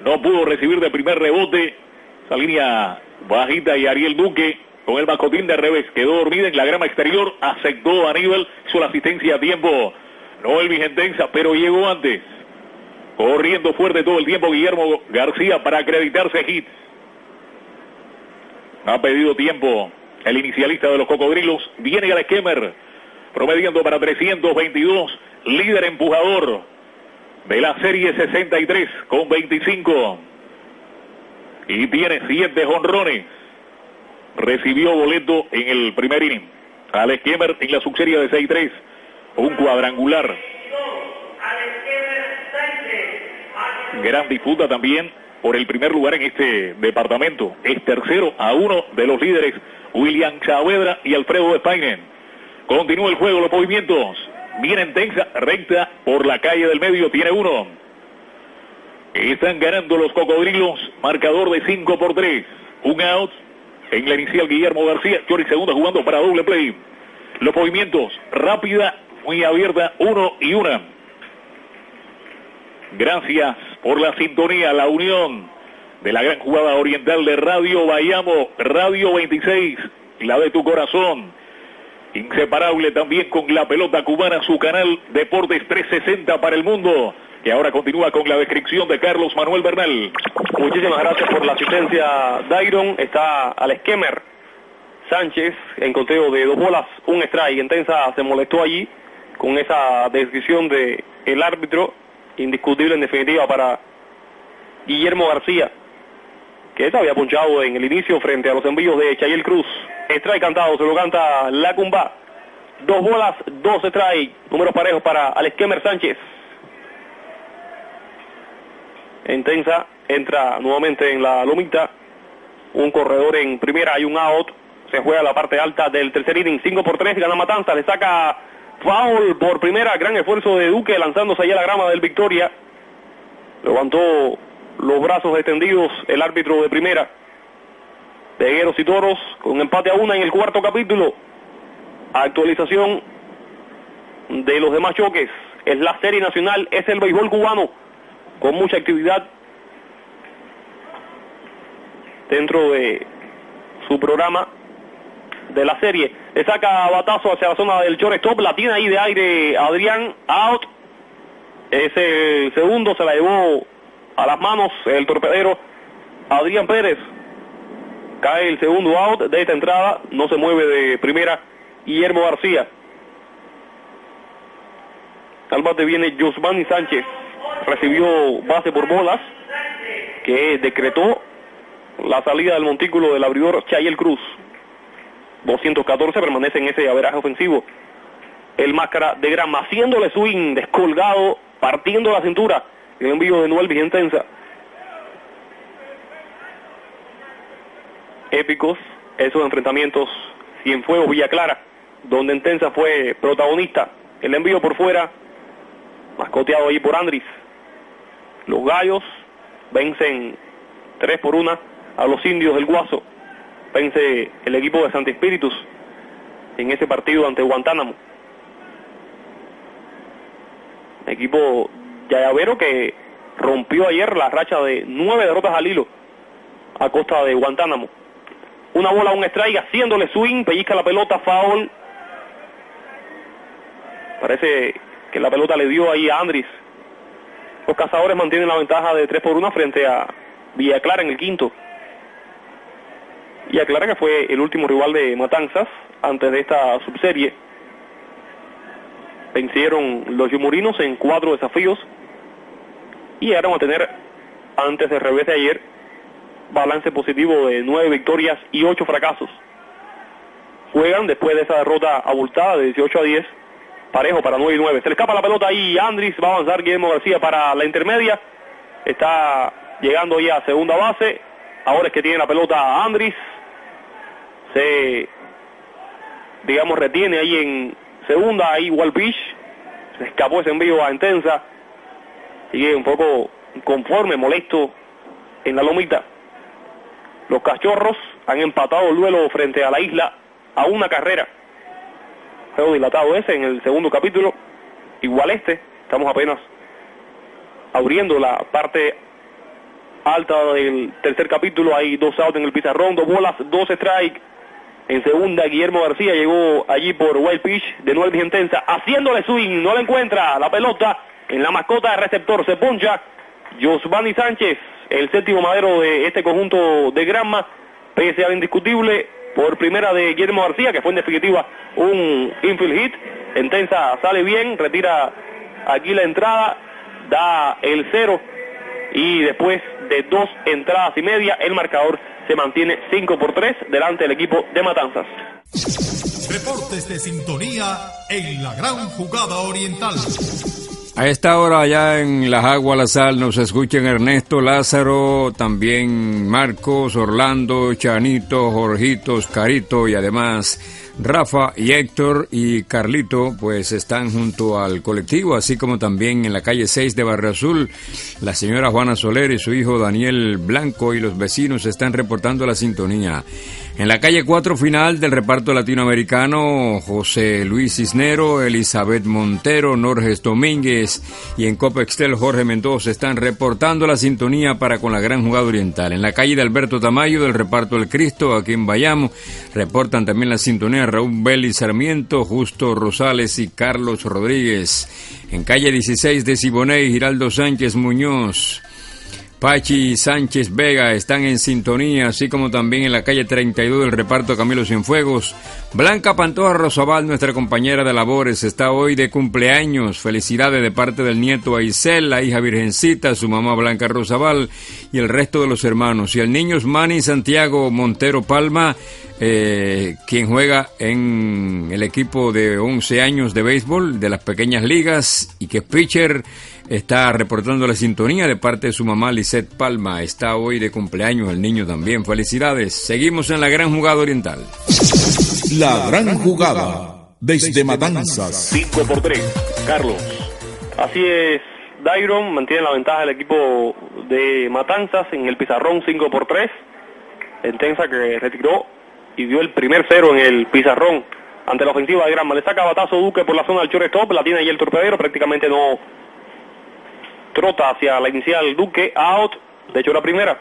No pudo recibir de primer rebote. Esa línea bajita y Ariel Duque con el mascotín de revés. Quedó dormida en la grama exterior. Aceptó a Aníbal. La asistencia a tiempo. Noelvis en tensa, pero llegó antes. Corriendo fuerte todo el tiempo Guillermo García para acreditarse hits. Ha pedido tiempo el inicialista de los cocodrilos. Viene al esquemer. Promediando para 322. Líder empujador de la serie 63 con 25. Y tiene 7 jonrones. Recibió boleto en el primer inning. Al esquemer en la subserie de 6-3. Un cuadrangular. Gran disputa también por el primer lugar en este departamento. Es tercero a uno de los líderes, William Saavedra y Alfredo Espainen. Continúa el juego, los movimientos. Viene tensa, recta por la calle del medio, tiene uno. Están ganando los cocodrilos, marcador de 5 por 3. Un out en la inicial Guillermo García, Chori segundo jugando para doble play. Los movimientos, rápida, muy abierta, uno y una. Gracias por la sintonía, la unión de la gran jugada oriental de Radio Bayamo, Radio 26, la de tu corazón. Inseparable también con la pelota cubana, su canal Deportes 360 para el mundo, que ahora continúa con la descripción de Carlos Manuel Bernal. Muchísimas gracias por la asistencia, Dairon. Está al esquemer Sánchez en conteo de dos bolas, un strike. Intensa se molestó allí con esa descripción de el árbitro indiscutible en definitiva para Guillermo García, que se había punchado en el inicio frente a los envíos de Chayel Cruz. Strike cantado, se lo canta la Cumba. Dos bolas, dos strike, números parejos para Alexquemer Sánchez. Intensa, entra nuevamente en la lomita. Un corredor en primera, hay un out. Se juega la parte alta del tercer inning, 5 por 3, gana Matanza, le saca Foul por primera, gran esfuerzo de Duque lanzándose allá a la grama del Victoria. Levantó los brazos extendidos el árbitro de primera. Pegueros y Toros con empate a una en el cuarto capítulo. Actualización de los demás choques. Es la serie nacional, es el béisbol cubano con mucha actividad dentro de su programa de la serie. Le saca batazo hacia la zona del shortstop, la tiene ahí de aire Adrián, out. Ese segundo se la llevó a las manos el torpedero Adrián Pérez. Cae el segundo out de esta entrada, no se mueve de primera Guillermo García. Al bate viene Josmani Sánchez, recibió base por bolas, que decretó la salida del montículo del abridor Chayel Cruz. 214 permanece en ese averaje ofensivo. El máscara de grama haciéndole swing, descolgado, partiendo la cintura. El envío de Noel Vigentensa. Épicos esos enfrentamientos Cienfuegos Villa Clara, donde Intensa fue protagonista. El envío por fuera, mascoteado ahí por Andris. Los gallos vencen 3 por 1 a los indios del Guaso vence el equipo de Santa Espíritus en ese partido ante Guantánamo. Equipo Yayavero que rompió ayer la racha de nueve derrotas al hilo a costa de Guantánamo. Una bola, un strike, haciéndole swing, pellizca la pelota, foul. Parece que la pelota le dio ahí a Andris. Los cazadores mantienen la ventaja de 3 por 1 frente a Villa Clara en el quinto. Y aclara que fue el último rival de Matanzas antes de esta subserie. Vencieron los yumurinos en cuatro desafíos y llegaron a tener, antes del revés de ayer, balance positivo de nueve victorias y ocho fracasos. Juegan después de esa derrota abultada de 18 a 10, parejo para 9 y 9. Se le escapa la pelota ahí, Andris va a avanzar Guillermo García para la intermedia. Está llegando ya a segunda base. Ahora es que tiene la pelota Andris. Se, digamos, retiene ahí en segunda, ahí Walpish. Se escapó ese envío a Intensa. Sigue un poco conforme, molesto en la lomita. Los cachorros han empatado el duelo frente a la isla a una carrera. Juego dilatado ese en el segundo capítulo. Igual este. Estamos apenas abriendo la parte alta del tercer capítulo. Hay dos outs en el pizarrón, dos bolas, dos strikes. En segunda, Guillermo García llegó allí por wild pitch de nueve intensa, haciéndole swing, no la encuentra la pelota en la mascota receptor, se poncha Josvani Sánchez, el séptimo madero de este conjunto de Granma, pese indiscutible por primera de Guillermo García, que fue en definitiva un infield hit. Intensa sale bien, retira aquí la entrada, da el cero y después de dos entradas y media el marcador se mantiene 5 por 3 delante del equipo de Matanzas. Reportes de sintonía en la gran jugada oriental. A esta hora allá en Las Aguas La Sal nos escuchan Ernesto Lázaro, también Marcos, Orlando, Chanito, Jorgitos, Carito y además Rafa y Héctor y Carlito pues están junto al colectivo, así como también en la calle 6 de Barrio Azul, la señora Juana Soler y su hijo Daniel Blanco y los vecinos están reportando la sintonía. En la calle 4 final del reparto latinoamericano, José Luis Cisnero, Elizabeth Montero, Norges Domínguez y en Copextel Jorge Mendoza están reportando la sintonía para con la gran jugada oriental. En la calle de Alberto Tamayo del reparto El Cristo, aquí en Bayamo, reportan también la sintonía Raúl Belli Sarmiento, Justo Rosales y Carlos Rodríguez. En calle 16 de Siboney, Giraldo Sánchez Muñoz. Pachi Sánchez Vega están en sintonía, así como también en la calle 32 del reparto Camilo Cienfuegos. Blanca Pantoja Rosabal, nuestra compañera de labores, está hoy de cumpleaños. Felicidades de parte del nieto Aisel, la hija Virgencita, su mamá Blanca Rosabal y el resto de los hermanos. Y el niño Manny Santiago Montero Palma, eh, quien juega en el equipo de 11 años de béisbol de las pequeñas ligas y que es pitcher está reportando la sintonía de parte de su mamá Lisette Palma. Está hoy de cumpleaños el niño también. Felicidades. Seguimos en la gran jugada oriental. La gran jugada desde Matanzas. 5 por 3. Carlos. Así es. Dairon mantiene la ventaja del equipo de Matanzas en el pizarrón 5 por 3. Intensa que retiró y dio el primer cero en el pizarrón ante la ofensiva de Granma. Le saca batazo Duque por la zona del shortstop, la tiene ahí el torpedero, prácticamente no trota hacia la inicial Duque, out, de hecho la primera.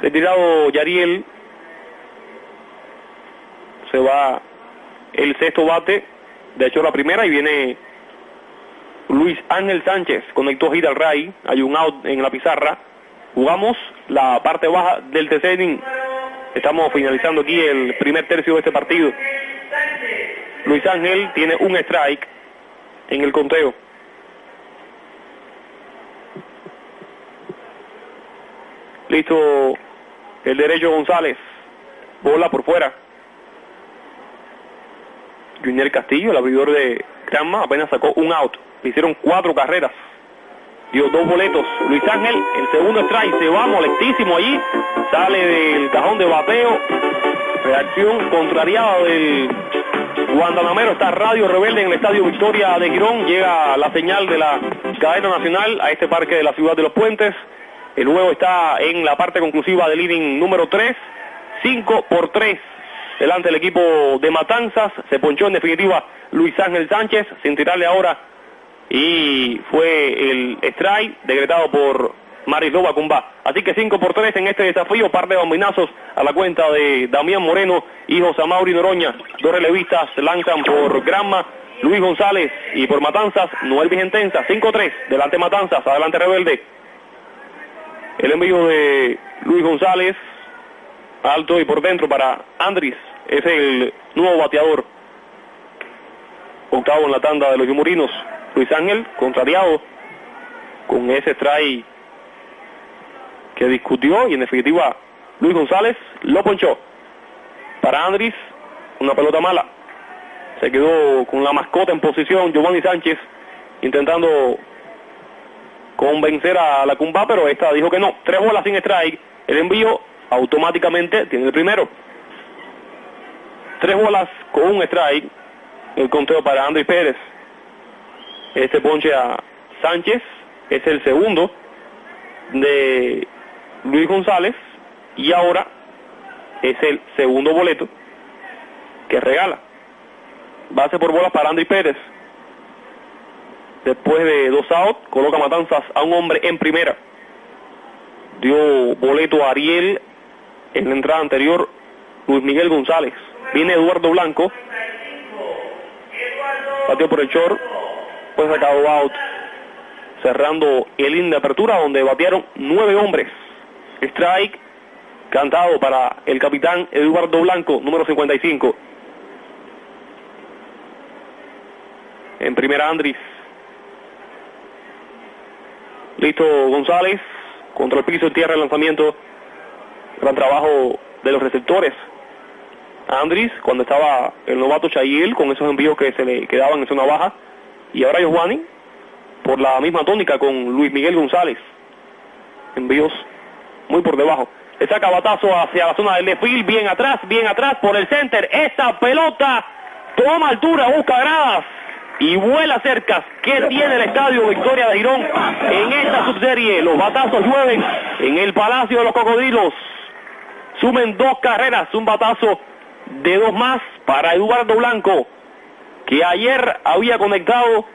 Retirado Yariel, se va el sexto bate, de hecho la primera y viene Luis Ángel Sánchez, conectó gira al Ray, hay un out en la pizarra. Jugamos la parte baja del tercer. Estamos finalizando aquí el primer tercio de este partido. Luis Ángel tiene un strike en el conteo. Listo el derecho González. Bola por fuera. Junior Castillo, el abridor de Granma, apenas sacó un out. Le hicieron cuatro carreras. Dio dos boletos. Luis Ángel, el segundo strike, se va molestísimo allí. Sale del cajón de bateo. Reacción contrariada del Guantanamero. Está Radio Rebelde en el Estadio Victoria de Girón. Llega la señal de la cadena nacional a este parque de la ciudad de los puentes. El juego está en la parte conclusiva del inning número 3. 5 por 3 delante del equipo de Matanzas. Se ponchó en definitiva Luis Ángel Sánchez sin tirarle ahora. Y fue el strike decretado por Marisloba Cumba. Así que 5 por 3 en este desafío. Par de bombinazos a la cuenta de Damián Moreno y José Mauri Noroña. Dos relevistas lanzan por Granma. Luis González y por Matanzas, Noel Vigentensa, 5-3, delante Matanzas, adelante Rebelde. El envío de Luis González, alto y por dentro para Andris, es el nuevo bateador. Octavo en la tanda de los Yumurinos. Luis Ángel, contrariado con ese strike que discutió y en definitiva Luis González lo ponchó. Para Andris, una pelota mala. Se quedó con la mascota en posición Giovanni Sánchez intentando convencer a la Cumba, pero esta dijo que no. Tres bolas sin strike. El envío automáticamente tiene el primero. Tres bolas con un strike. El conteo para Andrés Pérez. Este ponche a Sánchez es el segundo de Luis González y ahora es el segundo boleto que regala. Base por bolas para Andrés Pérez. Después de dos outs, coloca Matanzas a un hombre en primera. Dio boleto a Ariel en la entrada anterior, Luis Miguel González. Viene Eduardo Blanco. Batió por el short. Pues sacado out. Cerrando el in de apertura donde batearon nueve hombres. Strike cantado para el capitán Eduardo Blanco, número 55. En primera Andris. Listo González. Contra el piso en tierra el lanzamiento. Gran trabajo de los receptores. Andris, cuando estaba el novato Chayil, con esos envíos que se le quedaban en zona baja. Y ahora Giovanni, por la misma tónica con Luis Miguel González. Envíos muy por debajo. Le saca batazo hacia la zona del desfile, bien atrás, bien atrás por el center. Esta pelota toma altura, busca gradas y vuela cerca. ¿Qué tiene el estadio Victoria de Girón en esta subserie? Los batazos llueven en el Palacio de los Cocodrilos. Sumen dos carreras, un batazo de dos más para Eduardo Blanco, que ayer había conectado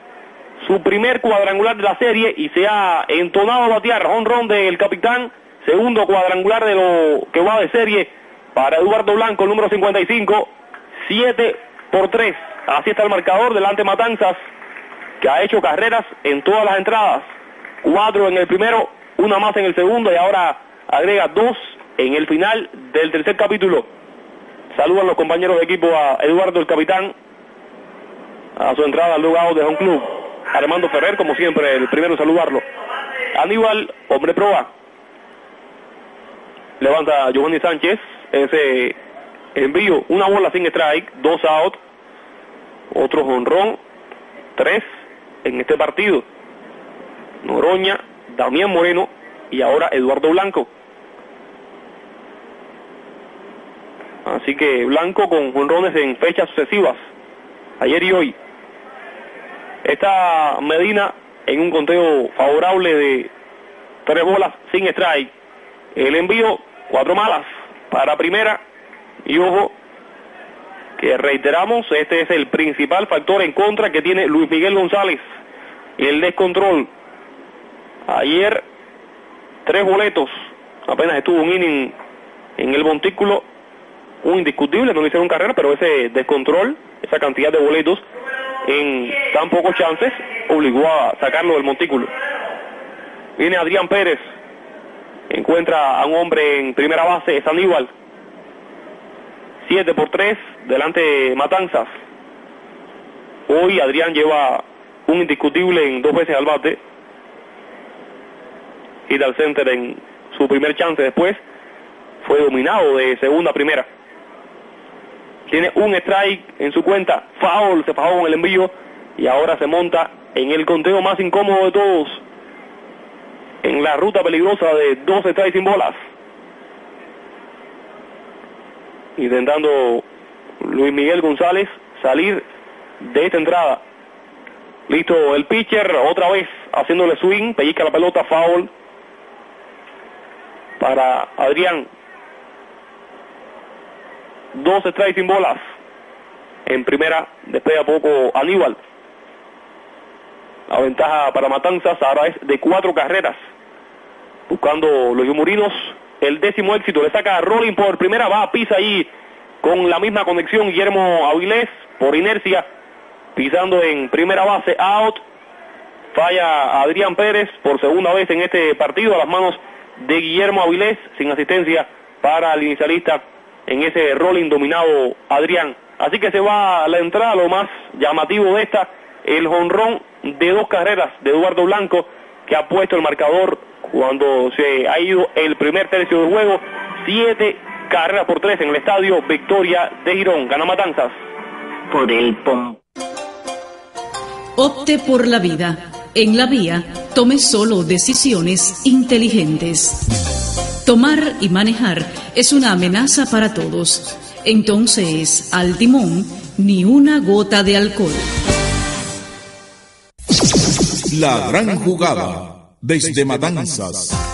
su primer cuadrangular de la serie y se ha entonado a batear honrón del capitán, segundo cuadrangular de lo que va de serie para Eduardo Blanco, número 55, 7 por 3. Así está el marcador delante Matanzas, que ha hecho carreras en todas las entradas. Cuatro en el primero, una más en el segundo y ahora agrega dos en el final del tercer capítulo. Saludan los compañeros de equipo a Eduardo el capitán, a su entrada al lugar de Home Club. Armando Ferrer, como siempre, el primero en saludarlo. Aníbal, hombre proa. Levanta Giovanni Sánchez, ese envío, una bola sin strike, dos out, otro jonrón, tres en este partido. Noroña, Damián Moreno y ahora Eduardo Blanco. Así que Blanco con jonrones en fechas sucesivas, ayer y hoy. Esta Medina en un conteo favorable de tres bolas sin strike. El envío, cuatro malas para primera. Y ojo, que reiteramos, este es el principal factor en contra que tiene Luis Miguel González. El descontrol. Ayer, tres boletos. Apenas estuvo un inning en el montículo. Un indiscutible, no le hicieron carrera, pero ese descontrol, esa cantidad de boletos en tan pocos chances, obligó a sacarlo del montículo. Viene Adrián Pérez, encuentra a un hombre en primera base, es Aníbal. 7 por 3, delante Matanzas. Hoy Adrián lleva un indiscutible en dos veces al bate. Y al center en su primer chance después. Fue dominado de segunda a primera. Tiene un strike en su cuenta. Foul, se fajó con el envío. Y ahora se monta en el conteo más incómodo de todos. En la ruta peligrosa de dos strikes sin bolas. Intentando Luis Miguel González salir de esta entrada. Listo el pitcher, otra vez haciéndole swing, pellizca la pelota, foul para Adrián. Dos strikes sin bolas. En primera, después a poco Aníbal. La ventaja para Matanzas ahora es de cuatro carreras. Buscando los yumurinos el décimo éxito. Le saca a Rolling por primera, va, pisa ahí con la misma conexión Guillermo Avilés por inercia, pisando en primera base, out. Falla Adrián Pérez por segunda vez en este partido a las manos de Guillermo Avilés, sin asistencia para el inicialista en ese rolling dominado Adrián. Así que se va a la entrada, lo más llamativo de esta, el jonrón de dos carreras de Eduardo Blanco que ha puesto el marcador cuando se ha ido el primer tercio del juego. Siete carreras por tres en el estadio Victoria de Girón. Gana Matanzas. Por el POM. Opte por la vida. En la vía, tome solo decisiones inteligentes. Tomar y manejar es una amenaza para todos. Entonces, al timón, ni una gota de alcohol. La gran jugada desde Matanzas.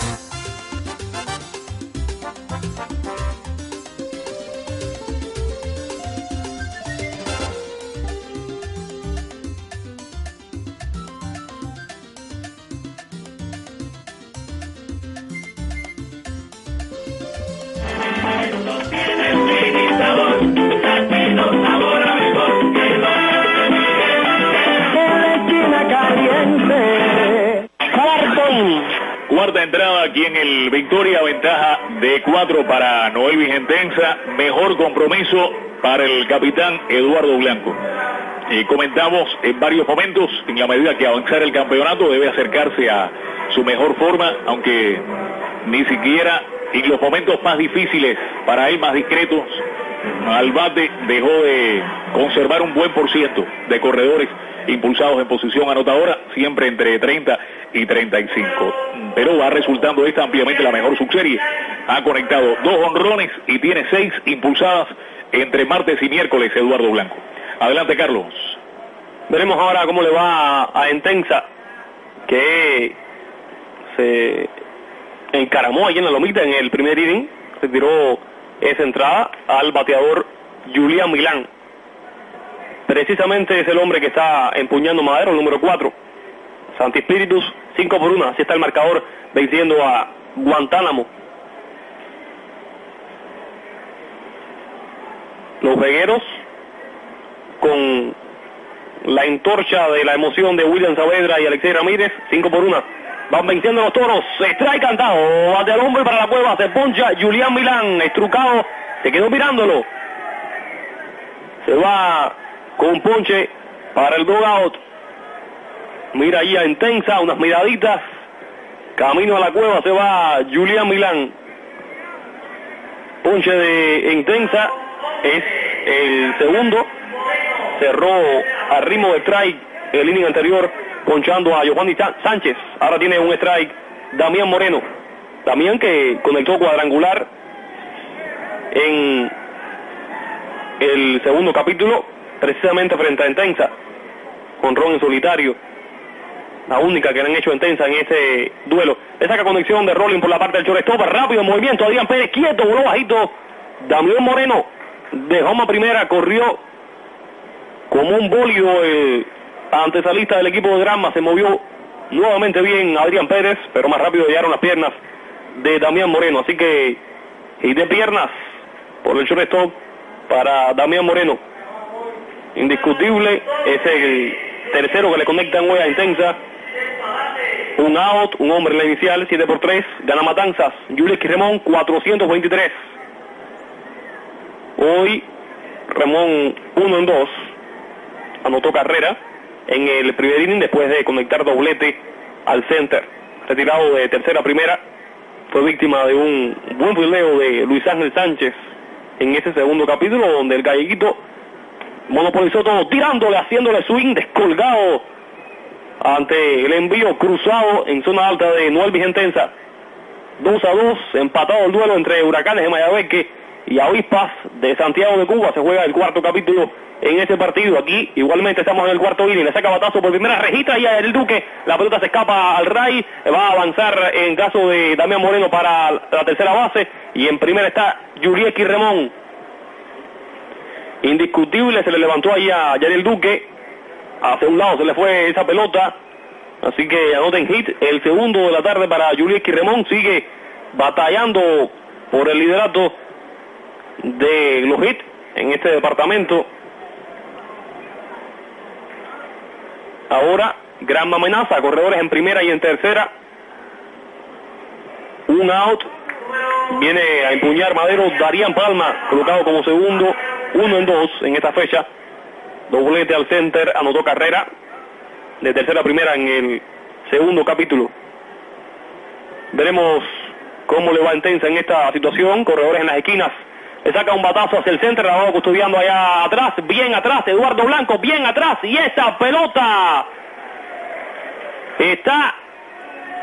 El capitán Eduardo Blanco. Y comentamos en varios momentos, en la medida que avanzar el campeonato debe acercarse a su mejor forma, aunque ni siquiera en los momentos más difíciles, para él más discretos, al bate dejó de conservar un buen por ciento de corredores impulsados en posición anotadora, siempre entre 30 y 35. Pero va resultando esta ampliamente la mejor subserie. Ha conectado dos honrones y tiene seis impulsadas entre martes y miércoles Eduardo Blanco. Adelante, Carlos. Veremos ahora cómo le va a Entensa, que se encaramó ahí en la lomita en el primer inning, se tiró esa entrada al bateador Julián Milán. Precisamente es el hombre que está empuñando madero, el número 4. Santi Espíritus, 5 por 1, así está el marcador venciendo a Guantánamo. Los vegueros con la entorcha de la emoción de William Saavedra y Alexei Ramírez, 5 por 1. Van venciendo los toros, extrae cantado, bate al hombre para la cueva, se poncha Julián Milán, estrucado, se quedó mirándolo. Se va con ponche para el dugout. Mira ahí a Intensa, unas miraditas. Camino a la cueva se va Julián Milán. Ponche de Intensa es el segundo. Cerró a ritmo de strike el inning anterior ponchando a Giovanni Sánchez. Ahora tiene un strike Damián Moreno. Damián que conectó cuadrangular en el segundo capítulo, precisamente frente a Intensa, con Ron en solitario. La única que le han hecho Intensa en este duelo. Le saca conexión de Rolling por la parte del shortstop. Rápido movimiento. Adrián Pérez quieto, voló bajito. Damián Moreno dejó más primera, corrió como un bólido el antesalista del equipo de Granma. Se movió nuevamente bien Adrián Pérez, pero más rápido llegaron las piernas de Damián Moreno. Así que, y de piernas por el shortstop para Damián Moreno. Indiscutible, es el tercero que le conecta en huella intensa. Un out, un hombre en la inicial, 7 por 3, gana Matanzas, Julius Remón, 423. Hoy, Ramón 1 en 2, anotó carrera en el primer inning después de conectar doblete al center. Retirado de tercera a primera, fue víctima de un buen fileo de Luis Ángel Sánchez en ese segundo capítulo donde el galleguito monopolizó todo, tirándole, haciéndole swing descolgado ante el envío cruzado en zona alta de Noel Vigentenza. 2 a 2, empatado el duelo entre Huracanes de Mayabeque y Avispas de Santiago de Cuba. Se juega el cuarto capítulo en ese partido. Aquí igualmente estamos en el cuarto inning. Le saca batazo por primera, registra y el Duque. La pelota se escapa al Ray. Va a avanzar en caso de Damián Moreno para la tercera base. Y en primera está Yurieski Remón. Indiscutible, se le levantó ahí a Yarel Duque. Hacia un lado se le fue esa pelota. Así que anoten hit. El segundo de la tarde para Yurieski Remón. Sigue batallando por el liderato de los hits en este departamento. Ahora, gran amenaza, corredores en primera y en tercera. Un out. Viene a empuñar Madero Darían Palma, colocado como segundo, uno en dos en esta fecha. Doblete al center, anotó carrera de tercera a primera en el segundo capítulo. Veremos cómo le va intensa en esta situación. Corredores en las esquinas. Le saca un batazo hacia el centro, la va custodiando allá atrás, bien atrás, Eduardo Blanco, bien atrás, y esa pelota está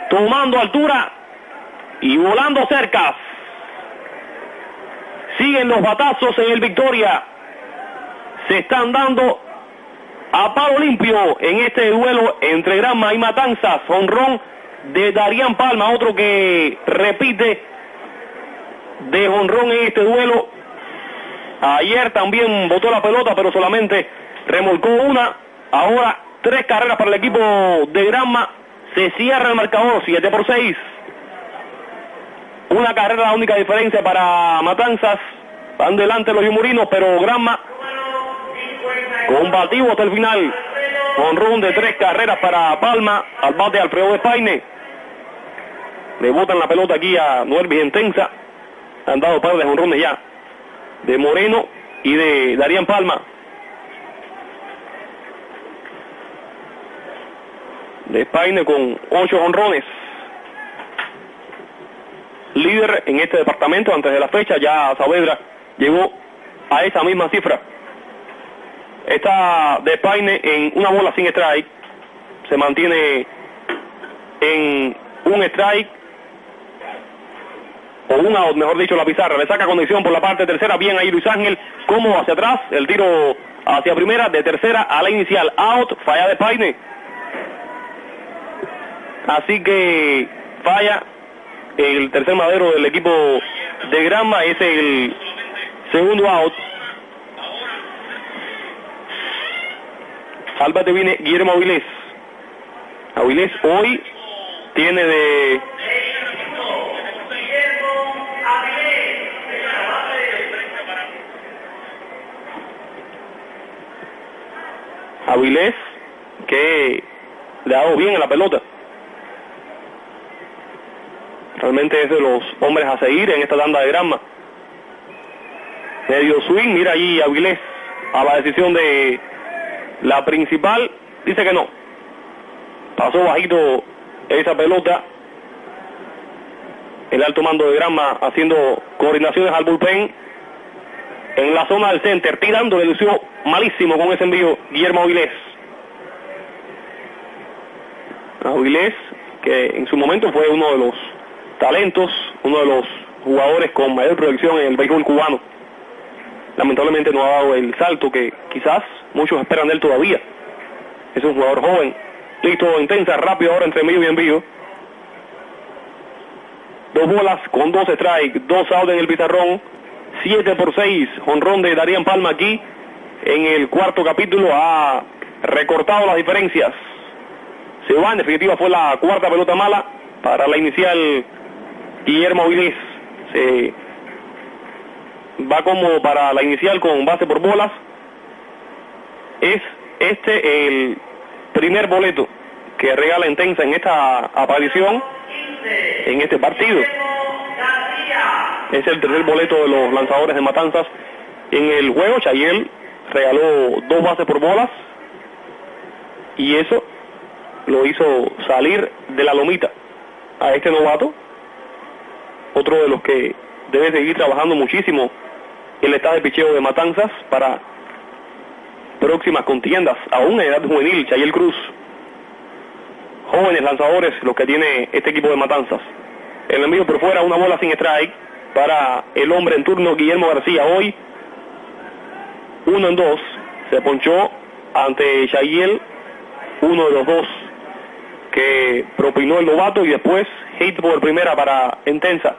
tomando altura y volando cerca. Siguen los batazos en el Victoria. Se están dando a palo limpio en este duelo entre Granma y Matanzas. Honrón de Darían Palma, otro que repite de honrón en este duelo. Ayer también botó la pelota, pero solamente remolcó una. Ahora tres carreras para el equipo de Granma. Se cierra el marcador, 7 por 6. Una carrera la única diferencia para Matanzas. Van delante los yumurinos, pero Granma combativo hasta el final. Honrón de tres carreras para Palma, al bate Alfredo de Paine. Le botan la pelota aquí a Noel Vigentensa. Han dado par de honrones ya. De Moreno y de Darían Palma. De Paine con ocho honrones. Líder en este departamento antes de la fecha, ya Saavedra llegó a esa misma cifra. Está de Paine en una bola sin strike. Se mantiene en un strike o un out, mejor dicho, la pizarra. Le saca condición por la parte tercera. Bien ahí Luis Ángel. Como hacia atrás. El tiro hacia primera. De tercera a la inicial. Out. Falla de Paine. Así que falla el tercer madero del equipo de Granma. Es el segundo out. Al bate viene Guillermo Avilés. Avilés hoy tiene de Avilés que le ha dado bien en la pelota. Realmente es de los hombres a seguir en esta tanda de grama. Medio swing, mira ahí Avilés a la decisión de la principal, dice que no. Pasó bajito esa pelota. El alto mando de grama haciendo coordinaciones al bullpen en la zona del center, tirando, le lució malísimo con ese envío Guillermo Avilés. Avilés, que en su momento fue uno de los talentos, uno de los jugadores con mayor proyección en el béisbol cubano. Lamentablemente no ha dado el salto que quizás muchos esperan de él todavía. Es un jugador joven, listo, intensa, rápido ahora entre medio y envío. Dos bolas con dos strikes, dos outs en el pizarrón, 7 por 6, honrón de Darían Palma aquí en el cuarto capítulo ha recortado las diferencias. Se va, en definitiva fue la cuarta pelota mala para la inicial Guillermo Vilés. Se va como para la inicial con base por bolas. Es este el primer boleto que regala Intensa en esta aparición, en este partido. Es el tercer boleto de los lanzadores de Matanzas en el juego. Chayel regaló dos bases por bolas y eso lo hizo salir de la lomita a este novato, otro de los que debe seguir trabajando muchísimo el estado de picheo de Matanzas para próximas contiendas, aún en edad juvenil, Chayel Cruz. Jóvenes lanzadores los que tiene este equipo de Matanzas. El envío por fuera, una bola sin strike para el hombre en turno Guillermo García. Hoy, uno en dos, se ponchó ante Chayel, uno de los dos que propinó el novato y después hit por primera para Intensa.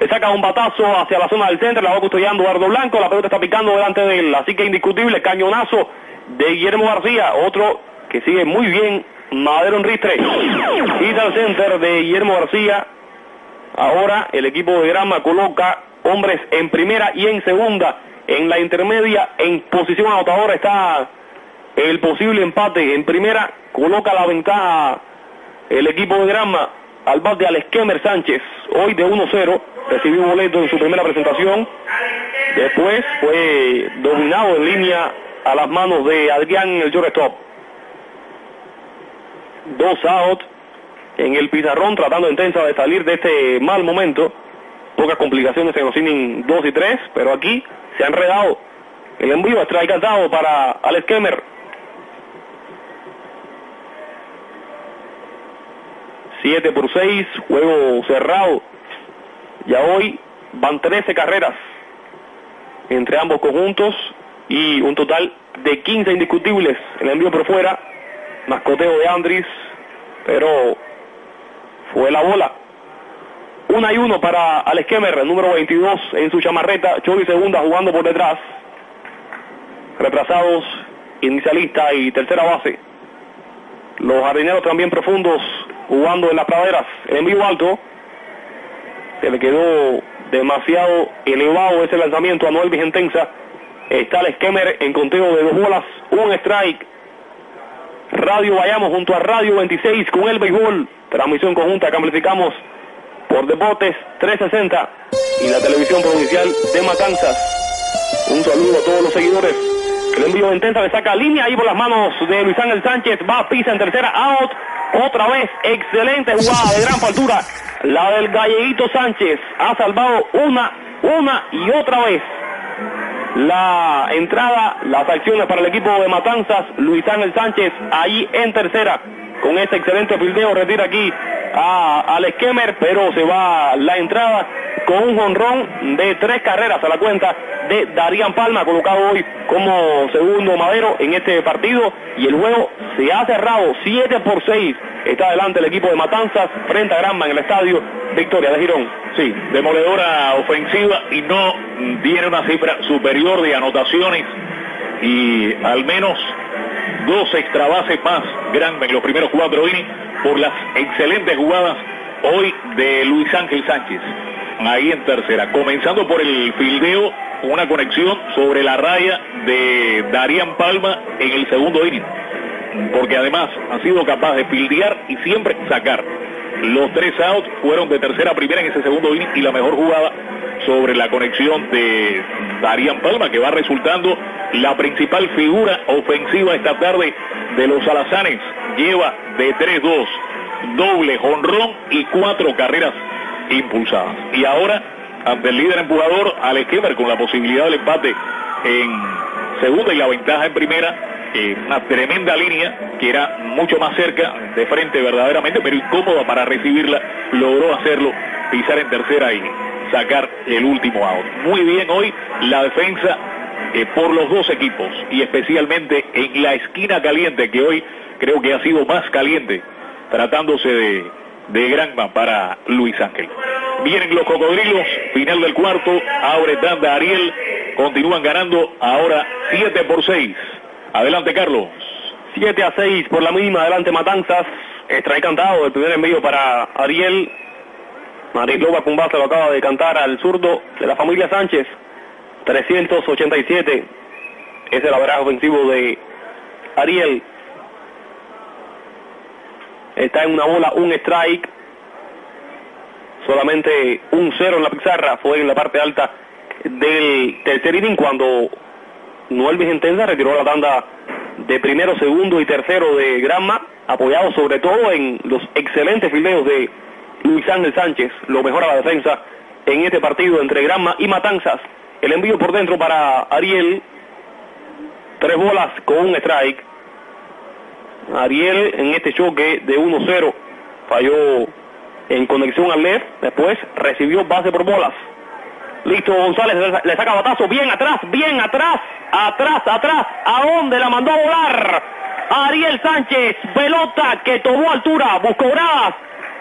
Le saca un batazo hacia la zona del centro, la va custodiando Eduardo Blanco, la pelota está picando delante de él, así que indiscutible, cañonazo de Guillermo García, otro que sigue muy bien, Madero en ristre, hit al center de Guillermo García, ahora el equipo de Grama coloca hombres en primera y en segunda, en la intermedia, en posición anotadora está el posible empate. En primera, coloca la ventaja el equipo de Grama al bate al Esquemer Sánchez, hoy de 1-0, recibió un boleto en su primera presentación, después fue dominado en línea a las manos de Adrián en el shortstop. Dos out, en el pizarrón tratando intensa de salir de este mal momento. Pocas complicaciones en los innings 2 y 3, pero aquí se ha enredado el envío strike cantado para Alex Kemmer. 7 por 6, juego cerrado. Ya hoy van 13 carreras entre ambos conjuntos y un total de 15 indiscutibles. El envío por fuera, mascoteo de Andris, pero fue la bola. Una y uno para Alex Kemmer, número 22 en su chamarreta, Chovy segunda jugando por detrás. Retrasados, inicialista y tercera base. Los jardineros también profundos jugando en las praderas. El envío alto. Se le quedó demasiado elevado ese lanzamiento a Noel Vigentenza. Está el Kemmer en conteo de dos bolas, un strike. Radio Vayamos junto a Radio 26 con el béisbol. Transmisión conjunta que amplificamos por Deportes 360 y la televisión provincial de Matanzas. Un saludo a todos los seguidores. El envío intensa le saca línea ahí por las manos de Luis Ángel Sánchez. Va, pisa en tercera, out. Otra vez, excelente jugada de gran altura. La del galleguito Sánchez ha salvado una, una y otra vez. La entrada, las acciones para el equipo de Matanzas, Luis Ángel Sánchez ahí en tercera. Con este excelente fildeo retira aquí a Alex Kemmer, pero se va la entrada con un jonrón de tres carreras a la cuenta de Darían Palma, colocado hoy como segundo madero en este partido. Y el juego se ha cerrado 7 por 6. Está adelante el equipo de Matanzas frente a Granma en el estadio Victoria de Girón. Sí, demoledora ofensiva y no tiene una cifra superior de anotaciones y al menos dos extra bases más Granma en los primeros cuatro innings por las excelentes jugadas hoy de Luis Ángel Sánchez ahí en tercera. Comenzando por el fildeo, una conexión sobre la raya de Darían Palma en el segundo inning. Porque además ha sido capaz de fildear y siempre sacar. Los tres outs fueron de tercera a primera en ese segundo inning y la mejor jugada sobre la conexión de Darían Palma, que va resultando la principal figura ofensiva esta tarde de los alazanes. Lleva de 3-2, doble jonrón y cuatro carreras impulsadas. Y ahora, ante el líder empujador, Alex Kemmer, con la posibilidad del empate en segunda y la ventaja en primera, eh, una tremenda línea que era mucho más cerca de frente verdaderamente, pero incómoda para recibirla, logró hacerlo, pisar en tercera y sacar el último out. Muy bien hoy la defensa eh, por los dos equipos y especialmente en la esquina caliente que hoy creo que ha sido más caliente tratándose de de Granma para Luis Ángel. Vienen los cocodrilos, final del cuarto, abre tanda Ariel, continúan ganando ahora 7 por 6. Adelante Carlos. 7 a 6 por la mínima, adelante Matanzas, extrae cantado el primer envío para Ariel. Marislova Cumbasa lo acaba de cantar al zurdo de la familia Sánchez. 387 es el abrazo ofensivo de Ariel. Está en una bola, un strike, solamente un cero en la pizarra, fue en la parte alta del tercer inning cuando Noel Vigentenza retiró la tanda de primero, segundo y tercero de Granma, apoyado sobre todo en los excelentes fileos de Luis Ángel Sánchez, lo mejor a la defensa en este partido entre Granma y Matanzas. El envío por dentro para Ariel, tres bolas con un strike. Ariel en este choque de 1-0 falló en conexión al left, después recibió base por bolas. Listo, González le saca batazo, bien atrás, bien atrás, atrás, atrás, ¿a dónde la mandó a volar? Ariel Sánchez, pelota que tomó altura, buscó gradas,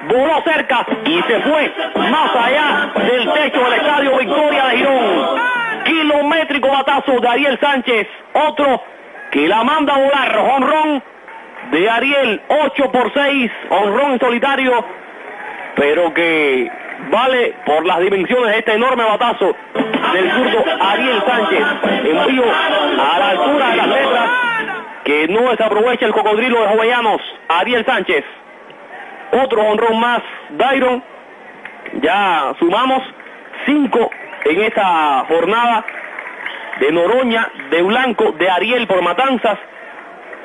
voló cerca y se fue más allá del techo del estadio Victoria de Girón. Kilométrico batazo de Ariel Sánchez, otro que la manda a volar, honrón de Ariel, 8 por 6, honrón en solitario, pero que vale por las dimensiones de este enorme batazo del zurdo Ariel Sánchez. Envío a la altura de las letras que no desaprovecha el cocodrilo de Jovellanos, Ariel Sánchez. Otro honrón más, Dairon. Ya sumamos 5 en esta jornada de Noroña, de Blanco, de Ariel por Matanzas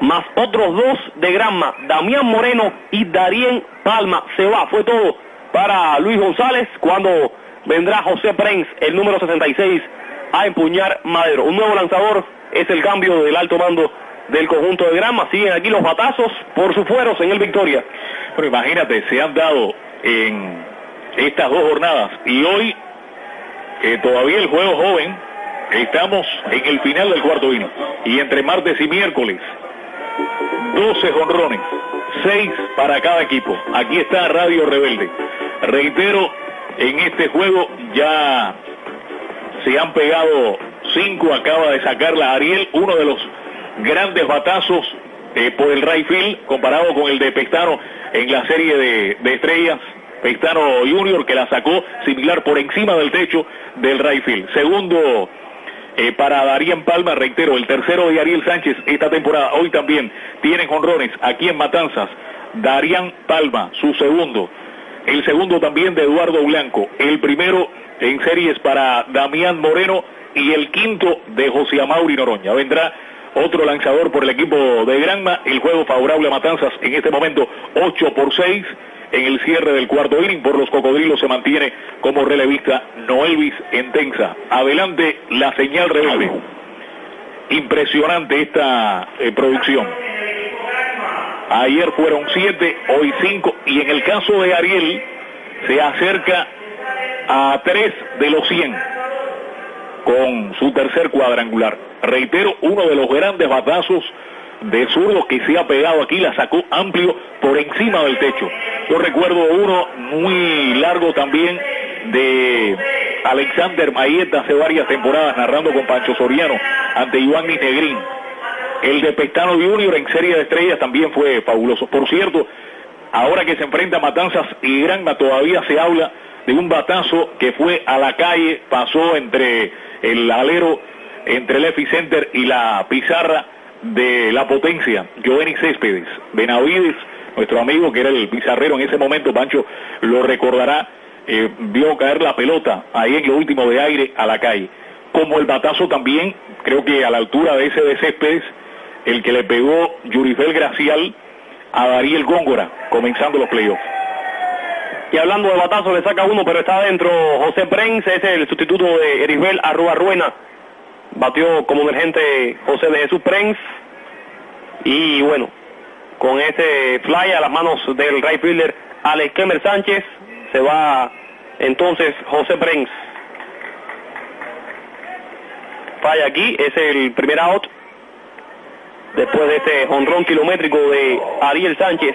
más otros dos de Granma, Damián Moreno y Darien Palma. Se va, fue todo para Luis González cuando vendrá José Prenz, el número 66, a empuñar Madero. Un nuevo lanzador es el cambio del alto mando del conjunto de Granma. Siguen aquí los batazos por sus fueros en el Victoria. Pero imagínate, se han dado en estas dos jornadas y hoy que todavía el juego joven, estamos en el final del cuarto vino y entre martes y miércoles 12 jonrones, 6 para cada equipo. Aquí está Radio Rebelde. Reitero, en este juego ya se han pegado 5, acaba de sacar la Ariel, uno de los grandes batazos eh, por el right field comparado con el de Pestano en la serie de, estrellas. Pestano Junior que la sacó similar por encima del techo del right field. Segundo eh, para Darían Palma, reitero, el tercero de Ariel Sánchez esta temporada, hoy también tiene jonrones aquí en Matanzas, Darían Palma, su segundo, el segundo también de Eduardo Blanco, el primero en series para Damián Moreno y el quinto de José Amauri Noroña. Vendrá otro lanzador por el equipo de Granma, el juego favorable a Matanzas en este momento 8 por 6 en el cierre del cuarto inning por los cocodrilos se mantiene como relevista Noelvis Entensa. Adelante la señal rebelde. Impresionante esta eh, producción. Ayer fueron siete, hoy cinco, y en el caso de Ariel se acerca a tres de los cien con su tercer cuadrangular. Reitero, uno de los grandes batazos de zurdo que se ha pegado aquí, la sacó amplio por encima del techo. Yo recuerdo uno muy largo también de Alexander Mayeta hace varias temporadas narrando con Pancho Soriano ante Iván Negrín. El de Pestano Junior en serie de estrellas también fue fabuloso. Por cierto, ahora que se enfrenta Matanzas y Granma todavía se habla de un batazo que fue a la calle, pasó entre el alero, entre el Epicenter y la pizarra de la potencia, Giovanni Céspedes, Benavides, nuestro amigo que era el pizarrero en ese momento, Pancho lo recordará, eh, vio caer la pelota ahí en lo último de aire a la calle. Como el batazo también, creo que a la altura de ese de Céspedes, el que le pegó Yurifel Gracial a Dariel Góngora, comenzando los playoffs. Y hablando de batazo, le saca uno, pero está adentro José Prenz, es el sustituto de Erisbel Arrua Ruena. Batió como emergente José de Jesús Prenz. Y bueno, con ese fly a las manos del right fielder Alex Kemer Sánchez, se va entonces José Prenz. Falla aquí, es el primer out. Después de este honrón kilométrico de Ariel Sánchez,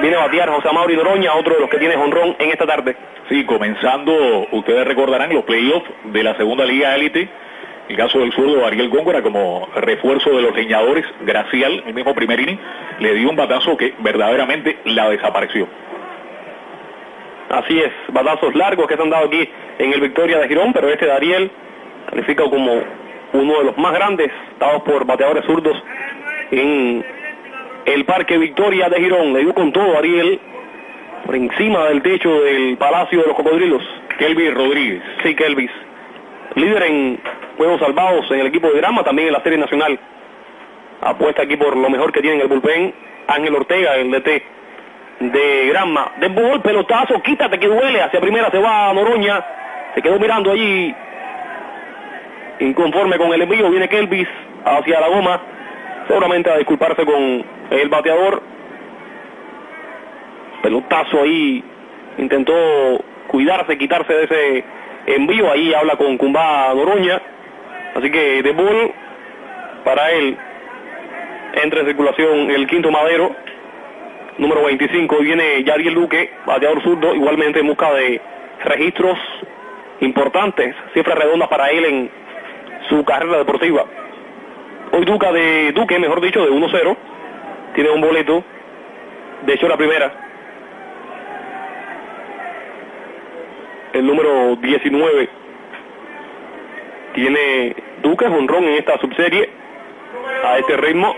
viene a batear José Mauri Doroña, otro de los que tiene honrón en esta tarde. Sí, comenzando, ustedes recordarán los playoffs de la segunda liga élite. El caso del zurdo Ariel Góngora como refuerzo de los leñadores, Gracial, el mismo primer inning, le dio un batazo que verdaderamente la desapareció. Así es, batazos largos que se han dado aquí en el Victoria de Girón, pero este de Ariel califica como uno de los más grandes dados por bateadores zurdos en el Parque Victoria de Girón. Le dio con todo Ariel por encima del techo del Palacio de los Cocodrilos. Kelvis Rodríguez. Sí, Kelvis. Líder en juegos salvados en el equipo de Grama, también en la Serie Nacional. Apuesta aquí por lo mejor que tiene en el bullpen. Ángel Ortega, el DT de Granma. De bol, pelotazo, quítate que duele. Hacia primera se va a Noroña. Se quedó mirando allí. Inconforme con el envío, viene Kelvis hacia la goma. Seguramente a disculparse con el bateador. Pelotazo ahí. Intentó cuidarse, quitarse de ese envío. Ahí habla con Cumba Noroña. Así que de bol para él. Entra en circulación el quinto madero número 25 viene Yadiel Luque, bateador zurdo, igualmente en busca de registros importantes, cifras redondas para él en su carrera deportiva. Hoy Duca de Duque, mejor dicho, de 1-0, tiene un boleto, de hecho la primera. El número 19 tiene Duque honrón en esta subserie a este ritmo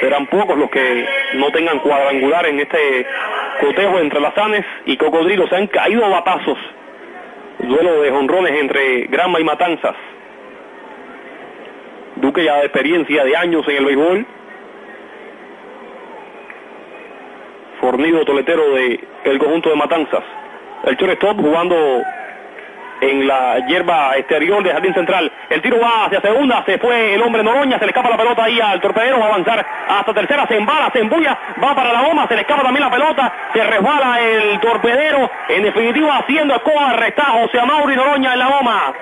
serán pocos los que no tengan cuadrangular en este cotejo entre Lazanes y Cocodrilo. Se han caído batazos. Duelo de jonrones entre Granma y Matanzas. Duque ya de experiencia de años en el béisbol. Fornido toletero de el conjunto de Matanzas. El shortstop jugando en la hierba exterior de Jardín Central. El tiro va hacia segunda, se fue el hombre Noroña, se le escapa la pelota ahí al torpedero, va a avanzar hasta tercera, se embala, se embulla, va para la goma, se le escapa también la pelota, se resbala el torpedero, en definitiva haciendo escoba, resta José Amauri Noroña en la goma.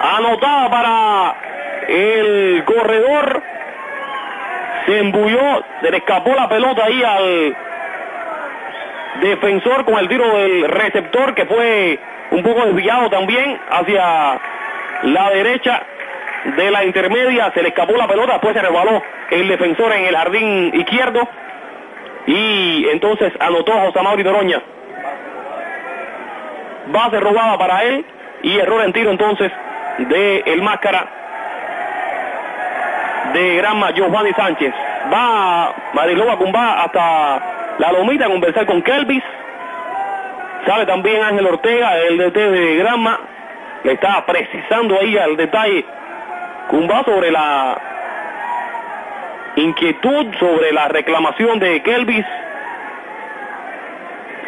Anotada para el corredor, se embulló, se le escapó la pelota ahí al defensor con el tiro del receptor que fue un poco desviado también hacia la derecha de la intermedia, se le escapó la pelota, después se resbaló el defensor en el jardín izquierdo y entonces anotó a José Mauri Doroña. Base robada para él y error en tiro entonces de el máscara de Granma Giovanni Sánchez. Va Mariloba Cumba hasta la lomita a conversar con Kelvis. Sale también Ángel Ortega, el DT de Granma. Le está precisando ahí al detalle Cumba sobre la inquietud, sobre la reclamación de Kelvis.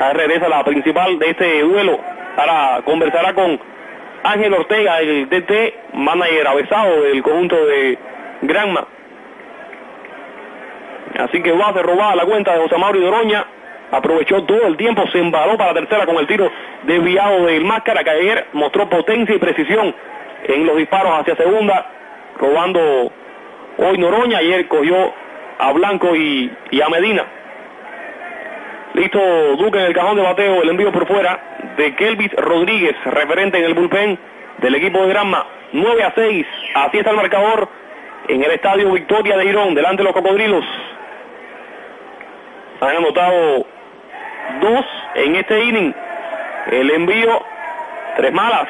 Ahora regresa la principal de este duelo. Ahora conversará con Ángel Ortega, el DT, manager avesado del conjunto de Granma. Así que va a ser robada la cuenta de José Mauro Doroña. Aprovechó todo el tiempo, se embaló para la tercera con el tiro desviado del máscara que ayer mostró potencia y precisión en los disparos hacia segunda, robando hoy Noroña. Ayer cogió a Blanco y, y a Medina. Listo Duque en el cajón de bateo, el envío por fuera de Kelvis Rodríguez, referente en el bullpen del equipo de Granma. 9 a 6, así está el marcador en el estadio Victoria de Irón, delante de los cocodrilos. Han anotado dos en este inning. El envío, tres malas.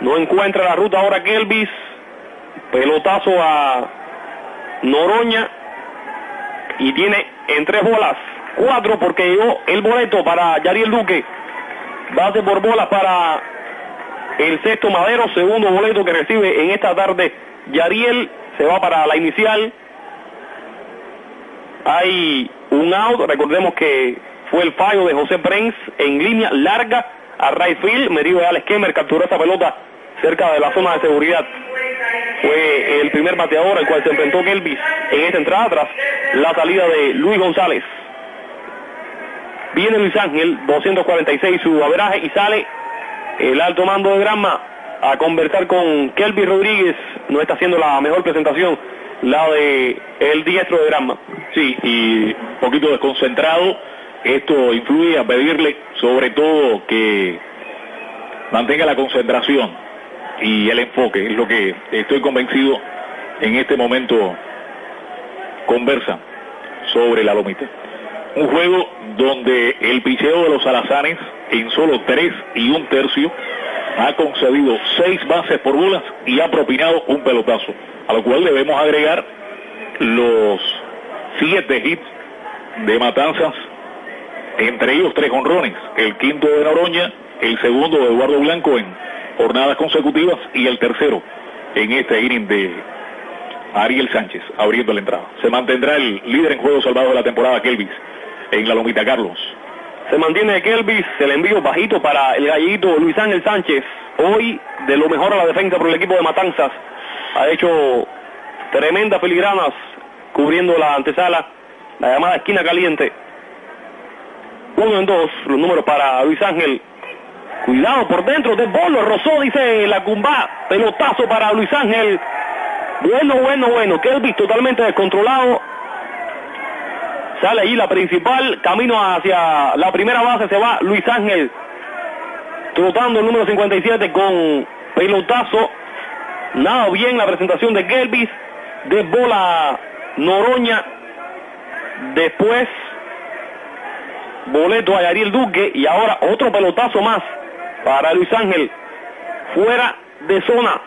No encuentra la ruta ahora Kelvis. Pelotazo a Noroña. Y tiene en tres bolas. Cuatro porque llegó el boleto para Yariel Duque. Base por bolas para el sexto Madero. Segundo boleto que recibe en esta tarde Yariel. Se va para la inicial. Hay un out, recordemos que fue el fallo de José Prenz en línea larga a right field, Medio de Alex Kemmer capturó esa pelota cerca de la zona de seguridad. Fue el primer bateador al cual se enfrentó Kelvis en esta entrada tras la salida de Luis González. Viene Luis Ángel, 246 su averaje y sale el alto mando de Granma a conversar con Kelvis Rodríguez. No está haciendo la mejor presentación la de el diestro de Granma. Sí, y un poquito desconcentrado. Esto influye a pedirle sobre todo que mantenga la concentración y el enfoque. Es lo que estoy convencido en este momento conversa sobre la lomita. Un juego donde el picheo de los alazanes en solo tres y un tercio ha concedido seis bases por bolas y ha propinado un pelotazo a lo cual debemos agregar los siete hits de Matanzas, entre ellos tres honrones, el quinto de Noroña, el segundo de Eduardo Blanco en jornadas consecutivas y el tercero en este inning de Ariel Sánchez abriendo la entrada. Se mantendrá el líder en juego salvado de la temporada Kelvis en la Lomita Carlos. Se mantiene Kelvis, el envío bajito para el gallito Luis Ángel Sánchez. Hoy de lo mejor a la defensa por el equipo de Matanzas ha hecho tremendas filigranas cubriendo la antesala, la llamada esquina caliente. Uno en dos, los números para Luis Ángel. Cuidado por dentro de Bolo, rozó, dice la Cumba. Pelotazo para Luis Ángel. Bueno, bueno, bueno. Kelvis totalmente descontrolado. Sale ahí la principal, camino hacia la primera base, se va Luis Ángel. Trotando el número 57 con pelotazo Nada bien la presentación de Gelbis, de bola Noroña. Después, boleto a Yariel Duque y ahora otro pelotazo más para Luis Ángel. Fuera de zona.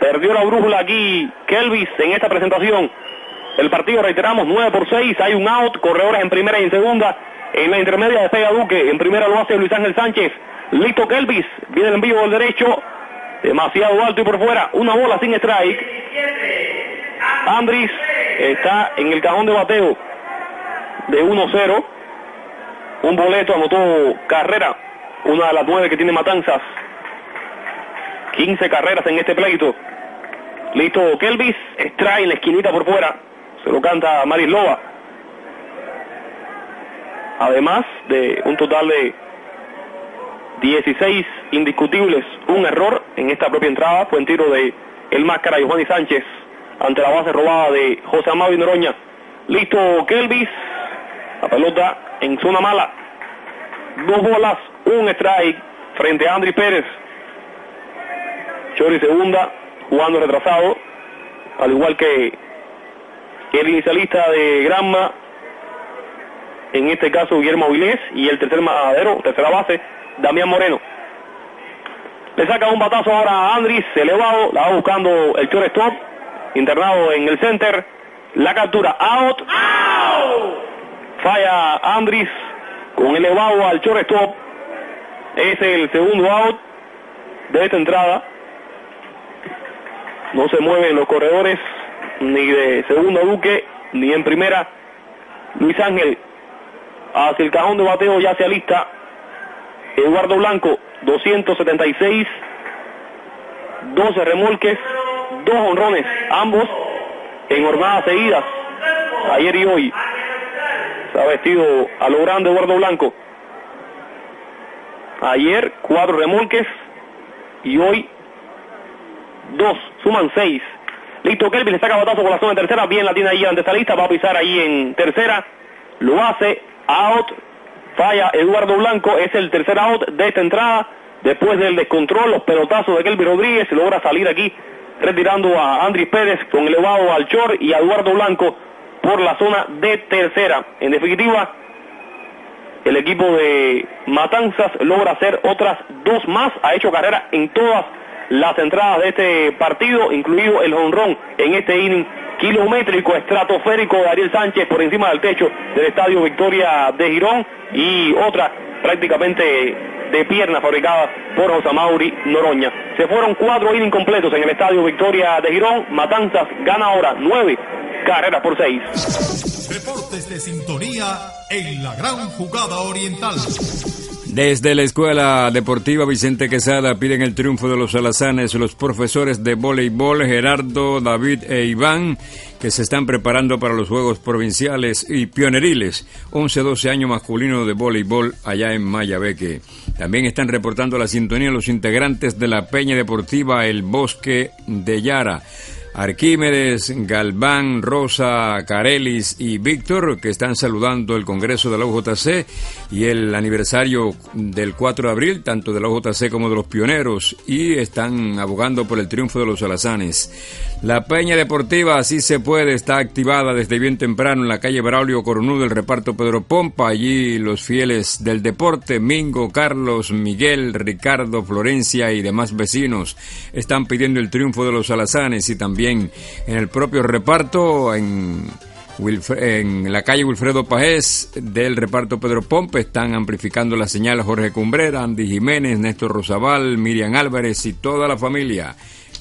Perdió la brújula aquí Kelvis en esta presentación. El partido, reiteramos, 9 por 6. Hay un out, corredores en primera y en segunda. En la intermedia de Pega Duque. En primera lo hace Luis Ángel Sánchez. Listo Kelvis. Viene el envío del derecho. Demasiado alto y por fuera. Una bola sin strike. Andris está en el cajón de bateo de 1-0. Un boleto anotó carrera. Una de las nueve que tiene Matanzas. 15 carreras en este pleito. Listo Kelvis. Strike en la esquinita por fuera. Se lo canta Marislova. Además de un total de 16 indiscutibles, un error en esta propia entrada, fue en tiro de el máscara Giovanni Sánchez ante la base robada de José Amado Noroña. Listo Kelvis, la pelota en zona mala, dos bolas, un strike frente a Andri Pérez. Chori segunda, jugando retrasado, al igual que el inicialista de Granma, en este caso Guillermo Vilés, y el tercer madero, tercera base, Damián Moreno. Le saca un batazo ahora a Andris, elevado, la va buscando el shortstop, internado en el center, la captura, out, falla Andris con elevado al shortstop, es el segundo out de esta entrada, no se mueven los corredores, ni de segundo Duque, ni en primera, Luis Ángel hacia el cajón de bateo ya se alista Eduardo Blanco, 276, 12 remolques, dos honrones, ambos en jornadas seguidas, ayer y hoy. Se ha vestido a lo grande Eduardo Blanco. Ayer cuatro remolques y hoy dos, suman seis. Listo, Kelvin le saca batazo por la zona de tercera, bien la tiene ahí ante esta lista, va a pisar ahí en tercera, lo hace, out, falla Eduardo Blanco, es el tercer out de esta entrada, después del descontrol, los pelotazos de Kelvin Rodríguez, logra salir aquí retirando a Andrés Pérez con elevado al Chor y a Eduardo Blanco por la zona de tercera. En definitiva, el equipo de Matanzas logra hacer otras dos más, ha hecho carrera en todas las entradas de este partido, incluido el honrón en este inning kilométrico estratosférico de Ariel Sánchez por encima del techo del Estadio Victoria de Girón y otra prácticamente de pierna fabricada por José Mauri Noroña. Se fueron cuatro innings completos en el Estadio Victoria de Girón. Matanzas gana ahora nueve carreras por seis. Deportes de sintonía en la gran jugada oriental. Desde la Escuela Deportiva Vicente Quesada piden el triunfo de los alazanes los profesores de voleibol Gerardo, David e Iván que se están preparando para los Juegos Provinciales y Pioneriles 11-12 años masculino de voleibol allá en Mayabeque. También están reportando la sintonía los integrantes de la Peña Deportiva El Bosque de Yara. Arquímedes, Galván, Rosa, Carelis y Víctor, que están saludando el Congreso de la UJC y el aniversario del 4 de abril, tanto de la UJC como de los pioneros, y están abogando por el triunfo de los alazanes. La Peña Deportiva, así se puede, está activada desde bien temprano en la calle Braulio Coronú del reparto Pedro Pompa. Allí los fieles del deporte, Mingo, Carlos, Miguel, Ricardo, Florencia y demás vecinos están pidiendo el triunfo de los alazanes y también en el propio reparto, en, la calle Wilfredo Pajés del reparto Pedro Pompe, están amplificando la señal Jorge Cumbrera, Andy Jiménez, Néstor Rosabal, Miriam Álvarez y toda la familia.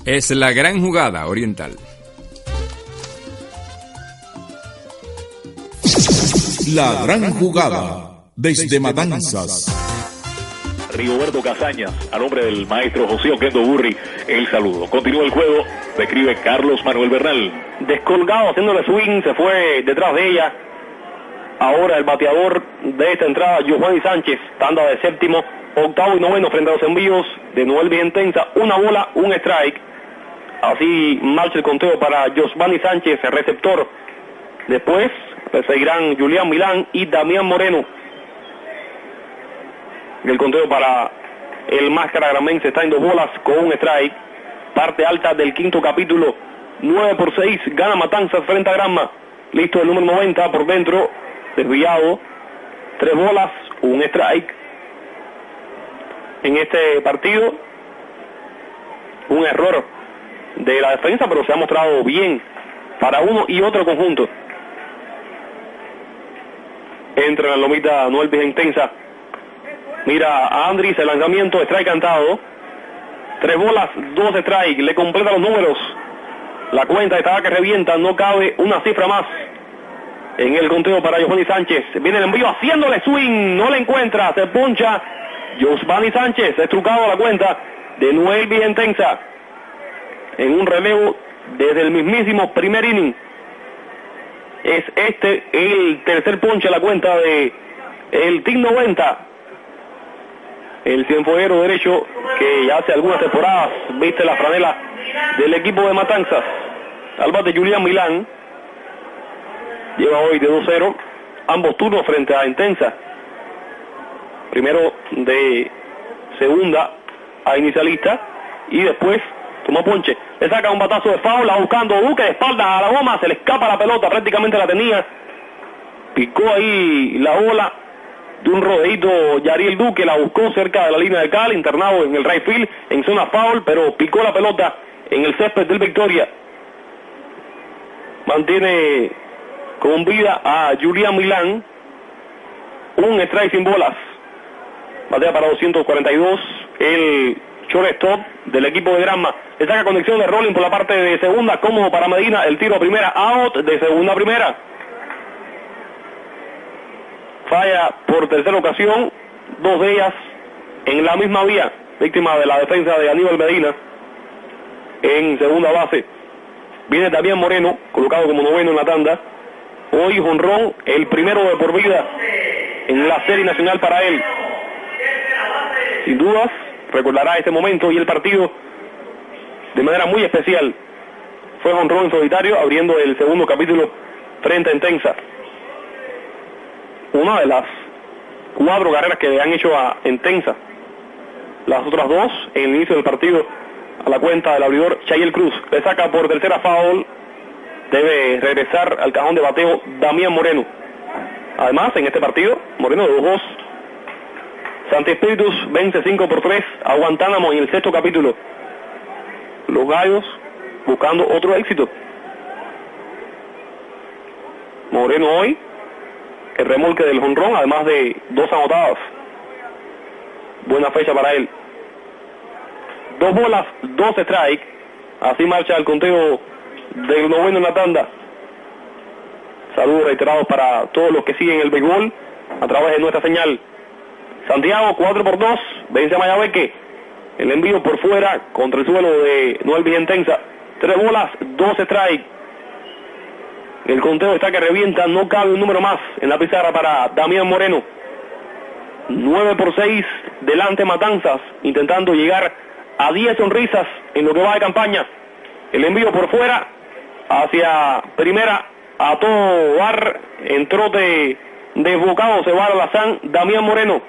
Es la gran jugada oriental. La gran jugada desde Matanzas. Rigoberto Casañas, a nombre del maestro José Oquendo Burri, el saludo. Continúa el juego, describe Carlos Manuel Bernal. Descolgado, haciéndole swing, se fue detrás de ella. Ahora el bateador de esta entrada, Giovanni Sánchez, tanda de séptimo, octavo y noveno frente a los envíos de Noel Vigentenza. Una bola, un strike. Así marcha el conteo para Giovanni Sánchez, el receptor. Después seguirán Julián Milán y Damián Moreno el conteo para el máscara gramense está en dos bolas con un strike. Parte alta del quinto capítulo. 9 por 6. Gana Matanzas frente a Granma. Listo el número 90 por dentro. Desviado. Tres bolas. Un strike. En este partido. Un error de la defensa, pero se ha mostrado bien para uno y otro conjunto. Entra en la lomita Noel Intensa Mira a Andris, el lanzamiento, strike cantado. Tres bolas, dos strike. Le completa los números. La cuenta estaba que revienta. No cabe una cifra más en el conteo para Giovanni Sánchez. Viene el envío haciéndole swing. No le encuentra. Se poncha. Giovanni Sánchez. Estrucado la cuenta de Noel Vigentensa. En un relevo desde el mismísimo primer inning. Es este el tercer ponche a la cuenta de el TIC 90 el cienfueguero derecho que ya hace algunas temporadas viste la franela del equipo de Matanzas. Al bate Julián Milán lleva hoy de 2-0 ambos turnos frente a Intensa. Primero de segunda a inicialista y después toma ponche. Le saca un batazo de faula buscando Duque de espalda a la goma, se le escapa la pelota, prácticamente la tenía. Picó ahí la bola de un rodeito Yariel Duque, la buscó cerca de la línea de cal, internado en el right field, en zona foul, pero picó la pelota en el césped del Victoria. Mantiene con vida a Julián Milán, un strike sin bolas. Batea para 242, el shortstop del equipo de Granma. Le saca conexión de Rolling por la parte de segunda, cómodo para Medina, el tiro a primera, out de segunda a primera falla por tercera ocasión, dos de ellas en la misma vía, víctima de la defensa de Aníbal Medina en segunda base. Viene también Moreno, colocado como noveno en la tanda. Hoy Jonrón, el primero de por vida en la serie nacional para él. Sin dudas, recordará este momento y el partido de manera muy especial. Fue Jonrón solitario, abriendo el segundo capítulo frente a Intensa una de las cuatro carreras que le han hecho a Intensa. Las otras dos en el inicio del partido a la cuenta del abridor Chayel Cruz. Le saca por tercera foul. Debe regresar al cajón de bateo Damián Moreno. Además, en este partido, Moreno de 2-2. Santi Espíritus vence 5 por 3 a Guantánamo en el sexto capítulo. Los gallos buscando otro éxito. Moreno hoy el remolque del jonrón, además de dos anotadas. Buena fecha para él. Dos bolas, dos strikes. Así marcha el conteo del noveno en la tanda. Saludos reiterados para todos los que siguen el béisbol a través de nuestra señal. Santiago 4 por 2, vence a Mayabeque. El envío por fuera contra el suelo de Noel Vigentensa. Tres bolas, dos strikes. El conteo está que revienta, no cabe un número más en la pizarra para Damián Moreno. 9 por 6, delante Matanzas, intentando llegar a 10 sonrisas en lo que va de campaña. El envío por fuera, hacia primera, a todo bar, en trote desbocado, se va a la San Damián Moreno.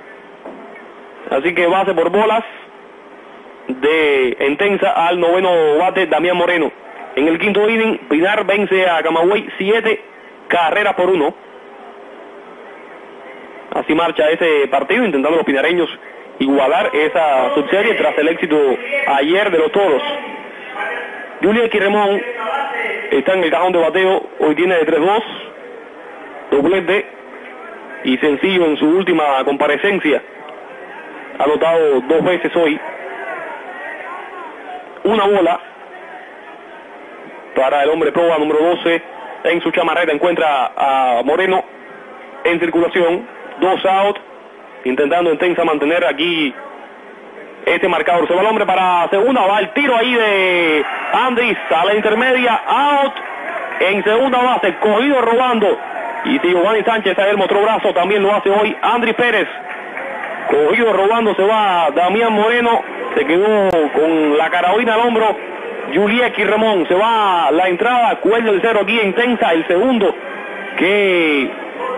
Así que base por bolas de Intensa al noveno bate Damián Moreno. En el quinto inning, Pinar vence a Camagüey 7 carreras por uno. Así marcha ese partido, intentando los pinareños igualar esa subserie tras el éxito ayer de los toros. Julia Quirremón está en el cajón de bateo, hoy tiene de 3-2, doblete y sencillo en su última comparecencia. Ha anotado dos veces hoy. Una bola para el hombre proa número 12 en su chamarreta encuentra a Moreno en circulación, dos out, intentando intensa mantener aquí este marcador. Se va el hombre para segunda, va el tiro ahí de Andris a la intermedia, out. En segunda base, cogido robando. Y si Giovanni Sánchez a él mostró brazo, también lo hace hoy Andris Pérez. Cogido robando se va Damián Moreno, se quedó con la carabina al hombro Julieki Ramón. Se va la entrada, cuelga el cero aquí intensa, el segundo que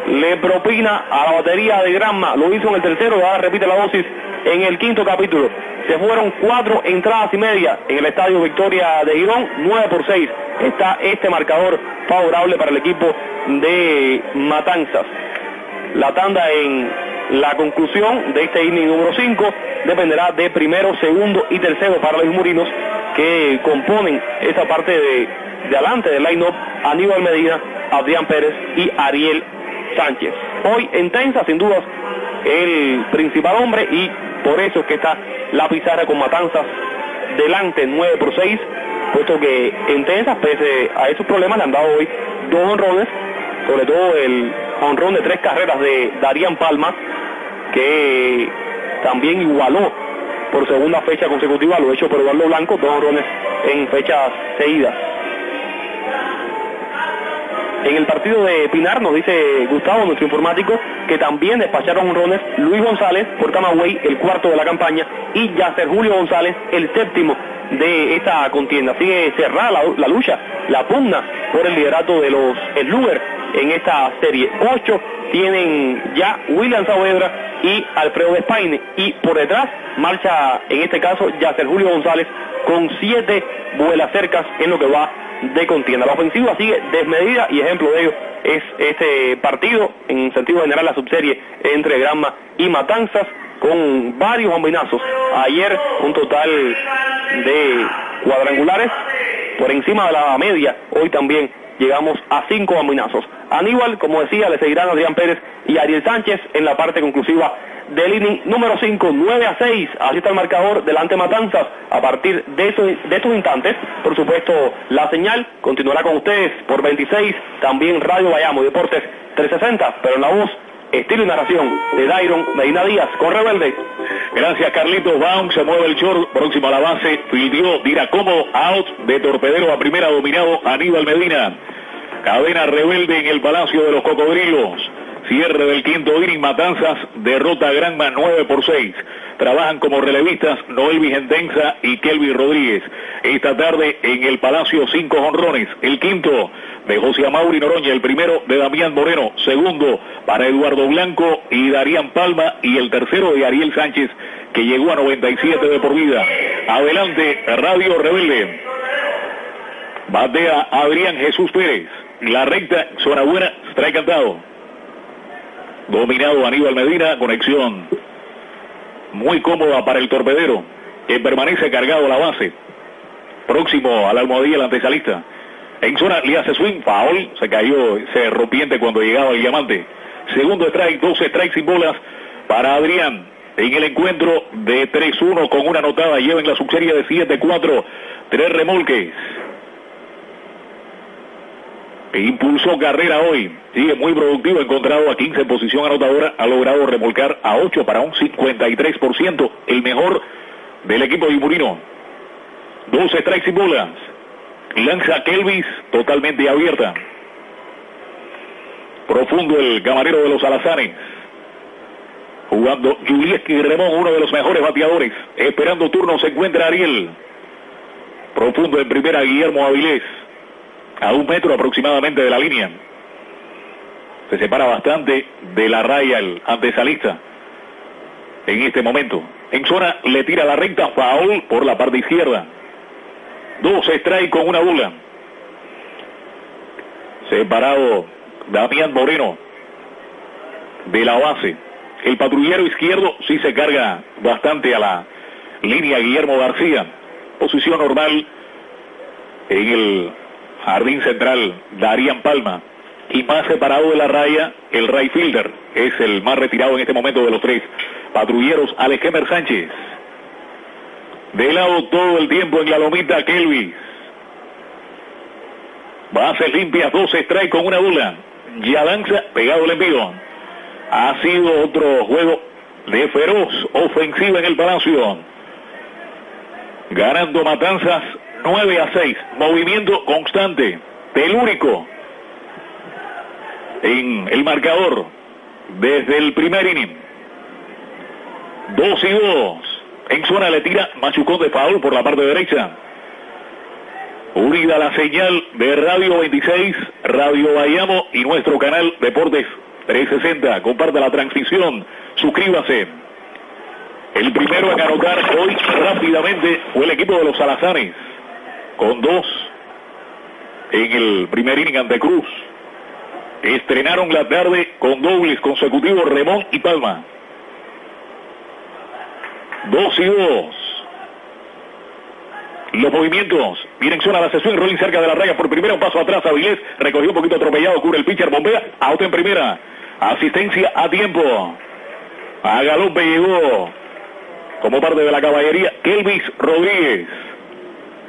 le propina a la batería de Granma. Lo hizo en el tercero ahora repite la dosis en el quinto capítulo. Se fueron cuatro entradas y media en el estadio Victoria de Girón, 9 por 6. Está este marcador favorable para el equipo de Matanzas. La tanda en la conclusión de este inning número 5 dependerá de primero, segundo y tercero para los murinos que componen esa parte de, de adelante del line-up, Aníbal Medina, Adrián Pérez y Ariel Sánchez. Hoy en Tensa, sin dudas, el principal hombre y por eso es que está la pizarra con Matanzas delante 9 por 6, puesto que en Texas, pese a esos problemas, le han dado hoy dos honrones, sobre todo el honrón de tres carreras de Darían Palma, que también igualó por segunda fecha consecutiva lo hecho por Eduardo Blanco, dos honrones en fechas seguidas. En el partido de Pinar nos dice Gustavo, nuestro informático, que también despacharon honrones Luis González por Camagüey, el cuarto de la campaña, y Yacer Julio González, el séptimo de esta contienda. Sigue cerrada la, la lucha, la pugna por el liderato de los Sluger en esta serie. Ocho tienen ya William Saavedra y Alfredo Despaine. Y por detrás marcha, en este caso, Yacer Julio González con siete vuelas cercas en lo que va de contienda. La ofensiva sigue desmedida y ejemplo de ello es este partido, en sentido general la subserie entre Granma y Matanzas, con varios bombinazos. Ayer un total de cuadrangulares por encima de la media. Hoy también llegamos a cinco bombinazos. Aníbal, como decía, le seguirán Adrián Pérez y Ariel Sánchez en la parte conclusiva del inning número 5, 9 a 6. Así está el marcador delante Matanzas. A partir de, eso, de estos instantes, por supuesto, la señal continuará con ustedes por 26. También Radio Bayamo Deportes 360, pero en la voz estilo y narración de Dairon Medina Díaz con Rebelde. Gracias Carlitos Baum, se mueve el short, próximo a la base, fildió, tira cómodo, out de torpedero a primera dominado Aníbal Medina. Cadena rebelde en el Palacio de los Cocodrilos. Cierre del quinto inning, Matanzas derrota a Granma 9 por 6. Trabajan como relevistas Noel Vigentenza y Kelvin Rodríguez. Esta tarde en el Palacio cinco honrones. El quinto de José Amauri Noroña, el primero de Damián Moreno, segundo para Eduardo Blanco y Darían Palma y el tercero de Ariel Sánchez que llegó a 97 de por vida. Adelante, Radio Rebelde. Batea Adrián Jesús Pérez. La recta, zona buena, strike cantado. Dominado Aníbal Medina, conexión muy cómoda para el torpedero, que permanece cargado a la base. Próximo a la almohadilla el antesalista. En zona le hace swing, foul, se cayó ese rompiente cuando llegaba el diamante. Segundo strike, 12 strikes sin bolas para Adrián. En el encuentro de 3-1 con una anotada, lleva en la subserie de 7-4, tres remolques. Impulsó carrera hoy. Sigue muy productivo, encontrado a 15 en posición anotadora. Ha logrado remolcar a 8 para un 53%. El mejor del equipo de Murino. 12 strikes y bolas. Lanza Kelvis totalmente abierta. Profundo el camarero de los alazanes. Jugando Julieski Remón, uno de los mejores bateadores. Esperando turno se encuentra Ariel. Profundo en primera Guillermo Avilés a un metro aproximadamente de la línea. Se separa bastante de la raya el antesalista en este momento. En zona le tira la recta, foul por la parte izquierda. Dos strike con una bula. Separado Damián Moreno de la base. El patrullero izquierdo sí se carga bastante a la línea Guillermo García. Posición normal en el Jardín Central, Darían Palma. Y más separado de la raya, el right fielder. Es el más retirado en este momento de los tres. Patrulleros, Alexemer Sánchez. De lado todo el tiempo en la lomita, Kelvis. Bases limpias, dos strike con una dula. Ya lanza, pegado el envío. Ha sido otro juego de feroz ofensiva en el Palacio. Ganando Matanzas 9 a 6. Movimiento constante, telúrico en el marcador desde el primer inning. 2 y 2. En zona le tira Machucón de foul por la parte derecha. Unida la señal de Radio 26, Radio Bayamo y nuestro canal Deportes 360. Comparta la transmisión, suscríbase. El primero en anotar hoy rápidamente fue el equipo de los Salazanes con dos en el primer inning ante Cruz. Estrenaron la tarde con dobles consecutivos Remón y Palma. Dos y dos. Los movimientos. Vienen zona la sesión. Rolling cerca de la raya por primera. Un paso atrás. Avilés recogió un poquito atropellado. Cubre el pitcher. Bombea. Auto en primera. Asistencia a tiempo. A galope llegó como parte de la caballería, Kelvis Rodríguez.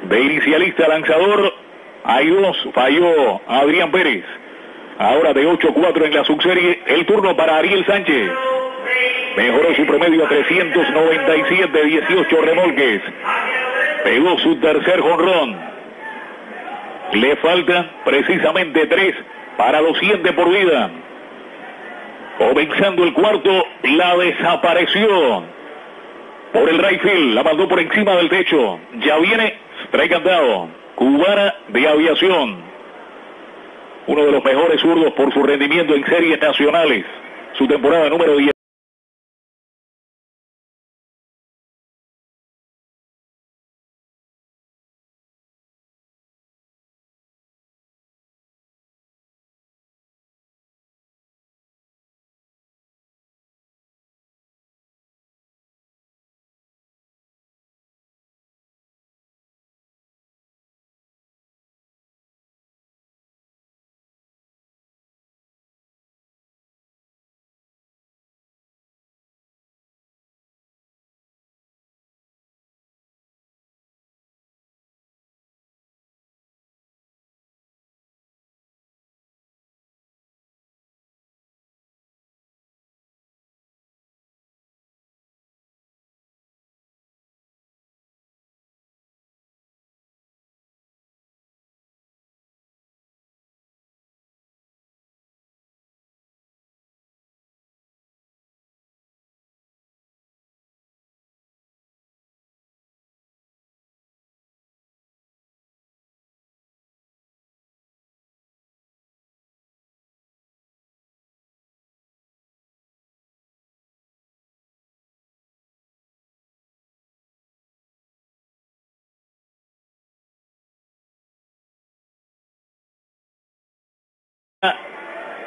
De inicialista lanzador, hay dos, falló Adrián Pérez. Ahora de 8-4 en la subserie, el turno para Ariel Sánchez. Mejoró su promedio a 397, 18 remolques. Pegó su tercer jonrón. Le faltan precisamente tres para los 100 de por vida. Comenzando el cuarto, la desapareció. Por el right field, la mandó por encima del techo. Ya viene strike andado. Cubana de aviación. Uno de los mejores zurdos por su rendimiento en series nacionales. Su temporada número 10.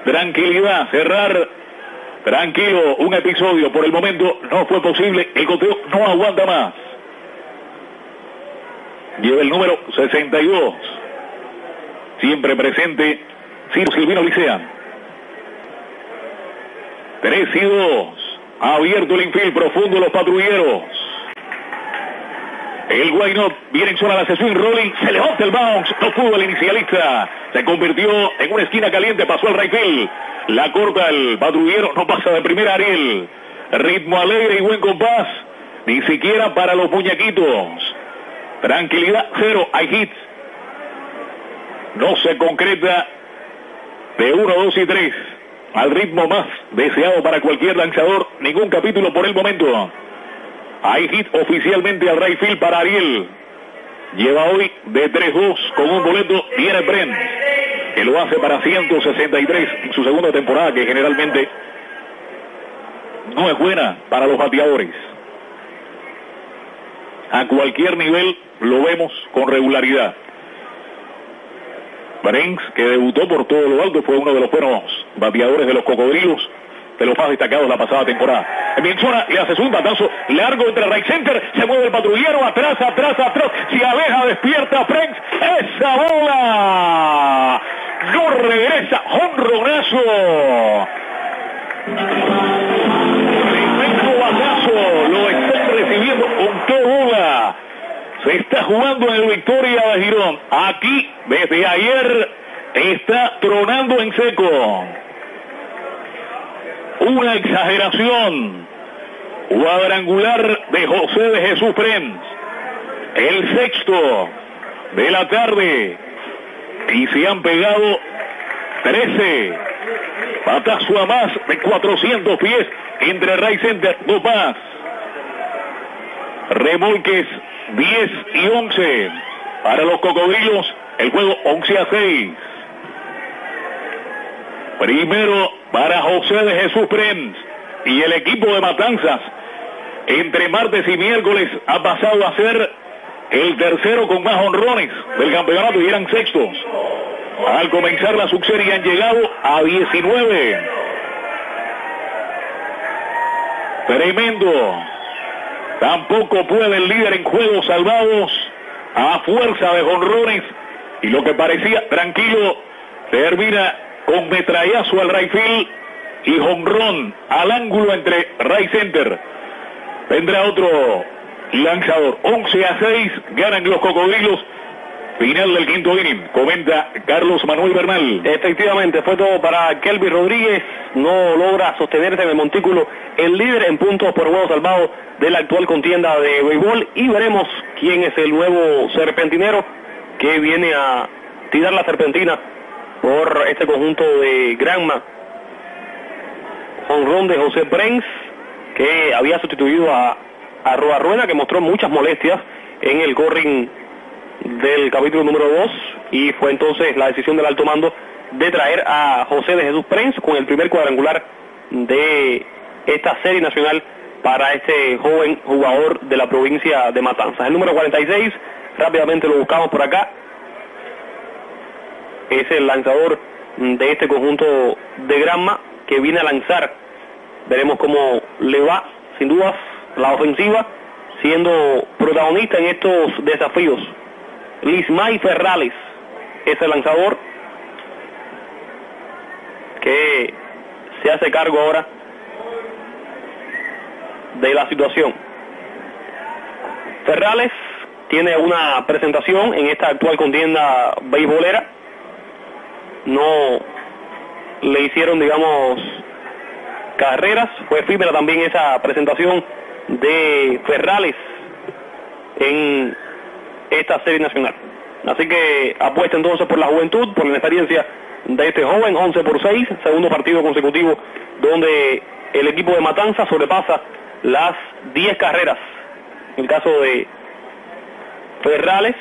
Tranquilidad, cerrar tranquilo un episodio. Por el momento no fue posible. El conteo no aguanta más. Lleva el número 62. Siempre presente Ciro Silvino Licea. 3 y 2. Abierto el infield profundo los patrulleros. El Guaynot viene en zona de la sesión rolling, se levanta el bounce, no pudo el inicialista, se convirtió en una esquina caliente, pasó al right field, la corta el patrullero, no pasa de primera Ariel, ritmo alegre y buen compás, ni siquiera para los muñequitos, tranquilidad cero, hay hits, no se concreta de 1, 2 y 3, al ritmo más deseado para cualquier lanzador, ningún capítulo por el momento. Hay hit oficialmente al right field para Ariel. Lleva hoy de 3-2 con un boleto. Viene Brent, que lo hace para 163 en su segunda temporada, que generalmente no es buena para los bateadores. A cualquier nivel lo vemos con regularidad. Brent, que debutó por todo lo alto, fue uno de los buenos bateadores de los cocodrilos de los más destacados la pasada temporada. En zona le hace su batazo largo entre el right center, se mueve el patrullero, atrás, atrás, atrás, se aleja, despierta Franks, esa bola no regresa, honronazo. Tremendo batazo, lo están recibiendo con toda Se está jugando en el Victoria de Girón. Aquí, desde ayer, está tronando en seco una exageración. Cuadrangular de José de Jesús Prens. El sexto de la tarde. Y se han pegado 13. Patazo a más de 400 pies entre Ray Center, dos más. Remolques 10 y 11. Para los cocodrilos, el juego 11 a 6. Primero para José de Jesús Prens y el equipo de Matanzas. Entre martes y miércoles ha pasado a ser el tercero con más honrones del campeonato y eran sextos. Al comenzar la subserie han llegado a 19. Tremendo. Tampoco puede el líder en juegos salvados a fuerza de honrones y lo que parecía tranquilo termina con metrallazo al right field y jonrón al ángulo entre right center. Vendrá otro lanzador. 11 a 6 ganan los cocodrilos. Final del quinto inning, comenta Carlos Manuel Bernal. Efectivamente, fue todo para Kelvin Rodríguez. No logra sostenerse en el montículo el líder en puntos por juego salvado de la actual contienda de béisbol. Y veremos quién es el nuevo serpentinero que viene a tirar la serpentina por este conjunto de Granma. Honrón de José Brenz, que había sustituido a, a Rueda, que mostró muchas molestias en el corring del capítulo número 2 y fue entonces la decisión del alto mando de traer a José de Jesús Prenz con el primer cuadrangular de esta serie nacional para este joven jugador de la provincia de Matanzas. El número 46, rápidamente lo buscamos por acá, es el lanzador de este conjunto de Granma que viene a lanzar. Veremos cómo le va, sin dudas, la ofensiva, siendo protagonista en estos desafíos. Lismay Ferrales es el lanzador que se hace cargo ahora de la situación. Ferrales tiene una presentación en esta actual contienda beisbolera. No le hicieron, digamos, carreras. Fue efímera también esa presentación de Ferrales en esta serie nacional. Así que apuesta entonces por la juventud, por la experiencia de este joven, 11 por 6, segundo partido consecutivo donde el equipo de Matanza sobrepasa las 10 carreras. En el caso de Ferrales,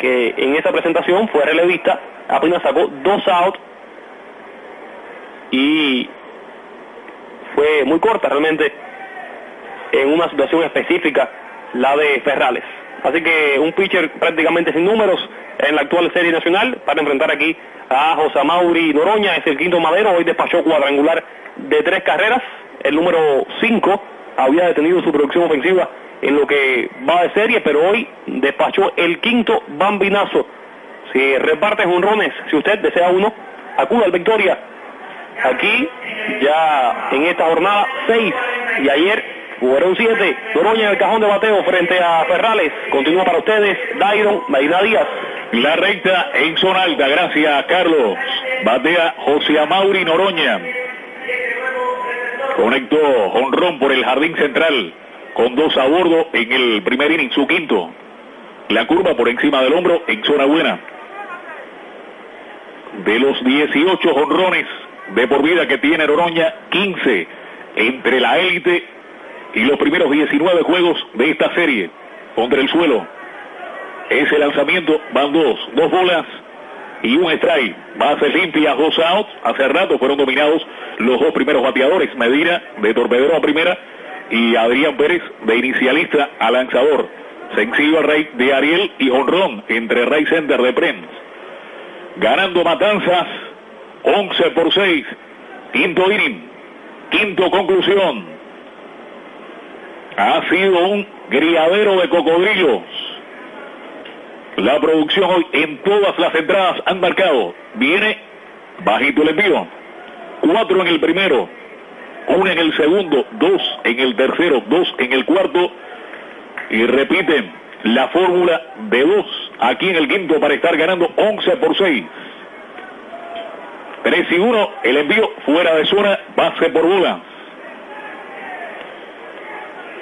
que en esa presentación fue relevista, apenas sacó dos outs y fue muy corta realmente en una situación específica la de Ferrales. Así que un pitcher prácticamente sin números en la actual serie nacional para enfrentar aquí a José Mauri Noroña, es el quinto madero, hoy despachó cuadrangular de tres carreras, el número 5 había detenido su producción ofensiva en lo que va de serie, pero hoy despachó el quinto bambinazo. Si reparte jonrones, si usted desea uno, acuda al Victoria. Aquí ya en esta jornada 6 y ayer fueron 7. Noroña en el cajón de bateo frente a Ferrales. Continúa para ustedes Dairon Medina Díaz. La recta en zona alta, gracias Carlos. Batea José Amauri Noroña. Conectó honrón por el jardín central con dos a bordo en el primer inning, su quinto. La curva por encima del hombro en zona buena. De los 18 honrones de por vida que tiene Noroña, 15 entre la élite y los primeros 19 juegos de esta serie contra el suelo. Ese lanzamiento van dos, dos bolas y un strike. Base limpia, dos outs. Hace rato fueron dominados los dos primeros bateadores. Medina de torpedero a primera y Adrián Pérez de inicialista a lanzador. Sencillo rey de Ariel y honrón entre Ray Center de Prenz. Ganando Matanzas 11 por 6. Quinto inning. Quinto conclusión. Ha sido un griadero de cocodrilos. La producción hoy en todas las entradas han marcado. Viene bajito el envío. Cuatro en el primero, uno en el segundo, dos en el tercero, dos en el cuarto. Y repiten la fórmula de dos aquí en el quinto para estar ganando 11 por 6. 3 y 1, el envío fuera de zona, base por bola.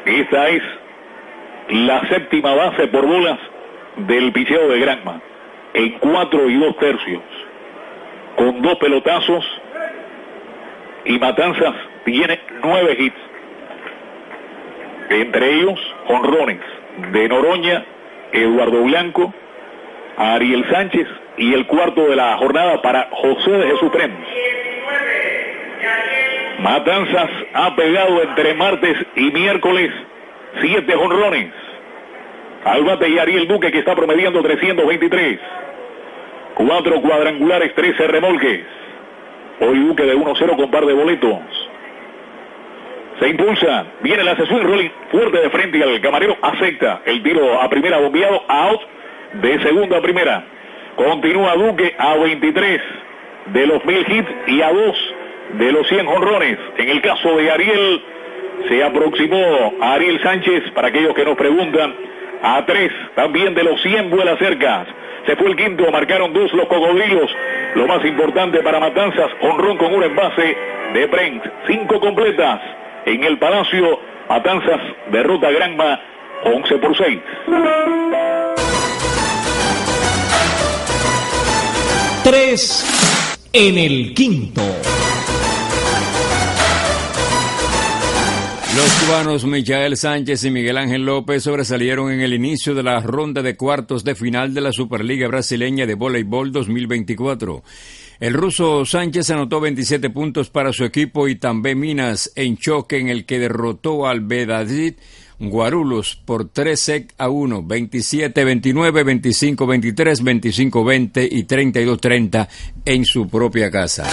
Esta es la séptima base por bolas del picheo de Granma. En 4 y 2 tercios. Con dos pelotazos. Y Matanzas tiene 9 hits. Entre ellos, honrones de Noroña, Eduardo Blanco, Ariel Sánchez y el cuarto de la jornada para José de Jesús Pren. Matanzas ha pegado entre martes y miércoles siete jonrones. Albate y Ariel Duque que está promediando 323. Cuatro cuadrangulares, 13 remolques. Hoy Duque de 1-0 con par de boletos. Se impulsa, viene la sesión rolling fuerte de frente al camarero, acepta el tiro a primera bombeado, out de segunda a primera. Continúa Duque a 23 de los mil hits y a 2 de los 100 jonrones. En el caso de Ariel, Se aproximó a Ariel Sánchez, para aquellos que nos preguntan, a tres también de los 100 vuelas cercas. Se fue el quinto, marcaron dos los cocodrilos. Lo más importante para Matanzas, honrón con un envase de Brent. Cinco completas en el Palacio. Matanzas derrota Granma 11 por 6. En el quinto. Los cubanos Michael Sánchez y Miguel Ángel López sobresalieron en el inicio de la ronda de cuartos de final de la Superliga Brasileña de Voleibol 2024. El ruso Sánchez anotó 27 puntos para su equipo y también Minas en choque en el que derrotó al Bedadit Guarulhos por 3 sec a 1, 27-29, 25-23, 25-20 y 32-30 en su propia casa.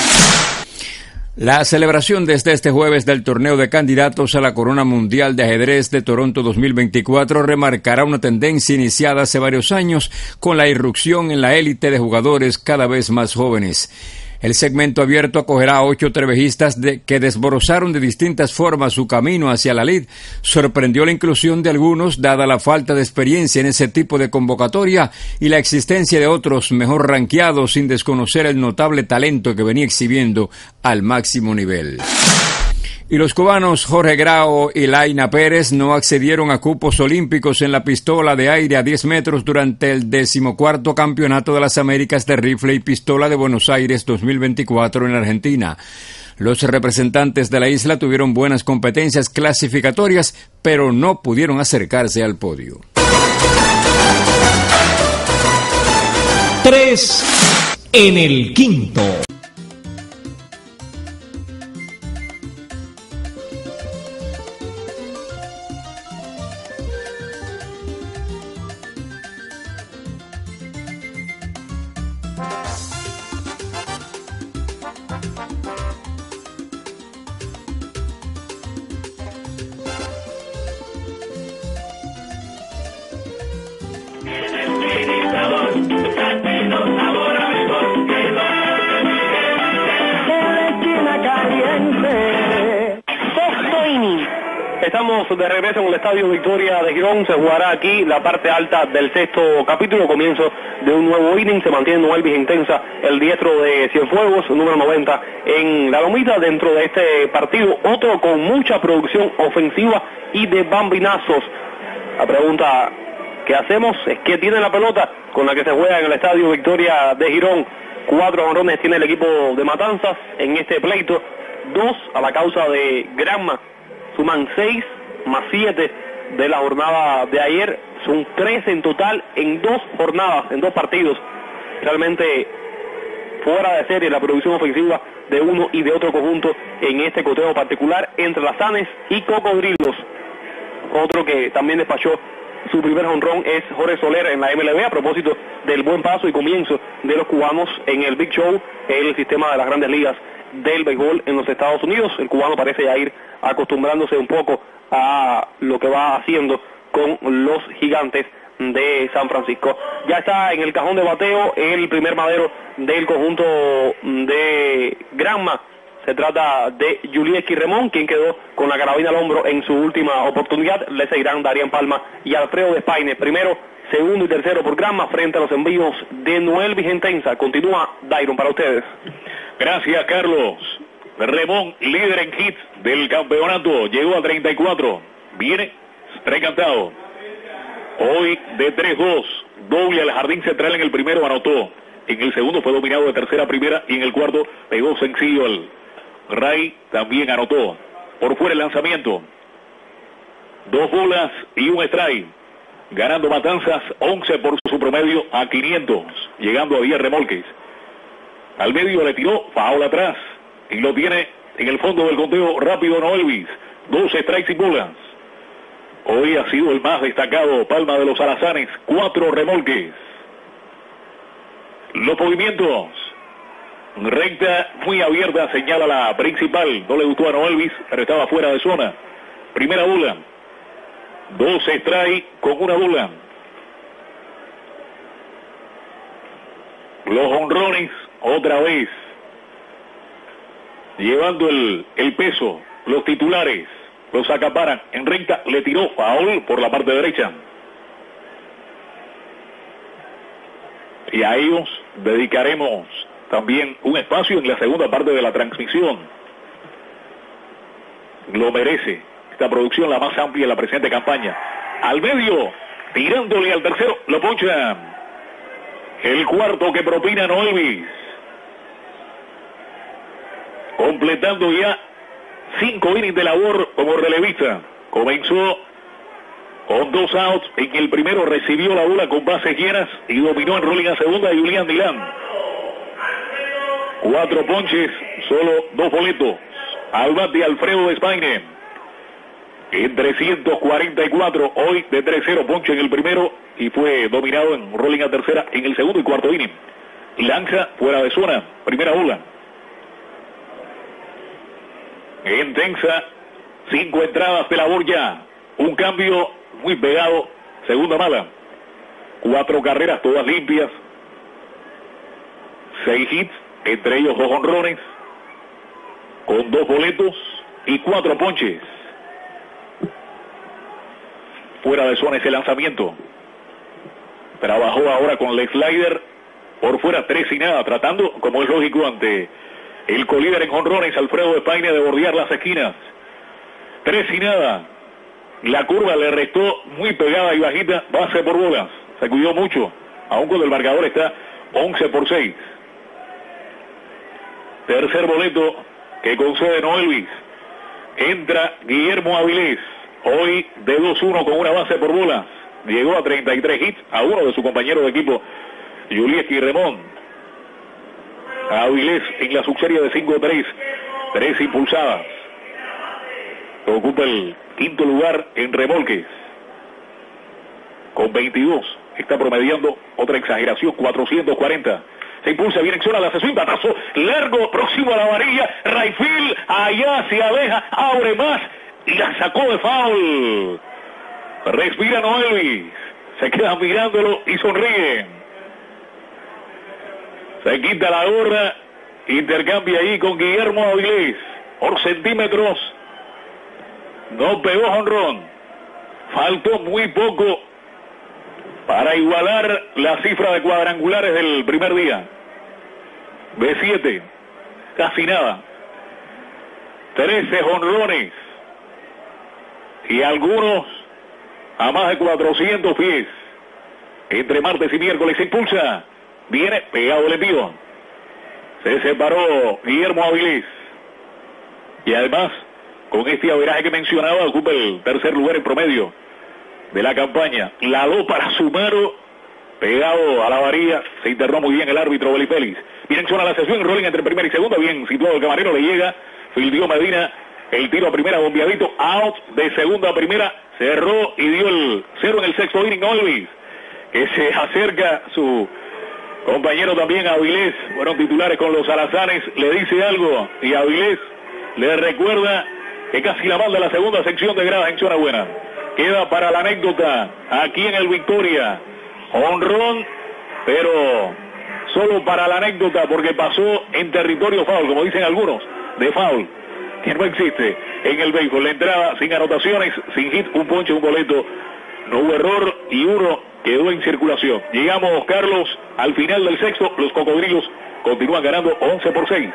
La celebración desde este jueves del torneo de candidatos a la Corona Mundial de Ajedrez de Toronto 2024 remarcará una tendencia iniciada hace varios años con la irrupción en la élite de jugadores cada vez más jóvenes. El segmento abierto acogerá a ocho trevejistas de, que desborozaron de distintas formas su camino hacia la lid. Sorprendió la inclusión de algunos, dada la falta de experiencia en ese tipo de convocatoria y la existencia de otros mejor ranqueados sin desconocer el notable talento que venía exhibiendo al máximo nivel. Y los cubanos Jorge Grau y Laina Pérez no accedieron a cupos olímpicos en la pistola de aire a 10 metros durante el decimocuarto Campeonato de las Américas de Rifle y Pistola de Buenos Aires 2024 en Argentina. Los representantes de la isla tuvieron buenas competencias clasificatorias, pero no pudieron acercarse al podio. Tres en el quinto. Estadio Victoria de Girón. Se jugará aquí la parte alta del sexto capítulo, comienzo de un nuevo inning. Se mantiene Elvis Intensa, el diestro de Cienfuegos, número 90 en la lomita. Dentro de este partido, otro con mucha producción ofensiva y de bambinazos. La pregunta que hacemos es qué tiene la pelota con la que se juega en el Estadio Victoria de Girón. Cuatro honrones tiene el equipo de Matanzas en este pleito. Dos a la causa de Granma suman 6 más 7 de la jornada de ayer, son 13 en total en dos jornadas, en dos partidos. Realmente fuera de serie la producción ofensiva de uno y de otro conjunto en este coteo particular entre las Sanes y Cocodrilos. Otro que también despachó su primer honrón es Jorge Soler en la MLB a propósito del buen paso y comienzo de los cubanos en el Big Show, el sistema de las grandes ligas del béisbol en los Estados Unidos. El cubano parece ya ir acostumbrándose un poco a lo que va haciendo con los gigantes de San Francisco. Ya está en el cajón de bateo el primer madero del conjunto de Granma. Se trata de Julieski Remón, quien quedó con la carabina al hombro en su última oportunidad. Le seguirán Darían Palma y Alfredo Despaine. Primero, segundo y tercero por Granma frente a los envíos de Noel Vigentenza. Continúa Dairon para ustedes. Gracias, Carlos. Remón, líder en hits del campeonato, llegó a 34. Viene recantado. Hoy de 3-2, doble al jardín central en el primero anotó. En el segundo fue dominado de tercera a primera y en el cuarto pegó sencillo al Ray, también anotó. Por fuera el lanzamiento. Dos bolas y un strike. Ganando Matanzas 11 por su promedio a 500, llegando a 10 remolques. Al medio le tiró, faul atrás. Y lo tiene en el fondo del conteo rápido Noelvis. Dos strikes y bolas. Hoy ha sido el más destacado Palma de los Alazanes. Cuatro remolques. Los movimientos. Recta muy abierta, señala la principal. No le gustó a Noelvis, pero estaba fuera de zona. Primera bola. Dos strikes con una bola. Los honrones otra vez llevando el, peso, los titulares, los acaparan. En recta le tiró foul por la parte derecha. Y a ellos dedicaremos también un espacio en la segunda parte de la transmisión. Lo merece esta producción, la más amplia de la presente campaña. Al medio, tirándole al tercero, lo poncha. El cuarto que propina Noelvis. Completando ya cinco innings de labor como relevista. Comenzó con dos outs. En el primero recibió la bola con bases llenas y dominó en rolling a segunda Julián Milán. Cuatro ponches, solo dos boletos. Al bate Alfredo Espaine. En 344, hoy de 3-0 ponche en el primero y fue dominado en rolling a tercera en el segundo y cuarto inning. Lanza fuera de zona, primera bola. En Tensa, cinco entradas de labor ya. Un cambio muy pegado, segunda mala. Cuatro carreras, todas limpias. Seis hits, entre ellos dos honrones, con dos boletos y cuatro ponches. Fuera de zona ese lanzamiento. Trabajó ahora con el slider por fuera tres y nada, tratando, como es lógico, ante el colíder en honrones, Alfredo España, de bordear las esquinas. Tres y nada. La curva le restó muy pegada y bajita, base por bolas. Se cuidó mucho, aun cuando el marcador está 11 por 6. Tercer boleto que concede Noelvis. Entra Guillermo Avilés, hoy de 2-1 con una base por bolas. Llegó a 33 hits a uno de su compañero de equipo, Julieski Remón. Avilés en la subserie de 5-3, tres impulsadas. Ocupa el quinto lugar en remolques. Con 22. Está promediando otra exageración, 440. Se impulsa bien en zona, la hace batazo largo, próximo a la varilla. Raifil, allá se aleja, abre más y la sacó de foul. Respira Noelvis. Se queda mirándolo y sonríe. Se quita la gorra. Intercambia ahí con Guillermo Avilés. Por centímetros. No pegó honrón. Faltó muy poco para igualar la cifra de cuadrangulares del primer día. B7. Casi nada. 13 honrones. Y algunos a más de 400 pies. Entre martes y miércoles impulsa. Viene pegado el envío. Se separó Guillermo Avilés. Y además, con este averaje que mencionaba, ocupa el tercer lugar en promedio de la campaña. La do para Sumaro, pegado a la varilla. Se internó muy bien el árbitro Beli Félix. La sesión, rolling entre primera y segunda. Bien situado el camarero, le llega. Fildió Medina. El tiro a primera, bombeadito. Out de segunda a primera. Cerró y dio el cero en el sexto inning. Olvis. Que se acerca su compañero también Avilés. Fueron titulares con los alazanes. Le dice algo. Y Avilés le recuerda que casi la manda la segunda sección de gradas en buena. Queda para la anécdota aquí en el Victoria. Honrón, pero solo para la anécdota porque pasó en territorio foul, como dicen algunos, de foul, que no existe en el béisbol. La entrada sin anotaciones, sin hit, un ponche, un boleto. No hubo error y uno quedó en circulación. Llegamos, Carlos, al final del sexto. Los cocodrilos continúan ganando 11 por 6.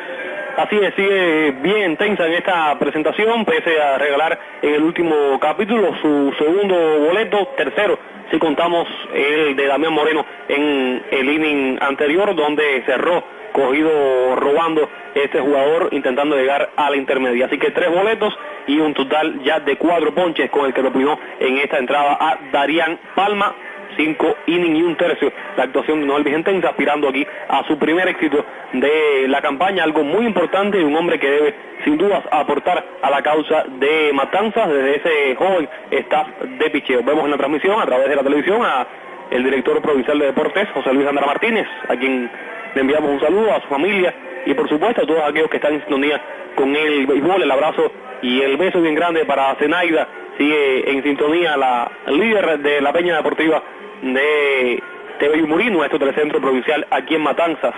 Así es, sigue bien tensa en esta presentación, pese a regalar en el último capítulo su segundo boleto, tercero, si contamos el de Damián Moreno en el inning anterior, donde cerró cogido robando este jugador intentando llegar a la intermedia. Así que tres boletos y un total ya de cuatro ponches con el que propinó en esta entrada a Darían Palma. Cinco innings y un tercio. La actuación de Noel Vigentense aspirando aquí a su primer éxito de la campaña, algo muy importante y un hombre que debe sin dudas aportar a la causa de Matanzas. Desde ese joven staff de picheo. Vemos en la transmisión a través de la televisión a el director provincial de deportes, José Luis Andra Martínez, a quien le enviamos un saludo a su familia y por supuesto a todos aquellos que están en sintonía con el béisbol, el abrazo y el beso bien grande para Zenaida, sigue en sintonía la líder de la Peña Deportiva de TV Murín, nuestro telecentro provincial aquí en Matanzas.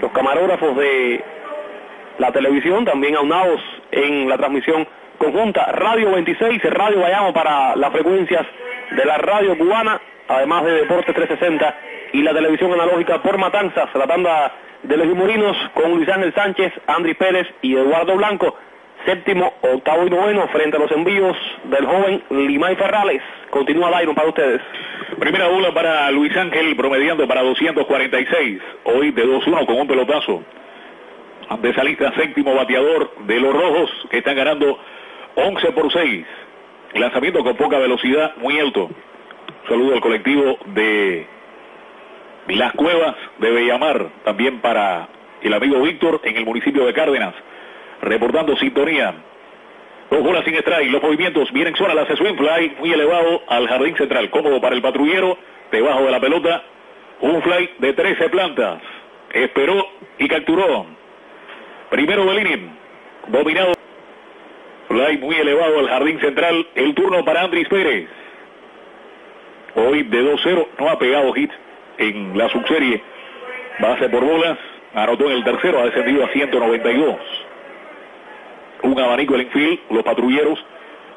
Los camarógrafos de la televisión también aunados en la transmisión conjunta Radio 26, Radio Bayamo para las frecuencias de la radio cubana, además de Deportes 360 y la televisión analógica por Matanzas, la tanda de los Morinos con Luis Ángel Sánchez, Andri Pérez y Eduardo Blanco. Séptimo, octavo y noveno frente a los envíos del joven Limay Ferrales. Continúa aire para ustedes. Primera bola para Luis Ángel, promediando para 246. Hoy de 2-1 con un pelotazo. De esa séptimo bateador de los rojos, que están ganando 11 por 6. Lanzamiento con poca velocidad, muy alto. Saludo al colectivo de Las Cuevas de Bellamar, también para el amigo Víctor en el municipio de Cárdenas, reportando sintonía. Dos bolas sin strike, los movimientos vienen sola la swing fly, muy elevado al jardín central, cómodo para el patrullero, debajo de la pelota, un fly de 13 plantas, esperó y capturó. Primero Belinin, dominado, fly muy elevado al jardín central, el turno para Andrés Pérez. Hoy de 2-0, no ha pegado hit en la subserie, base por bolas, anotó en el tercero, ha descendido a 192 un abanico el infield, los patrulleros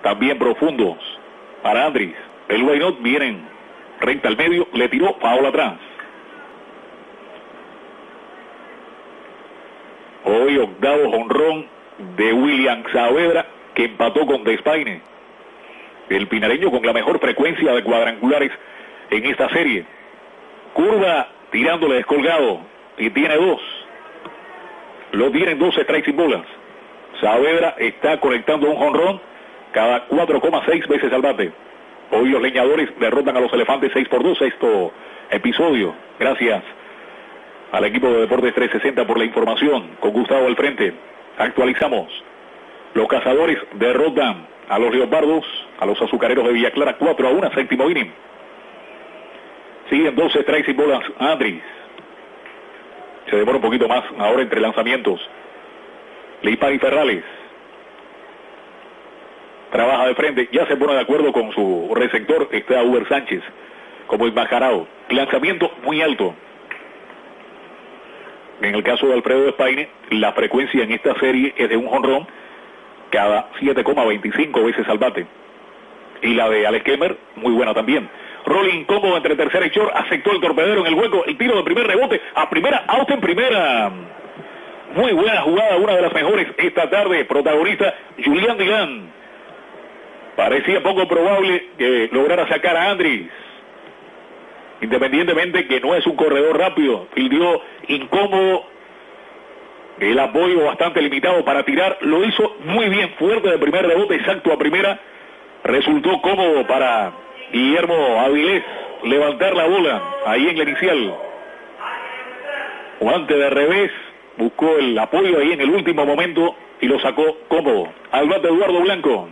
también profundos para Andris. El Waynot vienen recta al medio, le tiró Paola atrás. Hoy octavo jonrón de William Saavedra que empató con Despaine. El pinareño con la mejor frecuencia de cuadrangulares en esta serie. Curva tirándole descolgado y tiene dos. Lo tienen dos strikes sin bolas. Saavedra está conectando un jonrón cada 4,6 veces al bate. Hoy los leñadores derrotan a los elefantes 6 por 2, sexto episodio. Gracias al equipo de Deportes 360 por la información. Con Gustavo al frente, actualizamos. Los cazadores derrotan a los leopardos, a los azucareros de Villa Clara 4 a 1, séptimo inning. Siguen 12 strikes y bolas Andris. Se demora un poquito más ahora entre lanzamientos. Leipari Ferrales. Trabaja de frente, ya se pone de acuerdo con su receptor, está Uber Sánchez, como embajarado. Lanzamiento muy alto. En el caso de Alfredo Espaine, la frecuencia en esta serie es de un jonrón cada 7,25 veces al bate. Y la de Alex Kemmer, muy buena también. Rolling cómodo entre tercera y short, aceptó el torpedero en el hueco, el tiro de primer rebote, a primera, out en primera. Muy buena jugada, una de las mejores esta tarde, protagonista Julián Dilán. Parecía poco probable que lograra sacar a Andris. Independientemente que no es un corredor rápido, dio incómodo, el apoyo bastante limitado para tirar, lo hizo muy bien, fuerte de primer rebote, exacto a primera, resultó cómodo para Guillermo Avilés levantar la bola ahí en la inicial. Guante de revés, buscó el apoyo ahí en el último momento y lo sacó cómodo. Al bate Eduardo Blanco.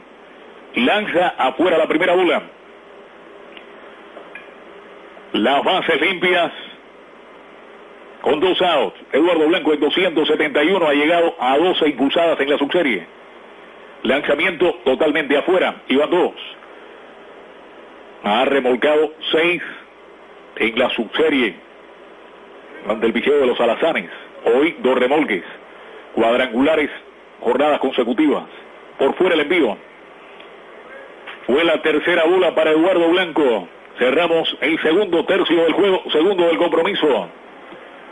Lanza afuera la primera bola. Las bases limpias. Con dos outs. Eduardo Blanco en 271 ha llegado a 12 impulsadas en la subserie. Lanzamiento totalmente afuera. Iban dos. Ha remolcado seis en la subserie ante el picheo de los alazanes. Hoy dos remolques, cuadrangulares, jornadas consecutivas. Por fuera el envío. Fue la tercera bola para Eduardo Blanco. Cerramos el segundo tercio del juego, segundo del compromiso.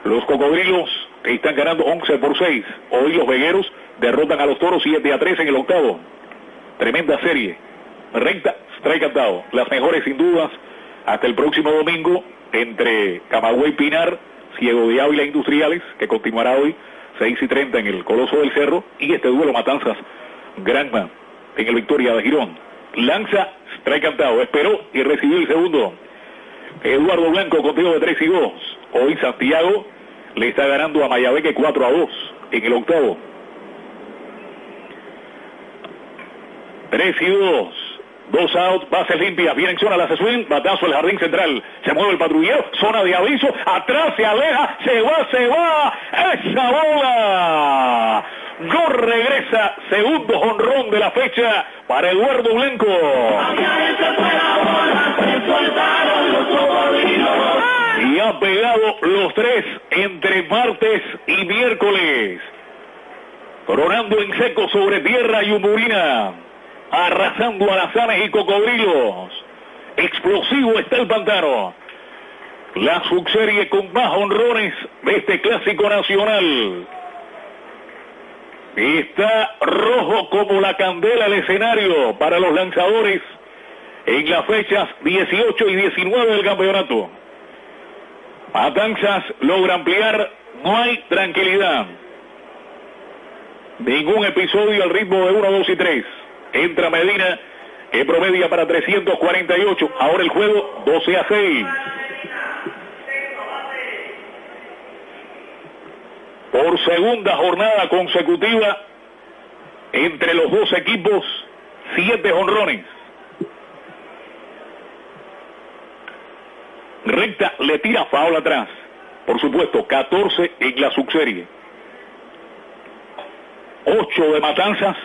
Los cocodrilos están ganando 11 por 6. Hoy los vegueros derrotan a los toros 7 a 3 en el octavo. Tremenda serie. Recta, strike cantado. Las mejores sin dudas hasta el próximo domingo entre Camagüey Pinar Ciego de Ávila Industriales, que continuará hoy 6 y 30 en el Coloso del Cerro, y este duelo Matanzas Granma en el Victoria de Girón. Lanza, trae cantado, esperó y recibió el segundo. Eduardo Blanco contigo de 3 y 2. Hoy Santiago le está ganando a Mayabeque 4 a 2 en el octavo. 3 y 2. Dos out, base limpia, viene en zona la swing, batazo el jardín central, se mueve el patrullero, zona de aviso, atrás se aleja, se va, se va, esa bola. No regresa, segundo jonrón de la fecha para Eduardo Blanco. Y ha pegado los tres entre martes y miércoles. Coronando en seco sobre tierra y Umurina. Arrasando alazanes y cocodrilos. Explosivo está el pantano. La subserie con más honrones de este clásico nacional. Está rojo como la candela el escenario para los lanzadores en las fechas 18 y 19 del campeonato. Matanzas logra ampliar, no hay tranquilidad. Ningún episodio al ritmo de 1, 2 y 3. Entra Medina, que promedia para 348. Ahora el juego 12 a 6. Por segunda jornada consecutiva, entre los dos equipos, siete honrones. Recta le tira faul atrás. Por supuesto, 14 en la subserie. 8 de Matanzas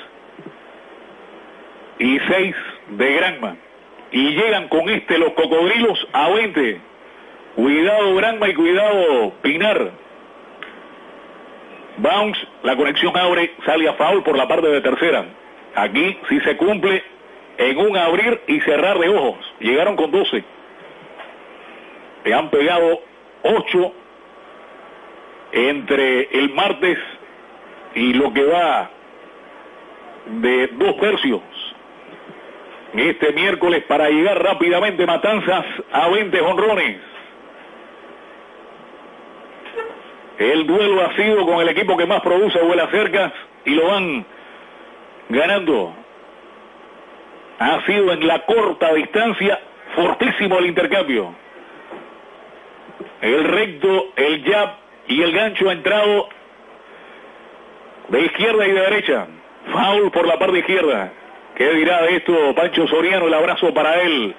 y 6 de Granma. Y llegan con este los cocodrilos a 20. Cuidado Granma y cuidado Pinar. Bounce, la conexión abre, sale a foul por la parte de tercera. Aquí si se cumple en un abrir y cerrar de ojos. Llegaron con 12. Le han pegado 8 entre el martes y lo que va de dos tercios. Este miércoles para llegar rápidamente Matanzas a 20 honrones. El duelo ha sido con el equipo que más produce vuelas cercas y lo van ganando. Ha sido en la corta distancia fortísimo el intercambio. El recto, el jab y el gancho ha entrado de izquierda y de derecha. Foul por la parte izquierda. ¿Qué dirá de esto Pancho Soriano? El abrazo para él.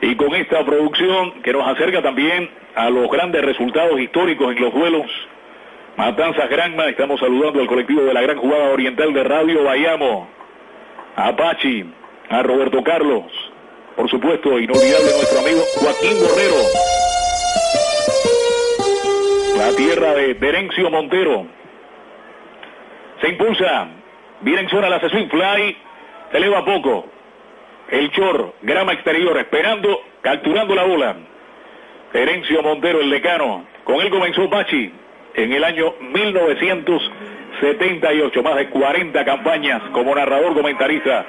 Y con esta producción que nos acerca también a los grandes resultados históricos en los duelos. Matanzas Granma, estamos saludando al colectivo de la gran jugada oriental de Radio Bayamo. A Apache, a Roberto Carlos, por supuesto, inolvidable nuestro amigo Joaquín Borrero. La tierra de Terencio Montero. Se impulsa, en zona la sesión fly, se eleva poco. El Chor, grama exterior, esperando, capturando la bola. Terencio Montero, el decano. Con él comenzó Pachi en el año 1978. Más de 40 campañas como narrador comentarista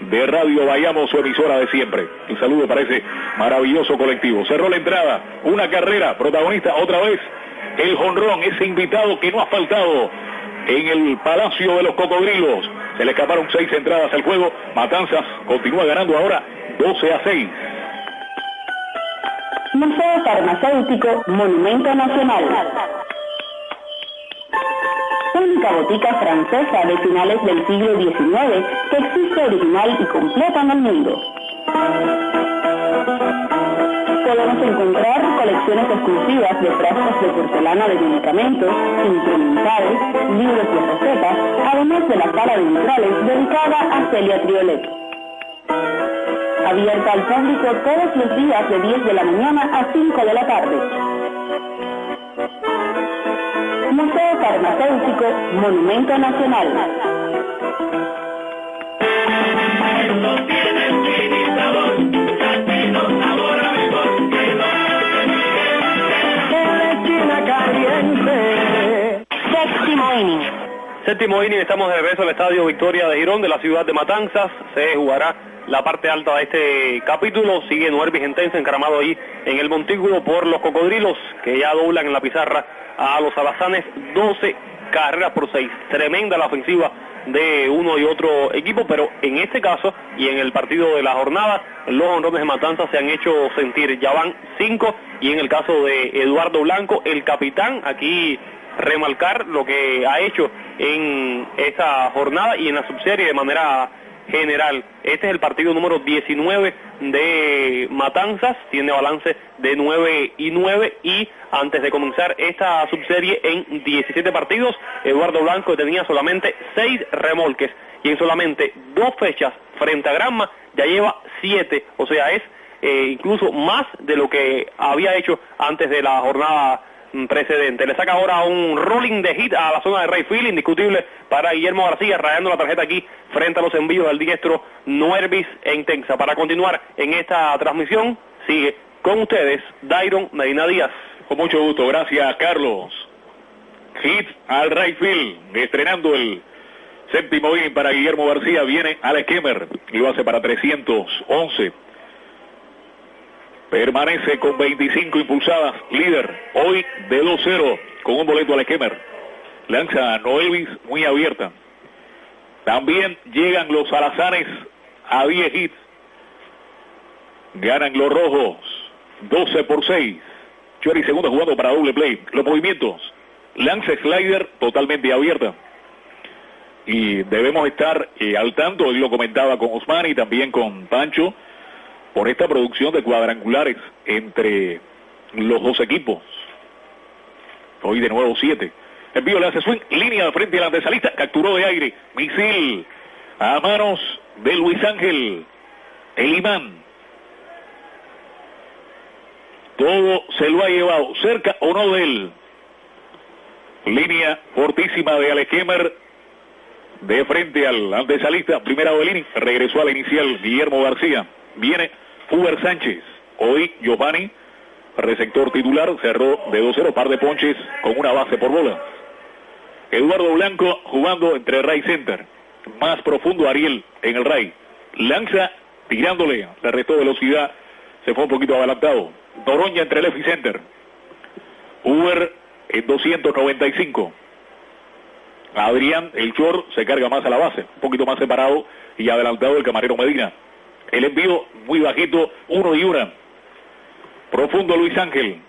de Radio Vayamos, su emisora de siempre. Un saludo para ese maravilloso colectivo. Cerró la entrada, una carrera, protagonista otra vez, el jonrón, ese invitado que no ha faltado en el Palacio de los Cocodrilos. Se le escaparon seis entradas al juego. Matanzas continúa ganando ahora 12 a 6. Museo Farmacéutico Monumento Nacional. Única botica francesa de finales del siglo XIX que existe original y completa en el mundo. Podemos encontrar colecciones exclusivas de frascos de porcelana de medicamentos, instrumentales, libros y recetas, además de la sala de vitrales dedicada a Celia Triolet. Abierta al público todos los días de 10 de la mañana a 5 de la tarde. Museo Farmacéutico Monumento Nacional. Séptimo inning. Séptimo inning, estamos de regreso al Estadio Victoria de Girón de la ciudad de Matanzas. Se jugará la parte alta de este capítulo. Sigue Noel Vigentense encaramado ahí en el montículo por los cocodrilos que ya doblan en la pizarra a los alazanes 12 carreras por 6. Tremenda la ofensiva de uno y otro equipo, pero en este caso y en el partido de la jornada, los honrones de Matanza se han hecho sentir. Ya van 5 y en el caso de Eduardo Blanco, el capitán, aquí remarcar lo que ha hecho en esa jornada y en la subserie de manera general. Este es el partido número 19 de Matanzas, tiene balance de 9 y 9 y antes de comenzar esta subserie en 17 partidos, Eduardo Blanco tenía solamente 6 remolques y en solamente dos fechas frente a Granma ya lleva 7, o sea, es eh, incluso más de lo que había hecho antes de la jornada precedente. Le saca ahora un rolling de hit a la zona de Rayfield, indiscutible para Guillermo García, rayando la tarjeta aquí frente a los envíos del diestro Nuervis e Intensa. Para continuar en esta transmisión, sigue con ustedes Dairon Medina Díaz. Con mucho gusto, gracias Carlos. Hit al right field, estrenando el séptimo inning para Guillermo García, viene Alex Kemmer y lo hace para 311. Permanece con 25 impulsadas, líder, hoy de 2-0 con un boleto Alex Kemmer. Lanza Noelvis muy abierta. También llegan los alazanes a 10 hits. Ganan los rojos 12 por 6. Chori segundo jugando para doble play. Los movimientos. Lance slider totalmente abierta. Y debemos estar eh, al tanto, hoy lo comentaba con Osman y también con Pancho, por esta producción de cuadrangulares entre los dos equipos. Hoy de nuevo siete. Envío le hace swing, línea de frente al antesalista, capturó de aire, misil a manos de Luis Ángel, el imán. Todo se lo ha llevado, cerca o no de él. Línea fortísima de Alex Kemmer, de frente al antesalista, primera de regresó a la inicial Guillermo García. Viene Fuber Sánchez. Hoy Giovanni, receptor titular, cerró de 2-0, par de ponches con una base por bola. Eduardo Blanco jugando entre Ray Center. Más profundo Ariel en el Ray. Lanza tirándole, le restó velocidad, se fue un poquito adelantado. Doroña entre left y center. Uber en 295. Adrián, el short, se carga más a la base, un poquito más separado y adelantado el camarero Medina. El envío muy bajito, uno y una. Profundo Luis Ángel.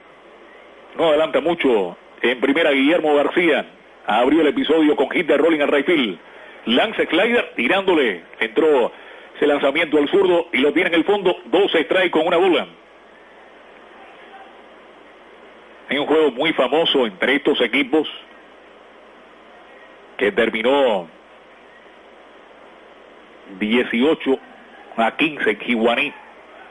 No adelanta mucho. En primera Guillermo García. Abrió el episodio con hit de rolling al right field. Lance Slider tirándole. Entró ese lanzamiento al zurdo y lo tiene en el fondo. Dos strike con una bola. Hay un juego muy famoso entre estos equipos que terminó 18 a 15 Kiwani.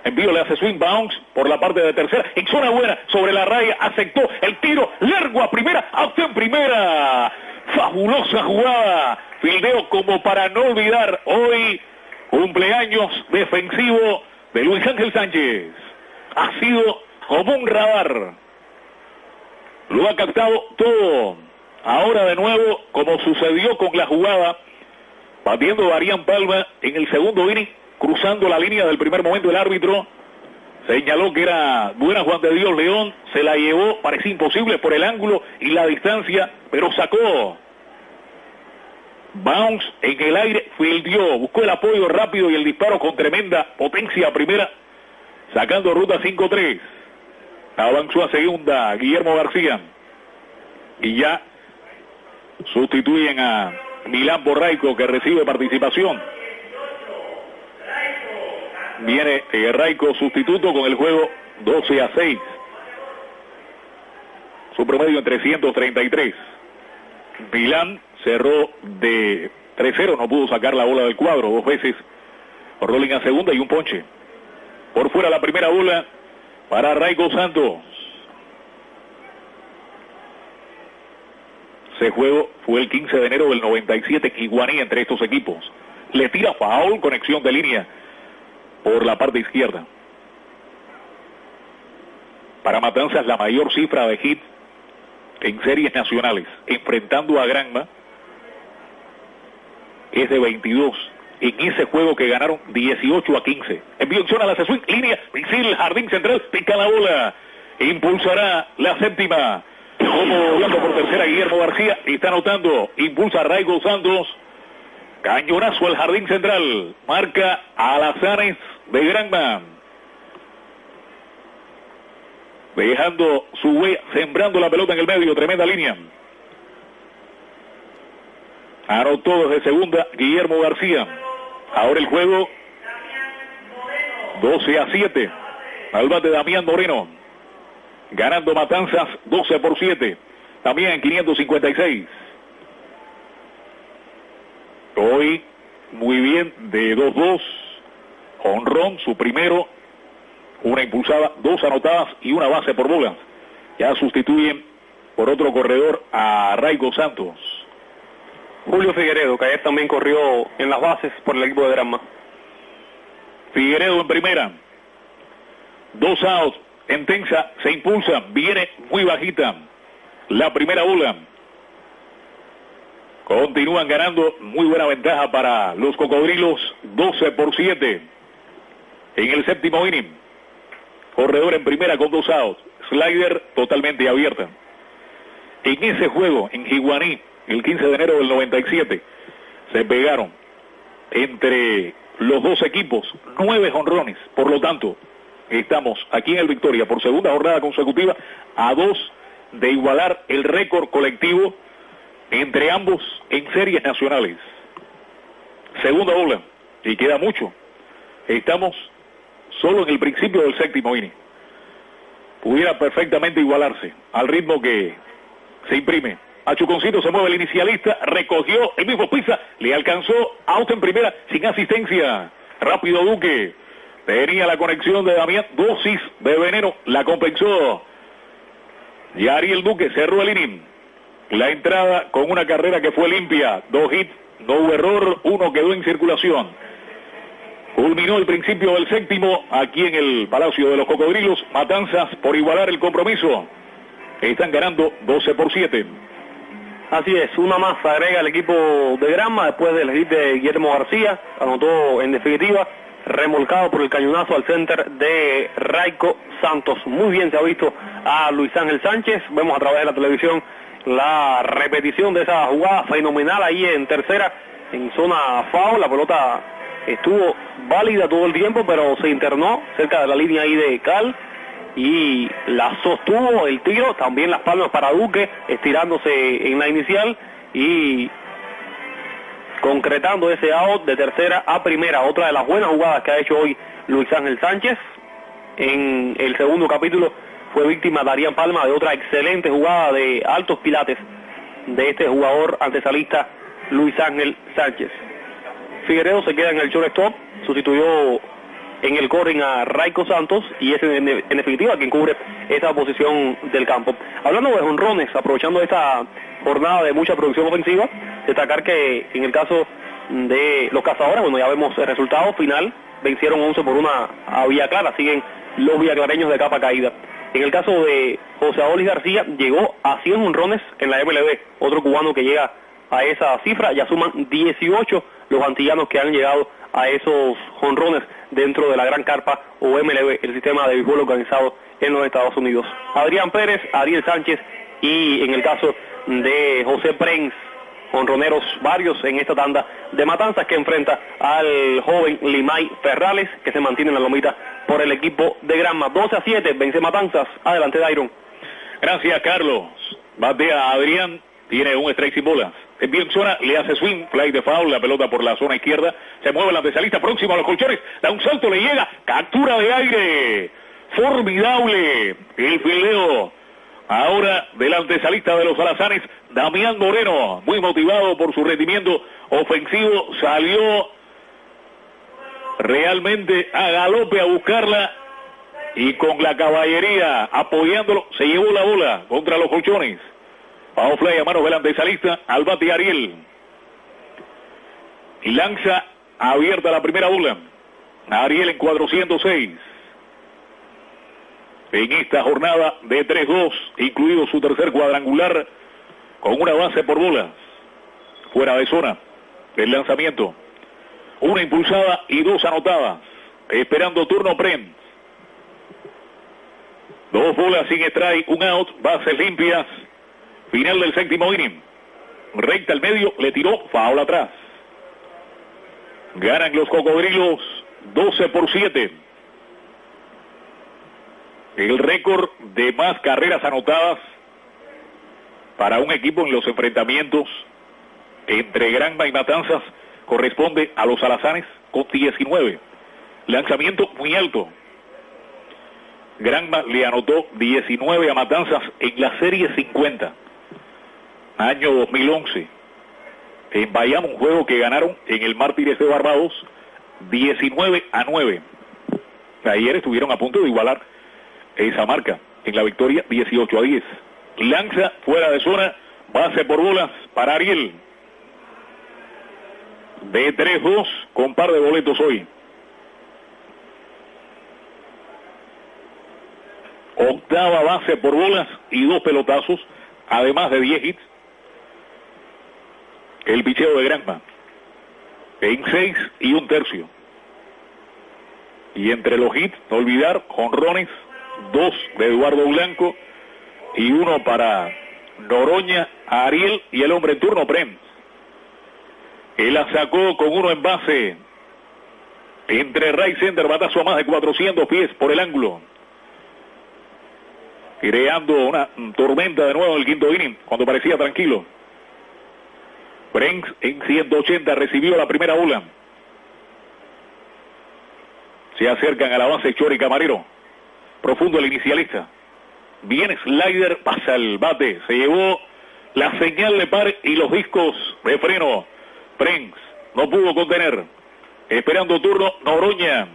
Envío le hace swing bounce por la parte de tercera. En zona buena, sobre la raya, aceptó el tiro largo a primera, out en primera. Fabulosa jugada. Fildeo como para no olvidar hoy cumpleaños defensivo de Luis Ángel Sánchez. Ha sido como un radar. Lo ha captado todo. Ahora de nuevo, como sucedió con la jugada, batiendo Darían Palma en el segundo inning, cruzando la línea del primer momento el árbitro, señaló que era buena Juan de Dios León, se la llevó, parecía imposible por el ángulo y la distancia, pero sacó. Bounce en el aire, fildió, buscó el apoyo rápido y el disparo con tremenda potencia primera, sacando ruta 5-3. Avanzó a segunda Guillermo García. Y ya sustituyen a Milán Borraico que recibe participación. Viene el Raico sustituto con el juego 12 a 6. Su promedio en 333. Milán cerró de 3-0, no pudo sacar la bola del cuadro dos veces. Rolling a segunda y un ponche. Por fuera la primera bola para Raico Santos. Ese juego fue el 15 de enero del 97, Kiguaní entre estos equipos. Le tira foul, conexión de línea por la parte izquierda. Para Matanzas la mayor cifra de hit en series nacionales, enfrentando a Granma, es de 22. En ese juego que ganaron 18 a 15. Envío en zona la swing, línea, misil, jardín central, pica la bola. Impulsará la séptima. Como hablando por tercera Guillermo García, está anotando, impulsa Raigo Santos. Cañonazo al jardín central. Marca Alazanes de Granma. Dejando su huella, sembrando la pelota en el medio, tremenda línea. Anotó desde segunda Guillermo García. Ahora el juego 12 a 7. Al bate Damián Moreno. Ganando Matanzas 12 por 7. También en 556. Hoy muy bien de 2-2. Honrón, su primero. Una impulsada, dos anotadas y una base por bola. Ya sustituyen por otro corredor a Raigo Santos. Julio Figueredo, que ayer también corrió en las bases por el equipo de Granma. Figueredo en primera. Dos outs. En tensa se impulsa. Viene muy bajita. La primera bola. Continúan ganando. Muy buena ventaja para los cocodrilos. 12 por 7. En el séptimo inning. Corredor en primera con dos outs. Slider totalmente abierta. En ese juego, en Jiguaní, el 15 de enero del 97, se pegaron entre los dos equipos nueve jonrones. Por lo tanto, estamos aquí en el Victoria por segunda jornada consecutiva a dos de igualar el récord colectivo entre ambos en series nacionales. Segunda bola, y queda mucho. Estamos solo en el principio del séptimo inning. Pudiera perfectamente igualarse al ritmo que se imprime. A Chuconcito se mueve el inicialista, recogió el mismo Pisa, le alcanzó auto en primera sin asistencia. Rápido Duque, tenía la conexión de Damián, dosis de veneno, la compensó. Y Ariel Duque cerró el inning. La entrada con una carrera que fue limpia, dos hits, no hubo error, uno quedó en circulación. Culminó el principio del séptimo aquí en el Palacio de los Cocodrilos. Matanzas por igualar el compromiso. Están ganando 12 por 7. Así es, una más agrega el equipo de Granma después del hit de Guillermo García. Anotó en definitiva, remolcado por el cañonazo al center de Raico Santos. Muy bien se ha visto a Luis Ángel Sánchez. Vemos a través de la televisión la repetición de esa jugada fenomenal ahí en tercera, en zona FAO. La pelota estuvo válida todo el tiempo, pero se internó cerca de la línea ahí de Cal y la sostuvo el tiro, también las palmas para Duque, estirándose en la inicial y concretando ese out de tercera a primera, otra de las buenas jugadas que ha hecho hoy Luis Ángel Sánchez. En el segundo capítulo fue víctima Darían Palma de otra excelente jugada de altos pilates de este jugador antesalista Luis Ángel Sánchez. Figueredo se queda en el shortstop, sustituyó en el corring a Raico Santos y es en, en, definitiva quien cubre esa posición del campo. Hablando de honrones, aprovechando esta jornada de mucha producción ofensiva, destacar que en el caso de los cazadores, bueno, ya vemos el resultado final, vencieron 11 por una a Villa Clara, siguen los villaclareños de capa caída. En el caso de José Adolis García, llegó a 100 honrones en la MLB, otro cubano que llega a esa cifra, ya suman 18 los antillanos que han llegado a esos honrones dentro de la Gran Carpa o MLB, el sistema de béisbol organizado en los Estados Unidos. Adrián Pérez, Ariel Sánchez y en el caso de José Prens, honroneros varios en esta tanda de matanzas que enfrenta al joven Limay Ferrales que se mantiene en la lomita por el equipo de Granma. 12 a 7, vence Matanzas. Adelante, Dairon. Gracias, Carlos. Batea Adrián, tiene un strike sin bolas. En bien zona, le hace swing, fly de foul, la pelota por la zona izquierda. Se mueve el antecedista próximo a los colchones. Da un salto, le llega. Captura de aire. Formidable. El fildeo. Ahora del antesalista de los alazanes, Damián Moreno, muy motivado por su rendimiento ofensivo, salió realmente a galope a buscarla y con la caballería apoyándolo, se llevó la bola contra los colchones. Fly a manos del antesalista, al bate Ariel. Y lanza abierta la primera bola. Ariel en 406. En esta jornada de 3-2, incluido su tercer cuadrangular, con una base por bolas. Fuera de zona. El lanzamiento. Una impulsada y dos anotadas. Esperando turno Prem. Dos bolas sin strike, un out, bases limpias. Final del séptimo inning. Recta al medio, le tiró, faula atrás. Ganan los cocodrilos 12 por 7. El récord de más carreras anotadas para un equipo en los enfrentamientos entre Granma y Matanzas corresponde a los alazanes con 19. Lanzamiento muy alto. Granma le anotó 19 a Matanzas en la serie 50 año 2011. En Bayamo, un juego que ganaron en el Mártires de Barbados 19 a 9. Ayer estuvieron a punto de igualar esa marca en la victoria 18 a 10. lanza fuera de zona, base por bolas para Ariel. De 3-2 con par de boletos hoy. Octava base por bolas y dos pelotazos, además de 10 hits. El picheo de Granma. En 6 y un tercio. Y entre los hits, no olvidar, jonrones, dos de Eduardo Blanco y uno para Noroña, Ariel y el hombre en turno, Prem. Él la sacó con uno en base. Entre Ray Center, batazo a más de 400 pies por el ángulo. Creando una tormenta de nuevo en el quinto inning, cuando parecía tranquilo. Brenks en 180 recibió la primera bola. Se acercan a la base Chori Camarero. Profundo el inicialista. Viene slider, pasa el bate. Se llevó la señal de par y los discos de freno. Brenks no pudo contener. Esperando turno, Noroña.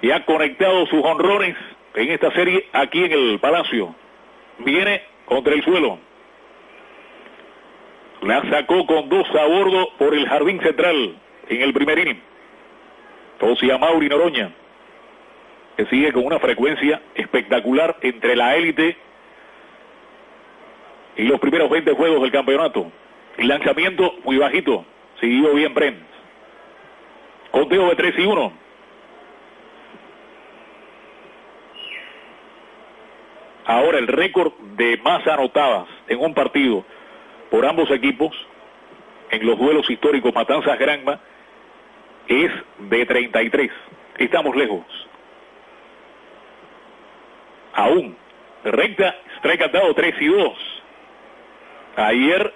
Y ha conectado sus honrones en esta serie aquí en el Palacio. Viene contra el suelo. La sacó con dos a bordo por el jardín central en el primer inning. Tosia Mauri Noroña, que sigue con una frecuencia espectacular entre la élite y los primeros 20 juegos del campeonato. El lanzamiento muy bajito, siguió bien Brent. Conteo de 3 y 1. Ahora el récord de más anotadas en un partido por ambos equipos en los duelos históricos Matanzas Granma es de 33. Estamos lejos. Aún. Recta, strike dado 3 y 2. Ayer,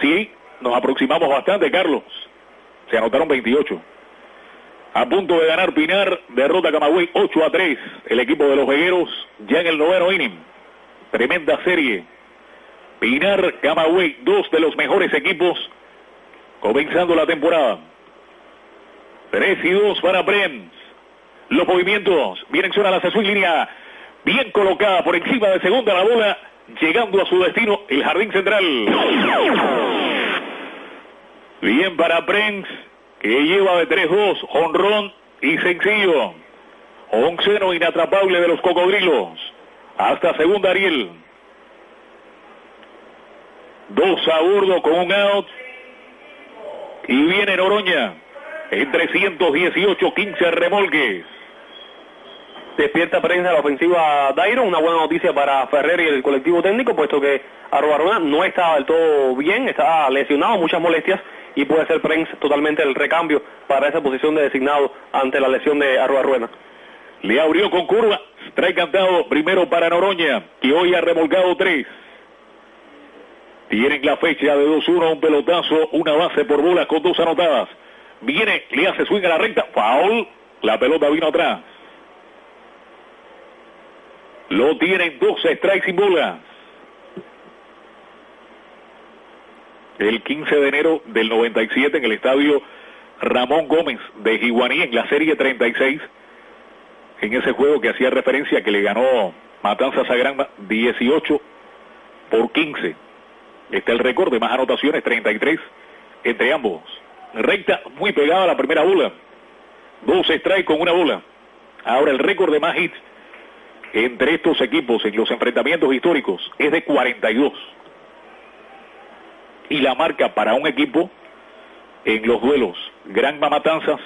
sí, nos aproximamos bastante, Carlos. Se anotaron 28. A punto de ganar Pinar, derrota Camagüey 8 a 3. El equipo de los vegueros ya en el noveno inning. Tremenda serie. Pinar, Camagüey, dos de los mejores equipos comenzando la temporada. 3 y 2 para Brems. Los movimientos vienen a la azul línea bien colocada por encima de segunda la bola, llegando a su destino el jardín central. Bien para Brems que lleva de 3-2, honrón y sencillo. Onceno inatrapable de los cocodrilos. Hasta segunda Ariel. Dos a bordo con un out. Y viene Noroña. En 318, 15 remolques. Despierta prensa la ofensiva Dairo, una buena noticia para Ferrer y el colectivo técnico, puesto que Arrobarona no está del todo bien, está lesionado, muchas molestias, y puede ser Prensa totalmente el recambio para esa posición de designado ante la lesión de Arrobarruena. Le abrió con curva, trae cantado primero para Noroña, que hoy ha remolcado tres. Tienen la fecha de 2-1, un pelotazo, una base por bolas con dos anotadas. Viene, le hace swing a la recta, foul, la pelota vino atrás. Lo tienen dos strikes sin bolas. El 15 de enero del 97 en el estadio Ramón Gómez de Jiguaní en la serie 36. En ese juego que hacía referencia que le ganó Matanzas a Granma 18 por 15. Está el récord de más anotaciones, 33 entre ambos. Recta muy pegada a la primera bola. Dos strikes con una bola. Ahora el récord de más hits entre estos equipos en los enfrentamientos históricos es de 42. Y la marca para un equipo en los duelos Gran Matanzas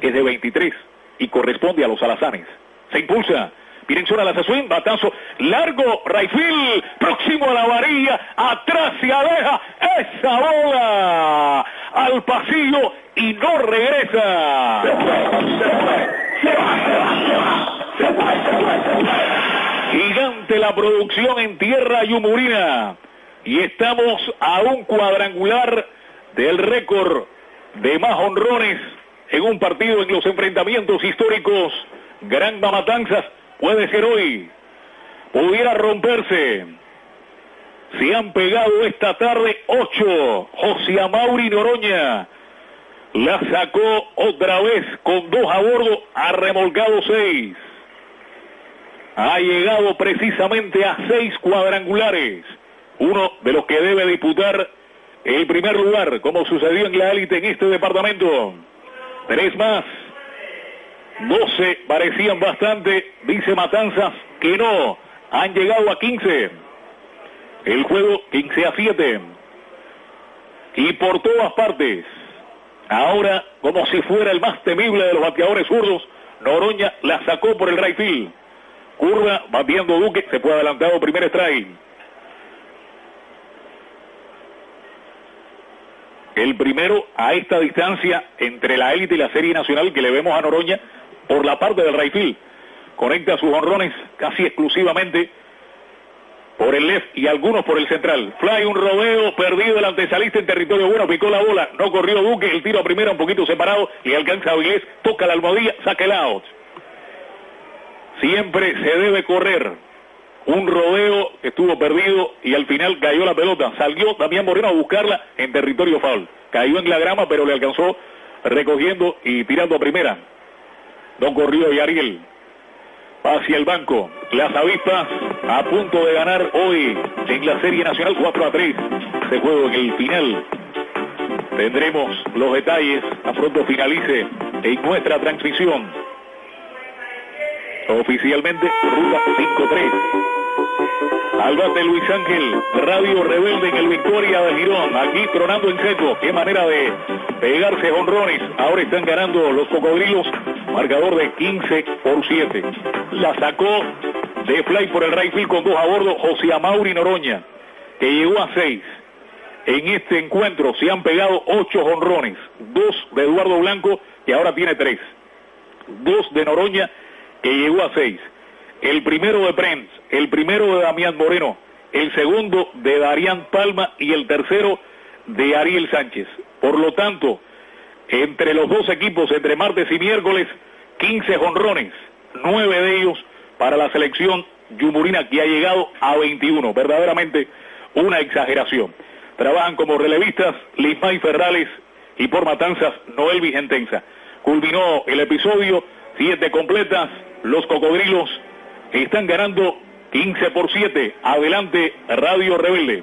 es de 23 y corresponde a los alazanes. Se impulsa. Dirección a la swing, batazo largo, Raifil, próximo a la varilla, atrás se aleja esa bola al pasillo y no regresa. Gigante la producción en tierra yumurina. Y estamos a un cuadrangular del récord de más honrones en un partido en los enfrentamientos históricos. Gran Matanzas puede ser hoy. Pudiera romperse. Se han pegado esta tarde ocho. José Amauri Noroña la sacó otra vez con dos a bordo, ha remolcado seis. ha llegado precisamente a seis cuadrangulares. Uno de los que debe disputar el primer lugar, como sucedió en la élite en este departamento. Tres más. Doce parecían bastante, dice Matanzas, que no. Han llegado a 15. El juego 15 a 7. Y por todas partes. Ahora, como si fuera el más temible de los bateadores zurdos, Noroña la sacó por el right field. Curva, batiendo Duque, se fue adelantado primer strike. El primero a esta distancia entre la élite y la serie nacional que le vemos a Noroña por la parte del right field. Conecta sus honrones casi exclusivamente por el left y algunos por el central. Fly, un rodeo perdido el antesalista en territorio bueno, picó la bola, no corrió Duque, el tiro a primera un poquito separado y alcanza a Vilés, toca la almohadilla, saca el out. Siempre se debe correr. Un rodeo que estuvo perdido y al final cayó la pelota. Salió Damián Moreno a buscarla en territorio foul. Cayó en la grama, pero le alcanzó recogiendo y tirando a primera. No corrió y Ariel hacia el banco. Las avispas a punto de ganar hoy en la Serie Nacional 4 a 3. Se juego en el final. Tendremos los detalles a pronto finalice en nuestra transmisión. Oficialmente, ruta 5-3. Al bate Luis Ángel, Radio Rebelde en el Victoria de Girón, aquí tronando en seco, qué manera de pegarse honrones, ahora están ganando los cocodrilos, marcador de 15 por 7. La sacó de fly por el right field con dos a bordo José Amauri Noroña, que llegó a 6. En este encuentro se han pegado 8 honrones, dos de Eduardo Blanco, que ahora tiene 3. Dos de Noroña, que llegó a 6 el primero de Prenz, el primero de Damián Moreno, el segundo de Darían Palma y el tercero de Ariel Sánchez. Por lo tanto, entre los dos equipos, entre martes y miércoles, 15 jonrones, nueve de ellos para la selección Yumurina que ha llegado a 21. Verdaderamente una exageración. Trabajan como relevistas Lismay Ferrales y por Matanzas Noel Vigentenza. Culminó el episodio, siete completas, los cocodrilos están ganando 15 por 7. Adelante, Radio Rebelde.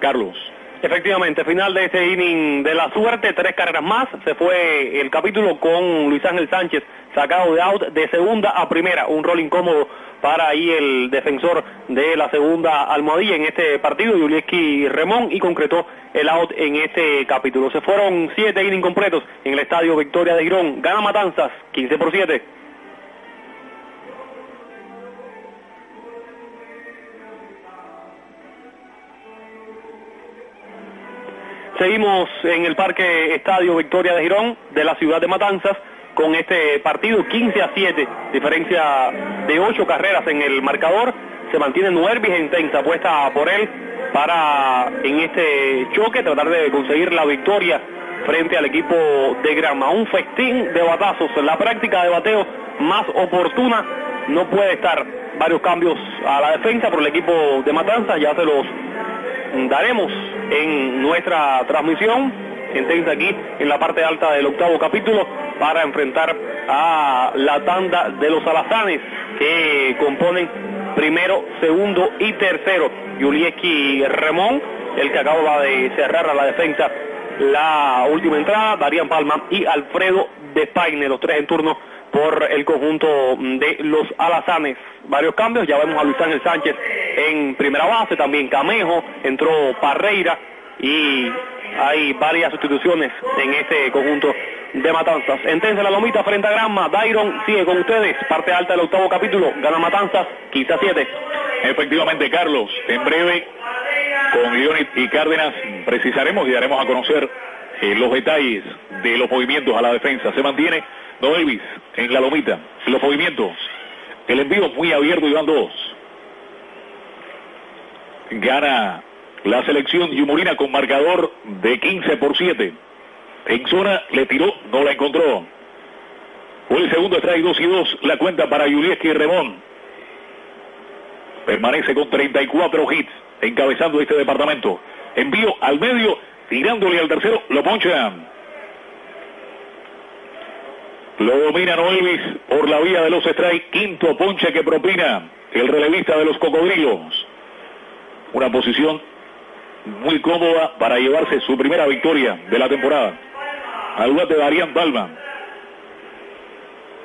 Carlos. Efectivamente, final de este inning de la suerte, tres carreras más. Se fue el capítulo con Luis Ángel Sánchez sacado de out de segunda a primera. Un rol incómodo para ahí el defensor de la segunda almohadilla en este partido, Yulieski Remón, y concretó el out en este capítulo. Se fueron siete innings completos en el estadio Victoria de Girón. Gana Matanzas, 15 por 7. Seguimos en el Parque Estadio Victoria de Girón de la ciudad de Matanzas con este partido 15 a 7, diferencia de 8 carreras en el marcador. Se mantiene Nuervis intensa puesta por él para en este choque tratar de conseguir la victoria frente al equipo de Grama. Un festín de batazos, la práctica de bateo más oportuna. No puede estar varios cambios a la defensa por el equipo de Matanzas, ya se los daremos en nuestra transmisión, intensa aquí en la parte alta del octavo capítulo, para enfrentar a la tanda de los alazanes que componen primero, segundo y tercero. Yulieski Remón, el que acaba de cerrar a la defensa la última entrada, Darían Palma y Alfredo Despaine, los tres en turno por el conjunto de los alazanes. Varios cambios, ya vemos a Luis Ángel Sánchez en primera base, también Camejo, entró Parreira y hay varias sustituciones en este conjunto de Matanzas. Entonces la lomita frente a Granma, Dairon sigue con ustedes, parte alta del octavo capítulo, gana Matanzas, quizá siete. Efectivamente, Carlos, en breve con Guión y Cárdenas precisaremos y daremos a conocer eh, los detalles de los movimientos a la defensa. Se mantiene Don Elvis en la lomita, los movimientos. El envío muy abierto y van dos. Gana la selección Yumurina con marcador de 15 por 7. En zona le tiró, no la encontró. Fue el segundo strike 2 y 2 la cuenta para Yulieski Remón. Permanece con 34 hits encabezando este departamento. Envío al medio, tirándole al tercero, lo ponchan. Lo domina Noelvis por la vía de los strikes. Quinto ponche que propina el relevista de los cocodrilos. Una posición muy cómoda para llevarse su primera victoria de la temporada. Al bate Darían Palma.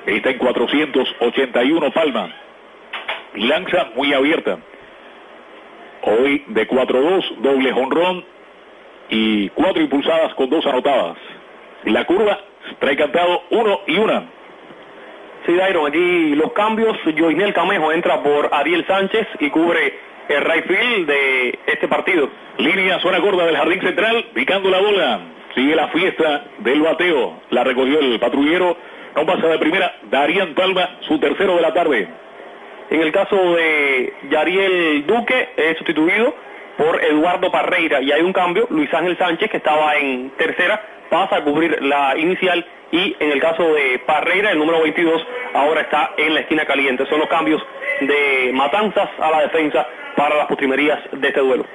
Está en 481 Palma. Lanza muy abierta. Hoy de 4-2, doble jonrón y cuatro impulsadas con dos anotadas. La curva trae cantado uno y una. Sí, Dairon, allí los cambios. Joinel Camejo entra por Ariel Sánchez y cubre el right field de este partido. Línea zona gorda del jardín central, picando la bola. Sigue la fiesta del bateo. La recogió el patrullero. No pasa de primera. Darían Palma, su tercero de la tarde. En el caso de Yariel Duque, es sustituido por Eduardo Parreira. Y hay un cambio. Luis Ángel Sánchez, que estaba en tercera, pasa a cubrir la inicial. Y en el caso de Parreira, el número 22, ahora está en la esquina caliente. Son los cambios de Matanzas a la defensa para las postrimerías de este duelo.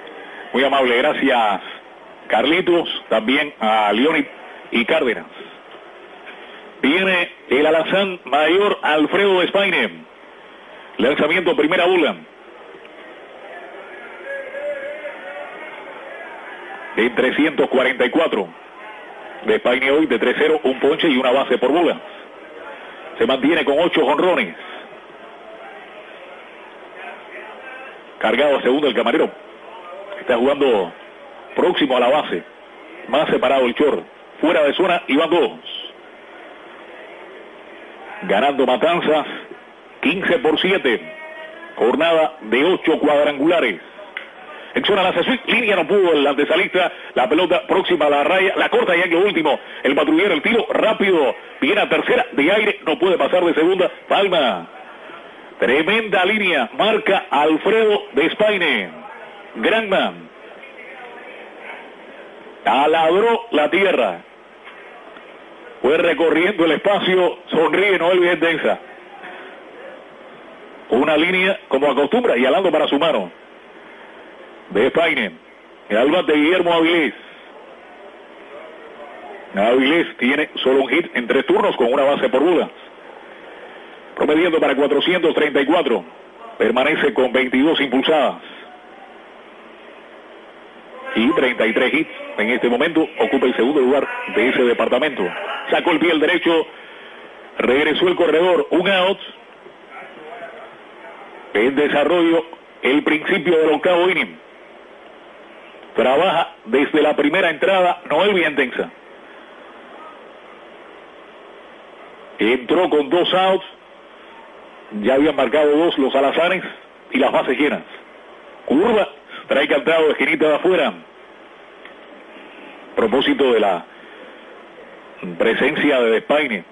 Muy amable, gracias Carlitos, también a León y Cárdenas. Viene el alazán mayor Alfredo Espaine. Lanzamiento primera bola. De 344. De Espaine hoy de 3-0, un ponche y una base por bola. Se mantiene con ocho jonrones. Cargado a segundo el camarero. Está jugando próximo a la base. Más separado el chorro. Fuera de zona y van dos. Ganando Matanzas 15 por 7. Jornada de 8 cuadrangulares. En zona la sesión, línea no pudo el antesalista, la pelota próxima a la raya, la corta ya que último, el patrullero, el tiro rápido, viene a tercera, de aire, no puede pasar de segunda, Palma, tremenda línea, marca Alfredo de Espaine, Granman, taladró la tierra, fue recorriendo el espacio, sonríe Noel Vicentenza. Una línea como acostumbra y alando para su mano. De Espaine. El alba de Guillermo Avilés. Avilés tiene solo un hit en tres turnos con una base por bolas. Promediando para 434. Permanece con 22 impulsadas. Y 33 hits. En este momento ocupa el segundo lugar de ese departamento. Sacó el pie el derecho. Regresó el corredor. Un out. En desarrollo el principio del octavo inning. Trabaja desde la primera entrada Noel Vientensa. Entró con dos outs. Ya habían marcado dos los alazanes y las bases llenas. Curva, trae cantado de esquinita de afuera. Propósito de la presencia de Despaine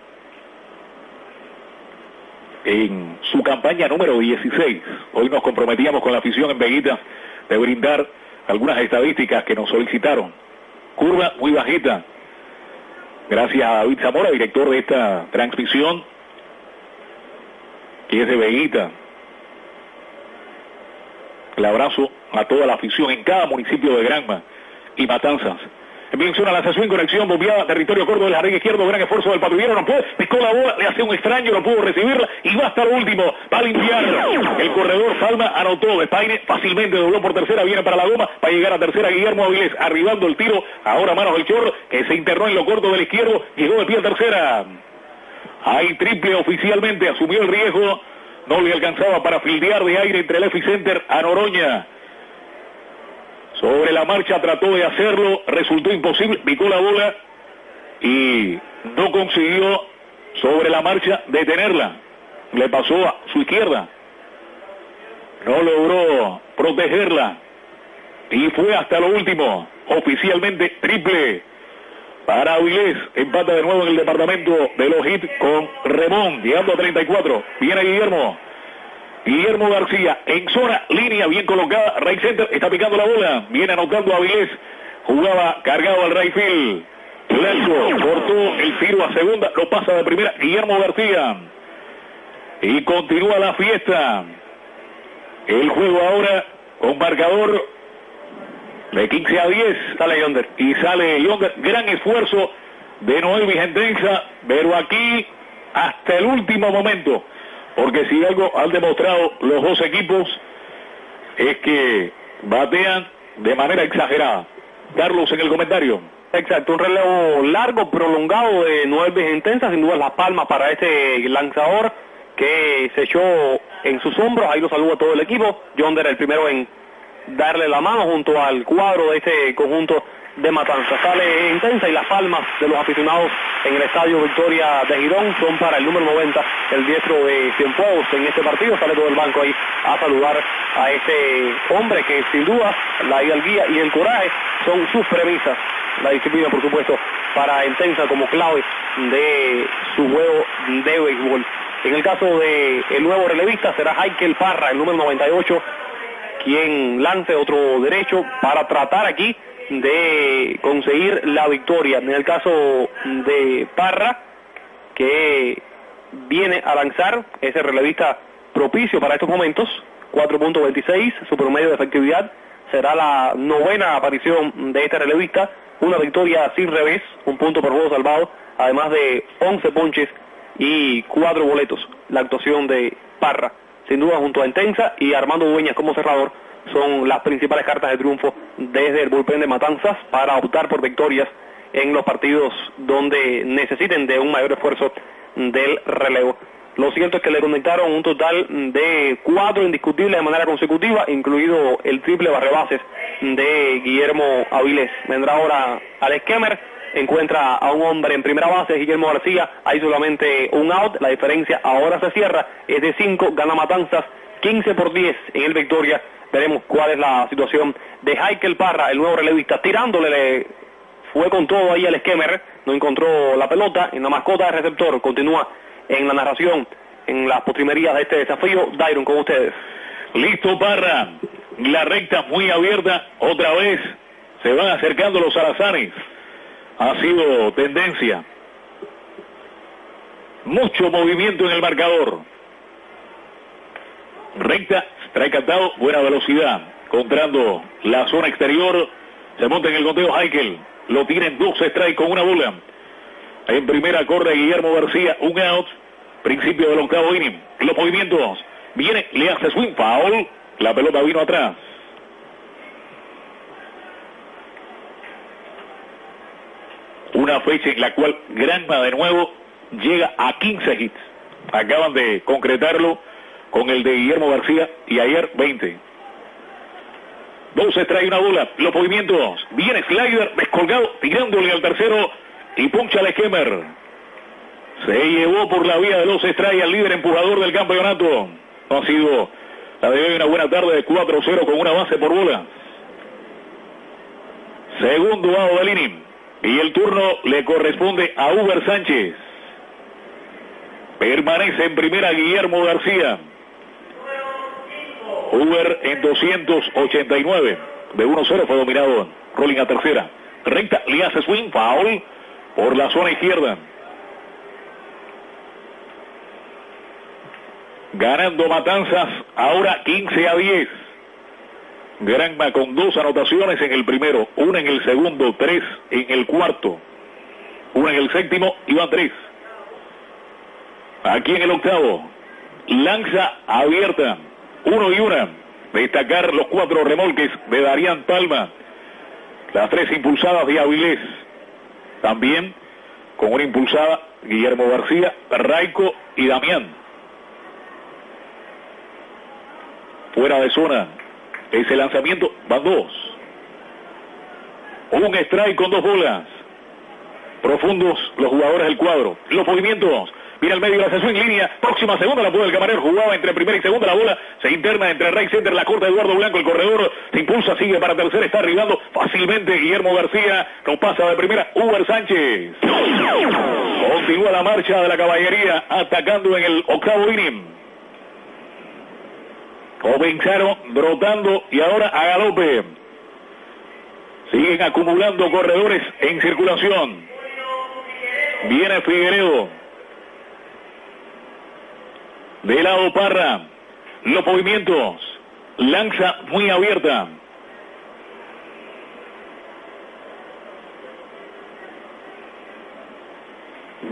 en su campaña número 16. Hoy nos comprometíamos con la afición en Veguita de brindar algunas estadísticas que nos solicitaron. Curva muy bajita. Gracias a David Zamora, director de esta transmisión, que es de Veguita. El abrazo a toda la afición en cada municipio de Granma y Matanzas. Menciona la sesión, conexión, bombeada, territorio corto del jardín izquierdo, gran esfuerzo del patrullero, no puede, picó la bola, le hace un extraño, no pudo recibirla y va hasta el último, va a limpiar. El corredor Palma anotó, Espaine fácilmente dobló por tercera, viene para la goma, para llegar a tercera Guillermo Avilés, arribando el tiro, ahora manos del chorro, que se internó en lo corto del izquierdo, llegó de pie a tercera. Hay triple oficialmente, asumió el riesgo, no le alcanzaba para fildear de aire entre el Center a Noroña. Sobre la marcha trató de hacerlo, resultó imposible, picó la bola y no consiguió sobre la marcha detenerla. Le pasó a su izquierda. No logró protegerla. Y fue hasta lo último. Oficialmente triple para Avilés. Empata de nuevo en el departamento de los hits con Remón, llegando a 34. Viene Guillermo. Guillermo García en zona, línea bien colocada, right center, está picando la bola, viene anotando Avilés, jugaba cargado al right field. Blanco cortó el tiro a segunda, lo pasa de primera Guillermo García. Y continúa la fiesta. El juego ahora con marcador de 15 a 10. Sale Yonder. Y sale Yonder. Gran esfuerzo de Noel Vigentenza, pero aquí hasta el último momento porque si algo han demostrado los dos equipos es que batean de manera exagerada. Carlos, en el comentario. Exacto, un relevo largo, prolongado de nueve intensas, sin duda las palmas para este lanzador que se echó en sus hombros, ahí lo saluda todo el equipo, Yonder el primero en darle la mano junto al cuadro de este conjunto de Matanza. Sale intensa y las palmas de los aficionados en el Estadio Victoria de Girón son para el número 90, el diestro de Cienfuegos en este partido. Sale todo el banco ahí a saludar a este hombre que sin duda la hidalguía y el coraje son sus premisas. La disciplina, por supuesto, para Intensa como clave de su juego de béisbol. En el caso de el nuevo relevista será Heikel Parra, el número 98, quien lance otro derecho para tratar aquí de conseguir la victoria. En el caso de Parra, que viene a lanzar ese relevista propicio para estos momentos, 4.26, su promedio de efectividad será la novena aparición de este relevista, una victoria sin revés, un punto por juego salvado, además de 11 ponches y 4 boletos, la actuación de Parra. Sin duda junto a Intensa y Armando Dueñas como cerrador, son las principales cartas de triunfo desde el bullpen de Matanzas para optar por victorias en los partidos donde necesiten de un mayor esfuerzo del relevo. Lo cierto es que le conectaron un total de cuatro indiscutibles de manera consecutiva, incluido el triple barrebases de Guillermo Avilés. Vendrá ahora Alex Kemmer, encuentra a un hombre en primera base, Guillermo García, hay solamente un out, la diferencia ahora se cierra, es de 5, gana Matanzas 15 por 10 en el Victoria. Veremos cuál es la situación de Heikel Parra, el nuevo relevista, tirándole, le fue con todo ahí al esquemer, no encontró la pelota, en la mascota de receptor, continúa en la narración, en las postrimerías de este desafío, Dairon con ustedes. Listo Parra, la recta muy abierta, otra vez se van acercando los alazanes, ha sido tendencia, mucho movimiento en el marcador, recta Trae cantado, buena velocidad. Encontrando la zona exterior. Se monta en el conteo Heikel. Lo tienen dos strikes con una bola. En primera corre Guillermo García, un out. Principio del octavo inning. Los movimientos. Viene, le hace swing foul. La pelota vino atrás. Una fecha en la cual Granma de nuevo llega a 15 hits. Acaban de concretarlo con el de Guillermo García y ayer 20. se trae una bola, los movimientos, viene slider, descolgado, tirándole al tercero y puncha al esquemer. Se llevó por la vía de los strikes al líder empujador del campeonato. ha sido la de hoy una buena tarde de 4-0 con una base por bola. Segundo lado del inning. Y el turno le corresponde a Uber Sánchez. Permanece en primera Guillermo García. Uber en 289. De 1-0 fue dominado Rolling a tercera. Recta, le hace swing, foul por la zona izquierda. Ganando Matanzas, ahora 15 a 10. Granma con dos anotaciones en el primero, una en el segundo, tres en el cuarto, una en el séptimo y van tres. Aquí en el octavo, lanza abierta. Uno y una. Destacar los cuatro remolques de Darían Palma. Las tres impulsadas de Avilés. También con una impulsada Guillermo García, Raico y Damián. Fuera de zona. Ese lanzamiento van dos. Un strike con dos bolas. Profundos los jugadores del cuadro. Los movimientos Viene al medio la sesión en línea. Próxima segunda la puede el camarero. Jugaba entre primera y segunda. La bola se interna entre Ray Center. La corta Eduardo Blanco. El corredor se impulsa. Sigue para tercera. Está arribando fácilmente Guillermo García. No pasa de primera. Uber Sánchez. Continúa la marcha de la caballería. Atacando en el octavo inning. Comenzaron brotando y ahora a galope. Siguen acumulando corredores en circulación. Viene Figueredo. De lado Parra. Los movimientos. Lanza muy abierta.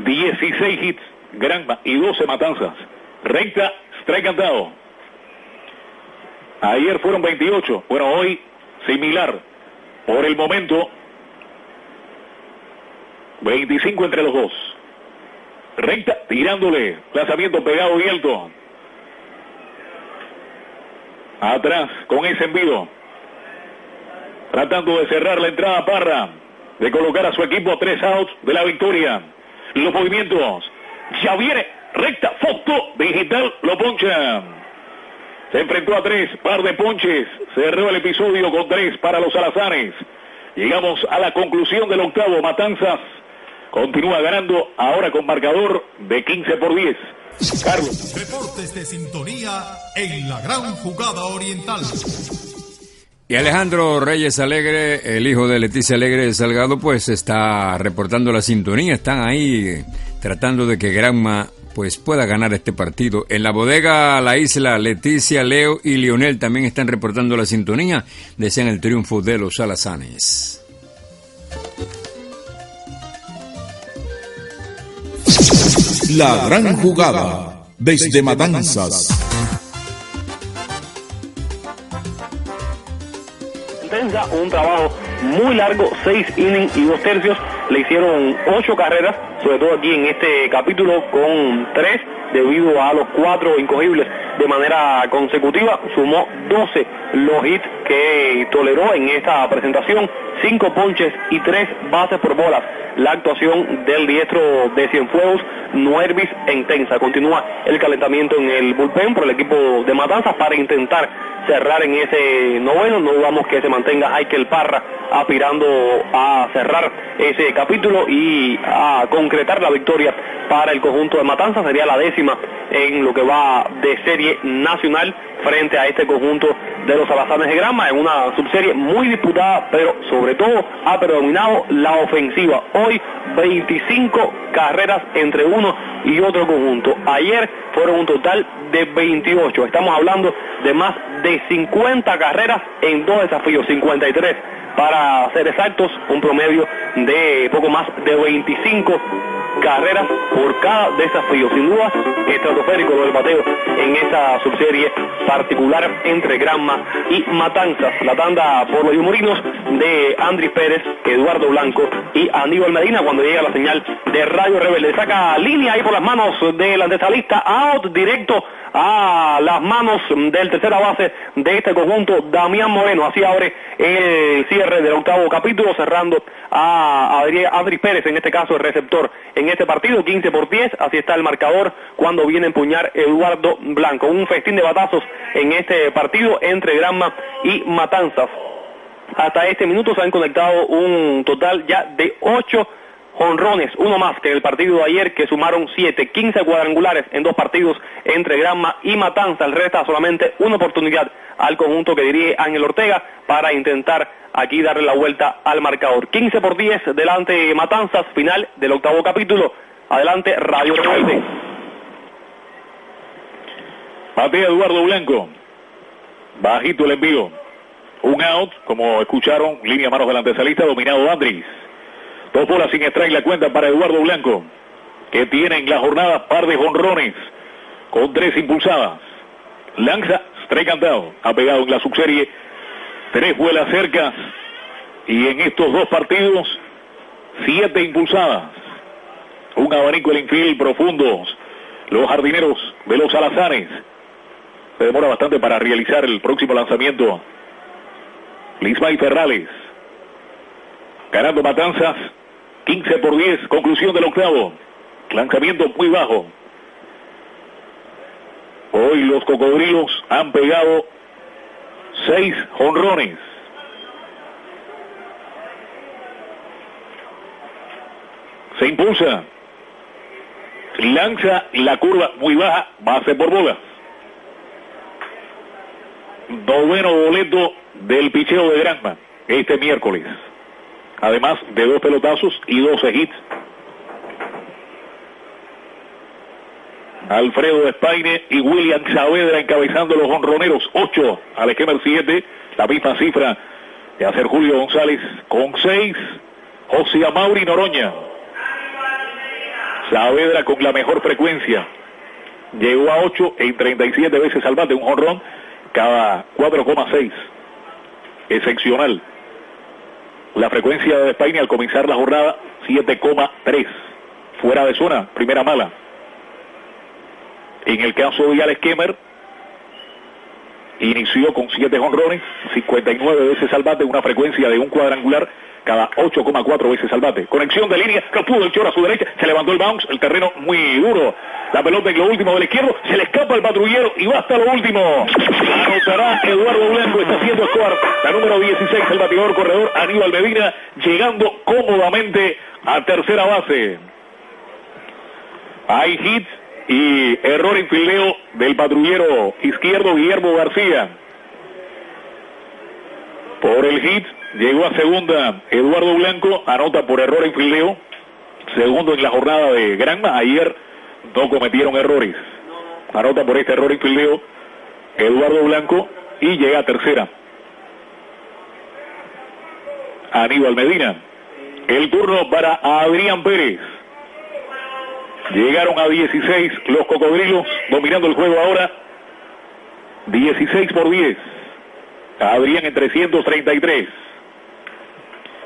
Dieciséis hits. Granma y 12 matanzas. Recta, strike cantado. Ayer fueron 28. Bueno, hoy similar. Por el momento, 25 entre los dos. Recta, tirándole. Lanzamiento pegado y alto. Atrás, con ese envío. Tratando de cerrar la entrada Parra. De colocar a su equipo a tres outs de la victoria. Los movimientos. Ya viene. Recta, foto digital, lo poncha. Se enfrentó a tres, par de ponches. Cerró el episodio con tres para los alazanes. Llegamos a la conclusión del octavo. Matanzas continúa ganando ahora con marcador de 15 por 10. Carlos. Deportes de sintonía en la gran jugada oriental. Y Alejandro Reyes Alegre, el hijo de Leticia Alegre de Salgado, pues está reportando la sintonía. Están ahí tratando de que Granma pues pueda ganar este partido. En la bodega La Isla, Leticia, Leo y Lionel también están reportando la sintonía. Desean el triunfo de los alazanes. La gran jugada desde Matanzas. Un trabajo muy largo, seis innings y dos tercios. Le hicieron ocho carreras, sobre todo aquí en este capítulo, con tres debido a los cuatro incogibles de manera consecutiva. Sumó 12 los hits que toleró en esta presentación, cinco ponches y tres bases por bolas. La actuación del diestro de Cienfuegos, Nuervis e intensa. Continúa el calentamiento en el bullpen por el equipo de Matanzas para intentar cerrar en ese noveno. No dudamos que se mantenga Aikel Parra aspirando a cerrar ese capítulo y a concretar la victoria para el conjunto de Matanzas. Sería la décima en lo que va de serie nacional frente a este conjunto de los Alazanes de Grama en una subserie muy disputada, pero sobre todo ha predominado la ofensiva. Hoy 25 carreras entre uno y otro conjunto. Ayer fueron un total de 28. Estamos hablando de más de 50 carreras en dos desafíos, 53 para ser exactos, un promedio de poco más de 25 carreras por cada desafío. Sin duda, estratosférico lo del bateo en esta subserie particular entre Granma y Matanzas. La tanda por los humorinos de Andrés Pérez, Eduardo Blanco y Aníbal Medina cuando llega la señal de Radio Rebelde. Saca línea ahí por las manos del antesalista, out directo a las manos del tercera base de este conjunto, Damián Moreno. Así abre el cierre del octavo capítulo, cerrando a Adri Pérez, en este caso el receptor en este partido, 15 por 10. Así está el marcador cuando viene a empuñar Eduardo Blanco. Un festín de batazos en este partido entre Granma y Matanzas. Hasta este minuto se han conectado un total ya de 8 honrones, uno más que en el partido de ayer que sumaron 7, 15 cuadrangulares en dos partidos entre Granma y Matanza. El resta solamente una oportunidad al conjunto que dirige Ángel Ortega para intentar aquí darle la vuelta al marcador. 15 por 10 delante Matanzas, final del octavo capítulo. Adelante Radio Rebelde. Patea Eduardo Blanco. Bajito el envío. Un out, como escucharon, línea manos delante salista, dominado Andrés. Dos bolas sin strike la cuenta para Eduardo Blanco, que tiene en la jornada par de jonrones con tres impulsadas. Lanza, strike cantado, ha pegado en la subserie tres vuelas cercas y en estos dos partidos siete impulsadas. Un abanico el infiel profundo. Los jardineros de los alazanes. Se demora bastante para realizar el próximo lanzamiento. Lismay Ferrales. Ganando Matanzas 15 por 10, conclusión del octavo. Lanzamiento muy bajo. Hoy los cocodrilos han pegado seis honrones. Se impulsa. Lanza la curva muy baja, base por bolas. Noveno boleto del picheo de Granma este miércoles además de dos pelotazos y 12 hits. Alfredo Espaine y William Saavedra encabezando los honroneros, 8 al esquema 7, la misma cifra de hacer Julio González con 6, José Amauri Noroña. Saavedra con la mejor frecuencia, llegó a 8 en 37 veces al bate, un jonrón cada 4,6. Excepcional. La frecuencia de España al comenzar la jornada 7,3. Fuera de zona, primera mala. En el caso de Alex Kemmer, inició con 7 jonrones, 59 veces al bate, una frecuencia de un cuadrangular cada 8,4 veces al bate. Conexión de línea, lo pudo el Chor a su derecha, se levantó el bounce, el terreno muy duro. La pelota en lo último del izquierdo, se le escapa el patrullero y va hasta lo último. Anotará Eduardo Blanco, está haciendo score, la número 16, el bateador corredor Aníbal Medina, llegando cómodamente a tercera base. Hay hits y error en fildeo del patrullero izquierdo Guillermo García. Por el hit llegó a segunda Eduardo Blanco, anota por error en fildeo. Segundo en la jornada de Granma. Ayer no cometieron errores. Anota por este error en fildeo Eduardo Blanco y llega a tercera. Aníbal Medina. El turno para Adrián Pérez. Llegaron a 16 los cocodrilos, dominando el juego ahora. 16 por 10. Adrián en 333.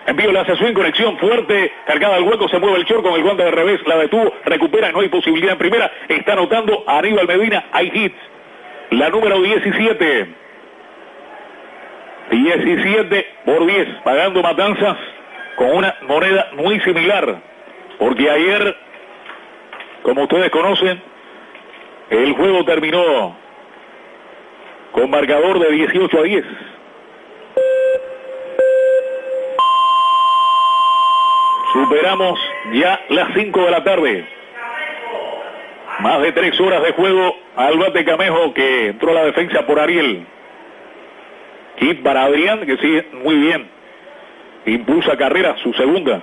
Envío la hace en conexión fuerte, cargada al hueco, se mueve el short con el guante de revés, la detuvo, recupera, no hay posibilidad en primera, está anotando Aníbal Medina, hay hits. La número 17. 17 por 10, pagando matanzas con una moneda muy similar, porque ayer, como ustedes conocen, el juego terminó con marcador de 18 a 10. Superamos ya las 5 de la tarde. Más de tres horas de juego al bate Camejo que entró a la defensa por Ariel. Hit para Adrián que sigue muy bien. Impulsa carrera, su segunda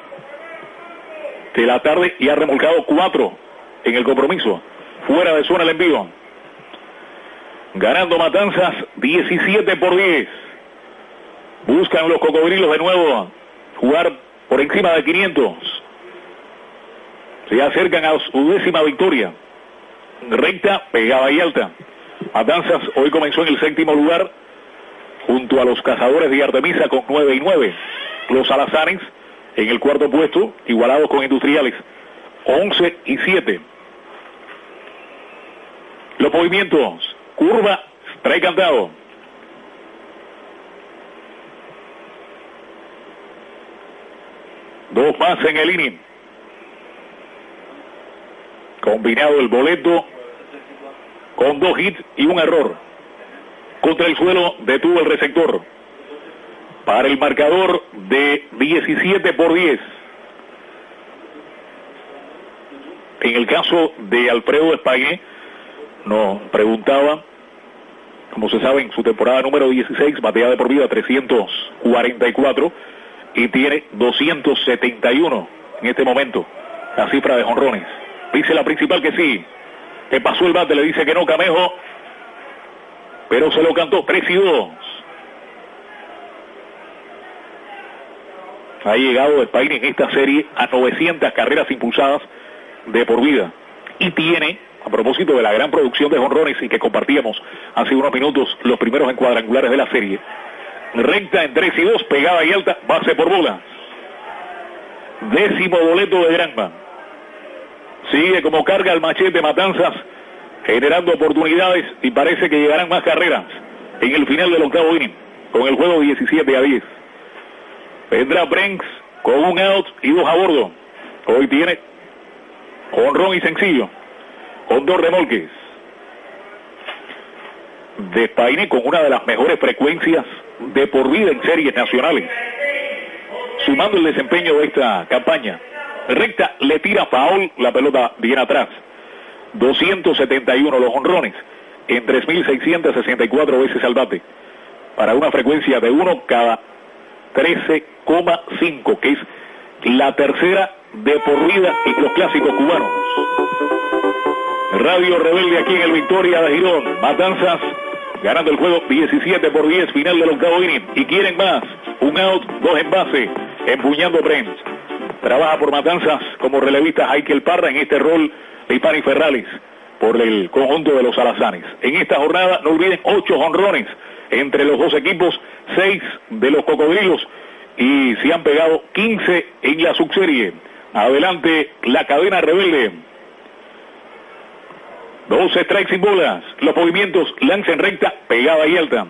de la tarde y ha remolcado cuatro en el compromiso. Fuera de zona el envío. Ganando Matanzas 17 por 10. Buscan los cocodrilos de nuevo jugar por encima de 500. Se acercan a su décima victoria. Recta, pegada y alta. Matanzas hoy comenzó en el séptimo lugar junto a los cazadores de Artemisa con 9 y 9. Los alazanes en el cuarto puesto, igualados con industriales, 11 y 7. Los movimientos, curva, trae cantado. Dos más en el inning. Combinado el boleto con dos hits y un error. Contra el suelo detuvo el receptor. Para el marcador de 17 por 10. En el caso de Alfredo Españé, nos preguntaba, como se sabe, en su temporada número 16, batea de por vida 344 y tiene 271 en este momento, la cifra de jonrones. Dice la principal que sí, que pasó el bate, le dice que no, Camejo, pero se lo cantó 3 y 2. Ha llegado España en esta serie a 900 carreras impulsadas de por vida y tiene a propósito de la gran producción de jonrones y que compartíamos hace unos minutos los primeros en cuadrangulares de la serie. Recta en 3 y 2, pegada y alta, base por bola. Décimo boleto de Granma. Sigue como carga el machete Matanzas, generando oportunidades y parece que llegarán más carreras en el final del octavo inning, con el juego 17 a 10. Vendrá Brenks con un out y dos a bordo. Hoy tiene honrón y sencillo con dos remolques. De Paine con una de las mejores frecuencias de por vida en series nacionales. Sumando el desempeño de esta campaña. Recta le tira Paul, la pelota viene atrás. 271 los honrones en 3.664 veces al bate. Para una frecuencia de 1 cada 13,5, que es la tercera de por vida en los clásicos cubanos. Radio Rebelde aquí en el Victoria de Girón. Matanzas ganando el juego 17 por 10, final del octavo inning. Y quieren más. Un out, dos en base, empuñando Brent. Trabaja por Matanzas como relevista Heikel Parra en este rol de Ipani Ferrales. por el conjunto de los alazanes. En esta jornada, no olviden, ocho honrones entre los dos equipos, seis de los cocodrilos y se han pegado 15 en la subserie. Adelante la cadena rebelde. Dos strikes sin bolas. Los movimientos lanza en recta, pegada y alta.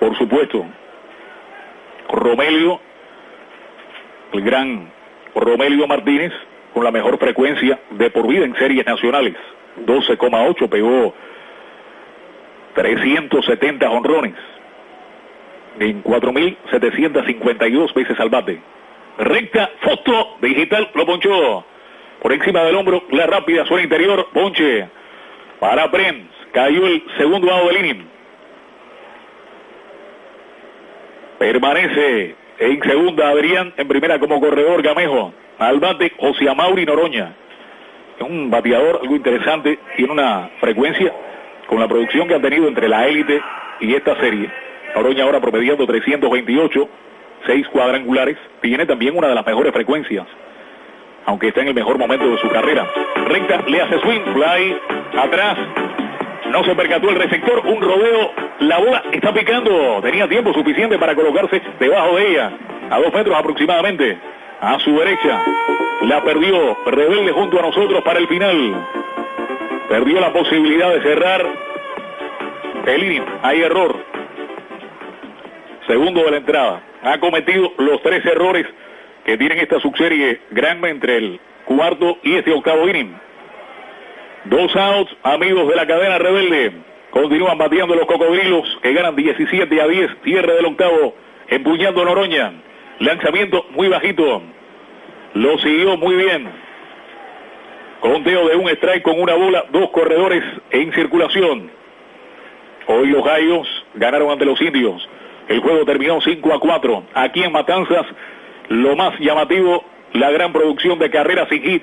Por supuesto, Romelio, el gran Romelio Martínez, con la mejor frecuencia de por vida en series nacionales. 12,8 pegó 370 honrones en 4.752 veces al bate. Recta, foto, digital, lo ponchó. Por encima del hombro, la rápida suena interior, ponche. Para Prenz, cayó el segundo lado del inning. Permanece en segunda Adrián, en primera como corredor Gamejo. Al bate José Amauri Noroña. Un bateador algo interesante, tiene una frecuencia con la producción que han tenido entre la élite y esta serie. Noroña ahora promediando 328, seis cuadrangulares, tiene también una de las mejores frecuencias, aunque está en el mejor momento de su carrera. Recta, le hace swing, fly, atrás, no se percató el receptor, un rodeo, la bola está picando, tenía tiempo suficiente para colocarse debajo de ella, a dos metros aproximadamente, a su derecha, la perdió, rebelde junto a nosotros para el final, perdió la posibilidad de cerrar el inning, hay error, segundo de la entrada, ha cometido los tres errores que tienen esta subserie Granma entre el cuarto y este octavo inning. Dos outs, amigos de la cadena rebelde. Continúan bateando los cocodrilos que ganan 17 a 10. Cierre del octavo, empuñando Noroña. Lanzamiento muy bajito. Lo siguió muy bien. Conteo de un strike con una bola, dos corredores en circulación. Hoy los gallos ganaron ante los indios. El juego terminó 5 a 4. Aquí en Matanzas, lo más llamativo, la gran producción de carreras sin hit.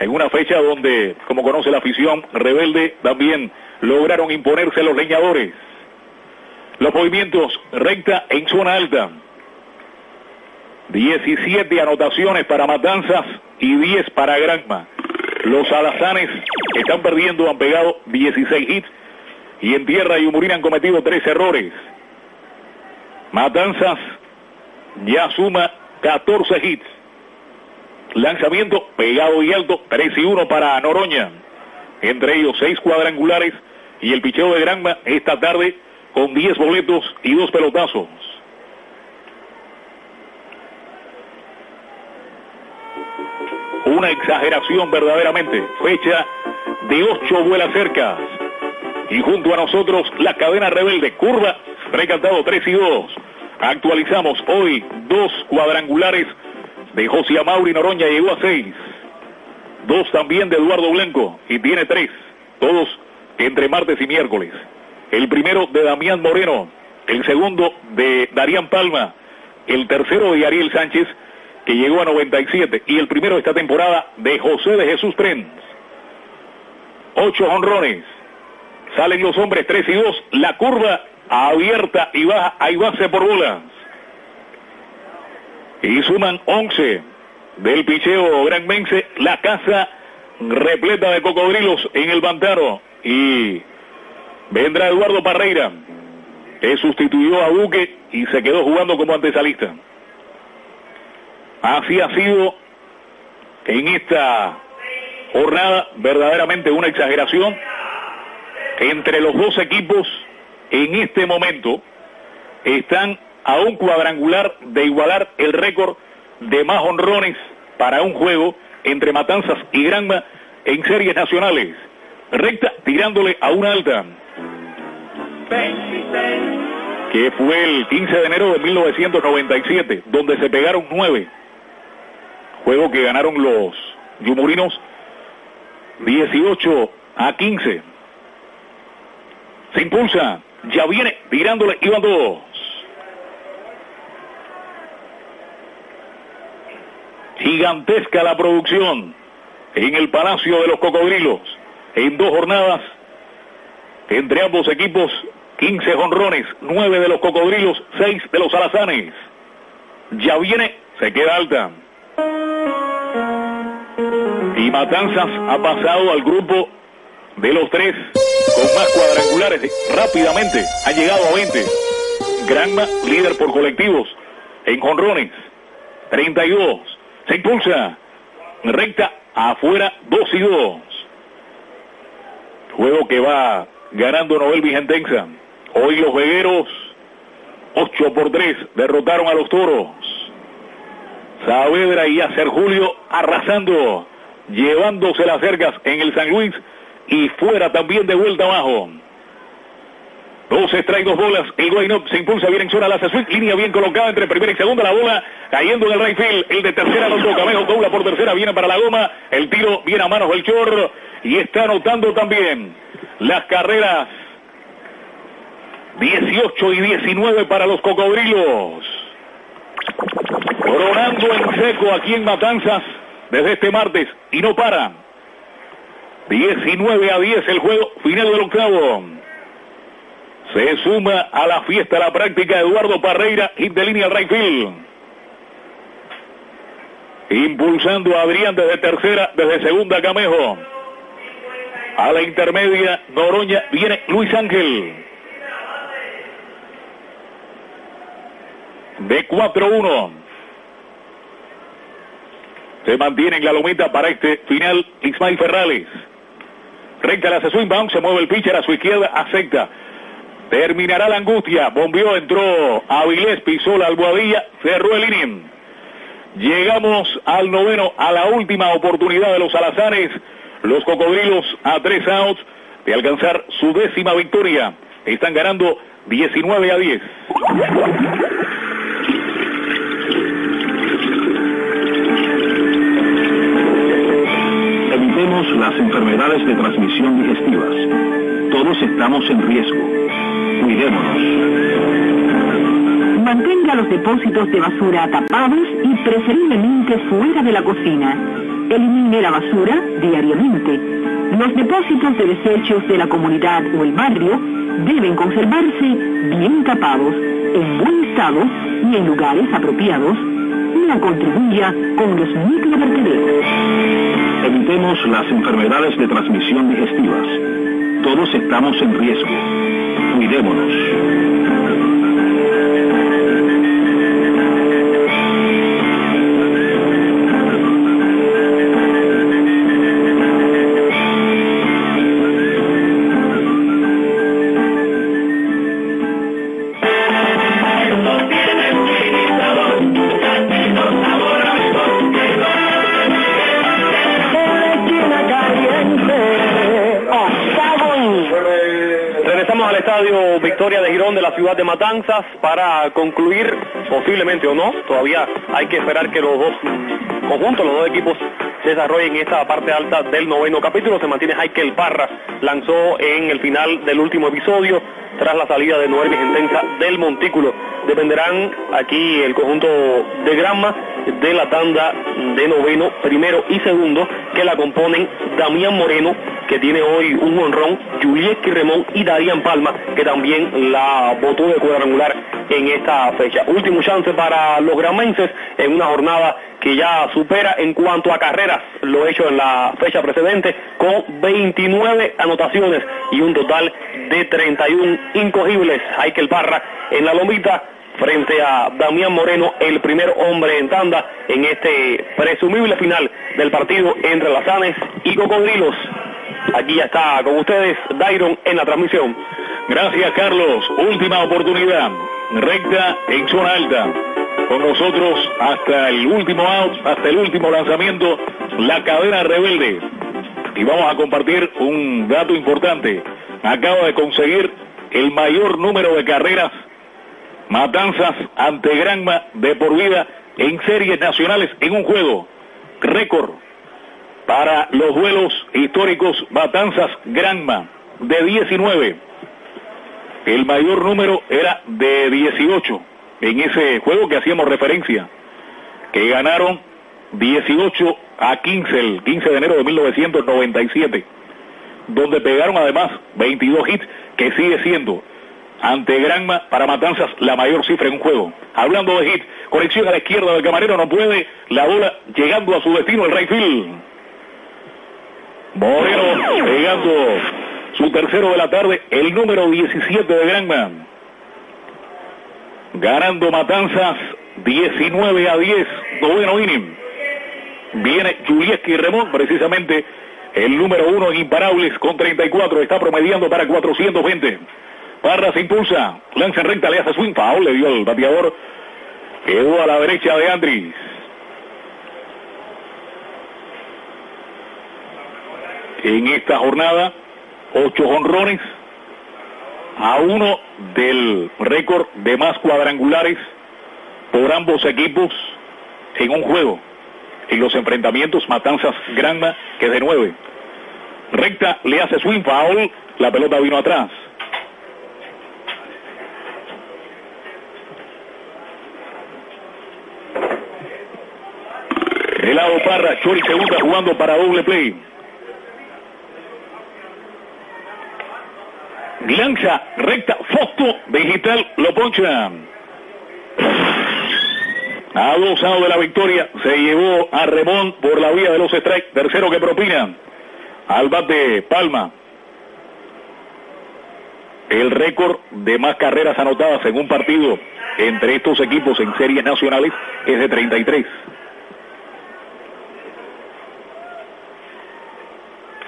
En una fecha donde, como conoce la afición rebelde, también lograron imponerse los leñadores. Los movimientos recta en zona alta. 17 anotaciones para Matanzas y 10 para Granma. Los alazanes están perdiendo, han pegado 16 hits y en tierra y Umurín han cometido 3 errores. Matanzas ya suma 14 hits. Lanzamiento pegado y alto, 3 y 1 para Noroña. Entre ellos 6 cuadrangulares y el picheo de Granma esta tarde con 10 boletos y 2 pelotazos. Una exageración verdaderamente. Fecha de 8 vuelas cercas. Y junto a nosotros la cadena rebelde. Curva, recantado 3 y 2. Actualizamos hoy dos cuadrangulares de José Amauri Noroña llegó a seis. Dos también de Eduardo Blanco y tiene tres. Todos entre martes y miércoles. El primero de Damián Moreno. El segundo de Darían Palma. El tercero de Ariel Sánchez que llegó a 97. Y el primero de esta temporada de José de Jesús Prenz. Ocho honrones. Salen los hombres tres y dos. La curva abierta y baja. Hay base por bolas y suman 11 del picheo granmense, la casa repleta de cocodrilos en el Bantaro y vendrá Eduardo Parreira que sustituyó a Buque y se quedó jugando como antesalista. Así ha sido en esta jornada verdaderamente una exageración entre los dos equipos en este momento están a un cuadrangular de igualar el récord de más honrones para un juego entre Matanzas y Granma en series nacionales. Recta tirándole a una alta. Que fue el 15 de enero de 1997, donde se pegaron nueve. Juego que ganaron los Yumurinos 18 a 15. Se impulsa, ya viene tirándole, iban dos. gigantesca la producción en el Palacio de los Cocodrilos. En dos jornadas, entre ambos equipos, 15 jonrones, 9 de los Cocodrilos, 6 de los Alazanes. Ya viene, se queda alta. Y Matanzas ha pasado al grupo de los tres con más cuadrangulares. Rápidamente ha llegado a 20. Granma, líder por colectivos en jonrones. 32. Se impulsa. Recta afuera 2 y 2. Juego que va ganando Noel Vigentenza. Hoy los vegueros 8 por 3 derrotaron a los toros. Saavedra y Acer Julio arrasando, llevándose las cercas en el San Luis y fuera también de vuelta abajo. Dos strikes, dos bolas. El Guaynop se impulsa bien en zona la. Línea bien colocada entre primera y segunda. La bola cayendo en el right. El de tercera no toca. Mejor dobla por tercera. Viene para la goma. El tiro viene a manos del Chor. Y está anotando también las carreras 18 y 19 para los cocodrilos. Coronando en seco aquí en Matanzas desde este martes. Y no para. 19 a 10 el juego final del octavo. Se suma a la fiesta, la práctica Eduardo Parreira, hit de línea al. Impulsando a Adrián desde tercera, desde segunda Camejo. A la intermedia, Noroña, viene Luis Ángel. De 4-1. Se mantiene en la lomita para este final Ismael Ferrales. Recta la hace swing se mueve el pitcher a su izquierda, acepta. Terminará la angustia. Bombió, entró Avilés, pisó la almohadilla, cerró el inning. Llegamos al noveno, a la última oportunidad de los alazanes. Los cocodrilos a tres outs de alcanzar su décima victoria. Están ganando 19 a 10. Las enfermedades de transmisión digestivas. Todos estamos en riesgo. Cuidémonos. Mantenga los depósitos de basura tapados y preferiblemente fuera de la cocina. Elimine la basura diariamente. Los depósitos de desechos de la comunidad o el barrio deben conservarse bien tapados, en buen estado y en lugares apropiados. No contribuya con los microvertederos. Evitemos las enfermedades de transmisión digestivas. Todos estamos en riesgo. Cuidémonos. De Matanzas para concluir, posiblemente o no, todavía hay que esperar que los dos conjuntos, los dos equipos se desarrollen en esta parte alta del noveno capítulo. Se mantiene Heikel Parra, lanzó en el final del último episodio tras la salida de Noel Vigentenza del Montículo. Dependerán aquí el conjunto de Granma de la tanda de noveno, primero y segundo, que la componen Damián Moreno, que tiene hoy un honrón, Juliet Quirremón y Darían Palma, que también la votó de cuadrangular en esta fecha. Último chance para los gramenses en una jornada que ya supera en cuanto a carreras lo hecho en la fecha precedente con 29 anotaciones y un total de 31 incogibles. Heikel Parra en la lomita frente a Damián Moreno, el primer hombre en tanda en este presumible final del partido entre Lazanes y Cocodrilos. Aquí ya está con ustedes Dairon en la transmisión. Gracias, Carlos. Última oportunidad. Recta en zona alta. Con nosotros hasta el último out, hasta el último lanzamiento, la cadena rebelde. Y vamos a compartir un dato importante. Acaba de conseguir el mayor número de carreras Matanzas ante Granma de por vida en series nacionales en un juego. Récord para los duelos históricos Matanzas Granma de 19. El mayor número era de 18 en ese juego que hacíamos referencia, que ganaron 18 a 15 el 15 de enero de 1997, donde pegaron además 22 hits, que sigue siendo ante Granma para Matanzas la mayor cifra en un juego. Hablando de hit, conexión a la izquierda del camarero no puede, la bola llegando a su destino el right field. Moreno pegando su tercero de la tarde, el número 17 de Granma. Ganando Matanzas 19 a 10, noveno inning. Viene Julieski Remón, precisamente el número uno en imparables con 34, está promediando para 420. Parra se impulsa, lanza en recta, le hace swing, foul, le dio el bateador, quedó a la derecha de Andris. En esta jornada, ocho honrones, a uno del récord de más cuadrangulares por ambos equipos en un juego. En los enfrentamientos, Matanzas Granma, que de nueve. Recta le hace swing foul, la pelota vino atrás. De lado Parra, Chori segunda jugando para doble play. Lanza, recta, foto, digital, lo poncha. A dos de la victoria se llevó a Remón por la vía de los strikes. Tercero que propina al bate Palma. El récord de más carreras anotadas en un partido entre estos equipos en series nacionales es de 33.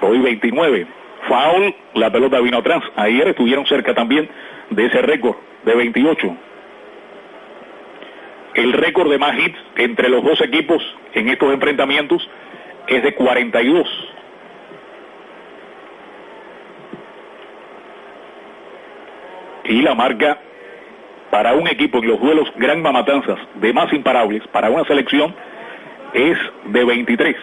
Hoy 29. Foul, la pelota vino atrás. Ayer estuvieron cerca también de ese récord de 28. El récord de más hits entre los dos equipos en estos enfrentamientos es de 42. Y la marca para un equipo en los duelos Gran Matanzas de más imparables para una selección es de 23.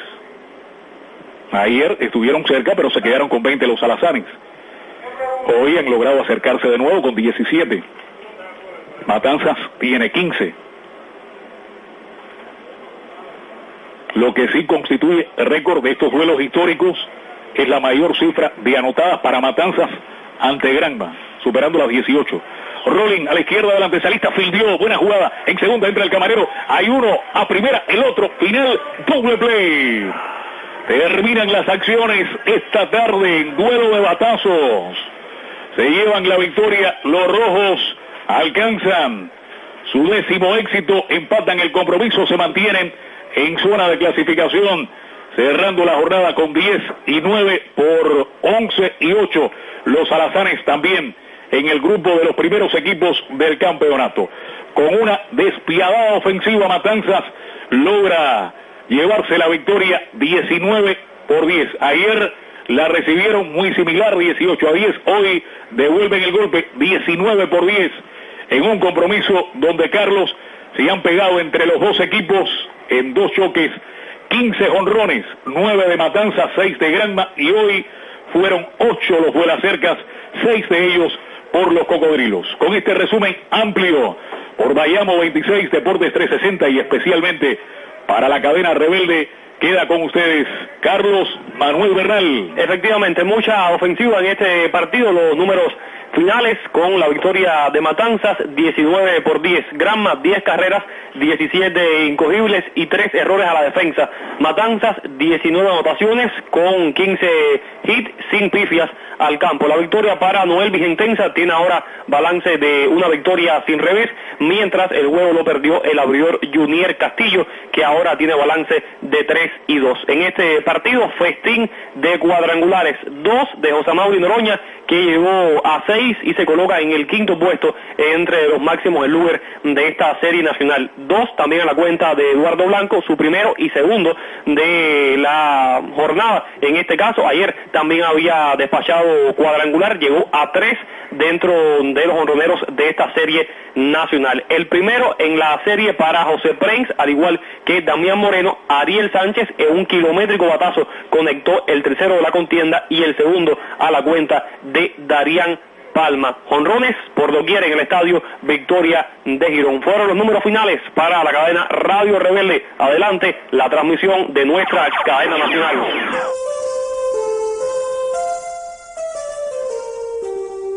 Ayer estuvieron cerca, pero se quedaron con 20 los alazanes. Hoy han logrado acercarse de nuevo con 17. Matanzas tiene 15. Lo que sí constituye récord de estos duelos históricos es la mayor cifra de anotadas para Matanzas ante Granma, superando las 18. Rolling a la izquierda del antesalista, fildió, buena jugada, en segunda entra el camarero, hay uno a primera, el otro, final, doble play. Terminan las acciones esta tarde en duelo de batazos. Se llevan la victoria, los rojos alcanzan su décimo éxito, empatan el compromiso, se mantienen en zona de clasificación, cerrando la jornada con 10 y 9 por 11 y 8. Los alazanes también en el grupo de los primeros equipos del campeonato. Con una despiadada ofensiva, Matanzas logra llevarse la victoria 19 por 10. Ayer la recibieron muy similar, 18 a 10. Hoy devuelven el golpe 19 por 10 en un compromiso donde Carlos se han pegado entre los dos equipos en dos choques, 15 honrones, 9 de Matanza, 6 de Granma y hoy fueron 8 los vuelacercas, 6 de ellos por los cocodrilos. Con este resumen amplio por Bayamo 26, Deportes 360 y especialmente para la cadena rebelde, queda con ustedes Carlos Manuel Bernal. Efectivamente, mucha ofensiva en este partido, los números finales con la victoria de Matanzas 19 por 10, Granma 10 carreras, 17 incogibles y 3 errores a la defensa. Matanzas 19 anotaciones con 15 hits sin pifias al campo. La victoria para Noel Vigentenza tiene ahora balance de una victoria sin revés, mientras el huevo lo perdió el abridor Junior Castillo, que ahora tiene balance de 3 y 2. En este partido, festín de cuadrangulares, 2 de José Mauri Noroña, que llegó a 6 y se coloca en el quinto puesto entre los máximos del lugar de esta serie nacional. Dos también a la cuenta de Eduardo Blanco, su primero y segundo de la jornada. En este caso, ayer también había despachado cuadrangular, llegó a tres dentro de los honroneros de esta serie nacional. El primero en la serie para José Prince, al igual que Damián Moreno, Ariel Sánchez en un kilométrico batazo conectó el tercero de la contienda y el segundo a la cuenta de Darían Palma. Honrones por doquier en el estadio Victoria de Girón. Fueron los números finales para la cadena Radio Rebelde. Adelante la transmisión de nuestra cadena nacional.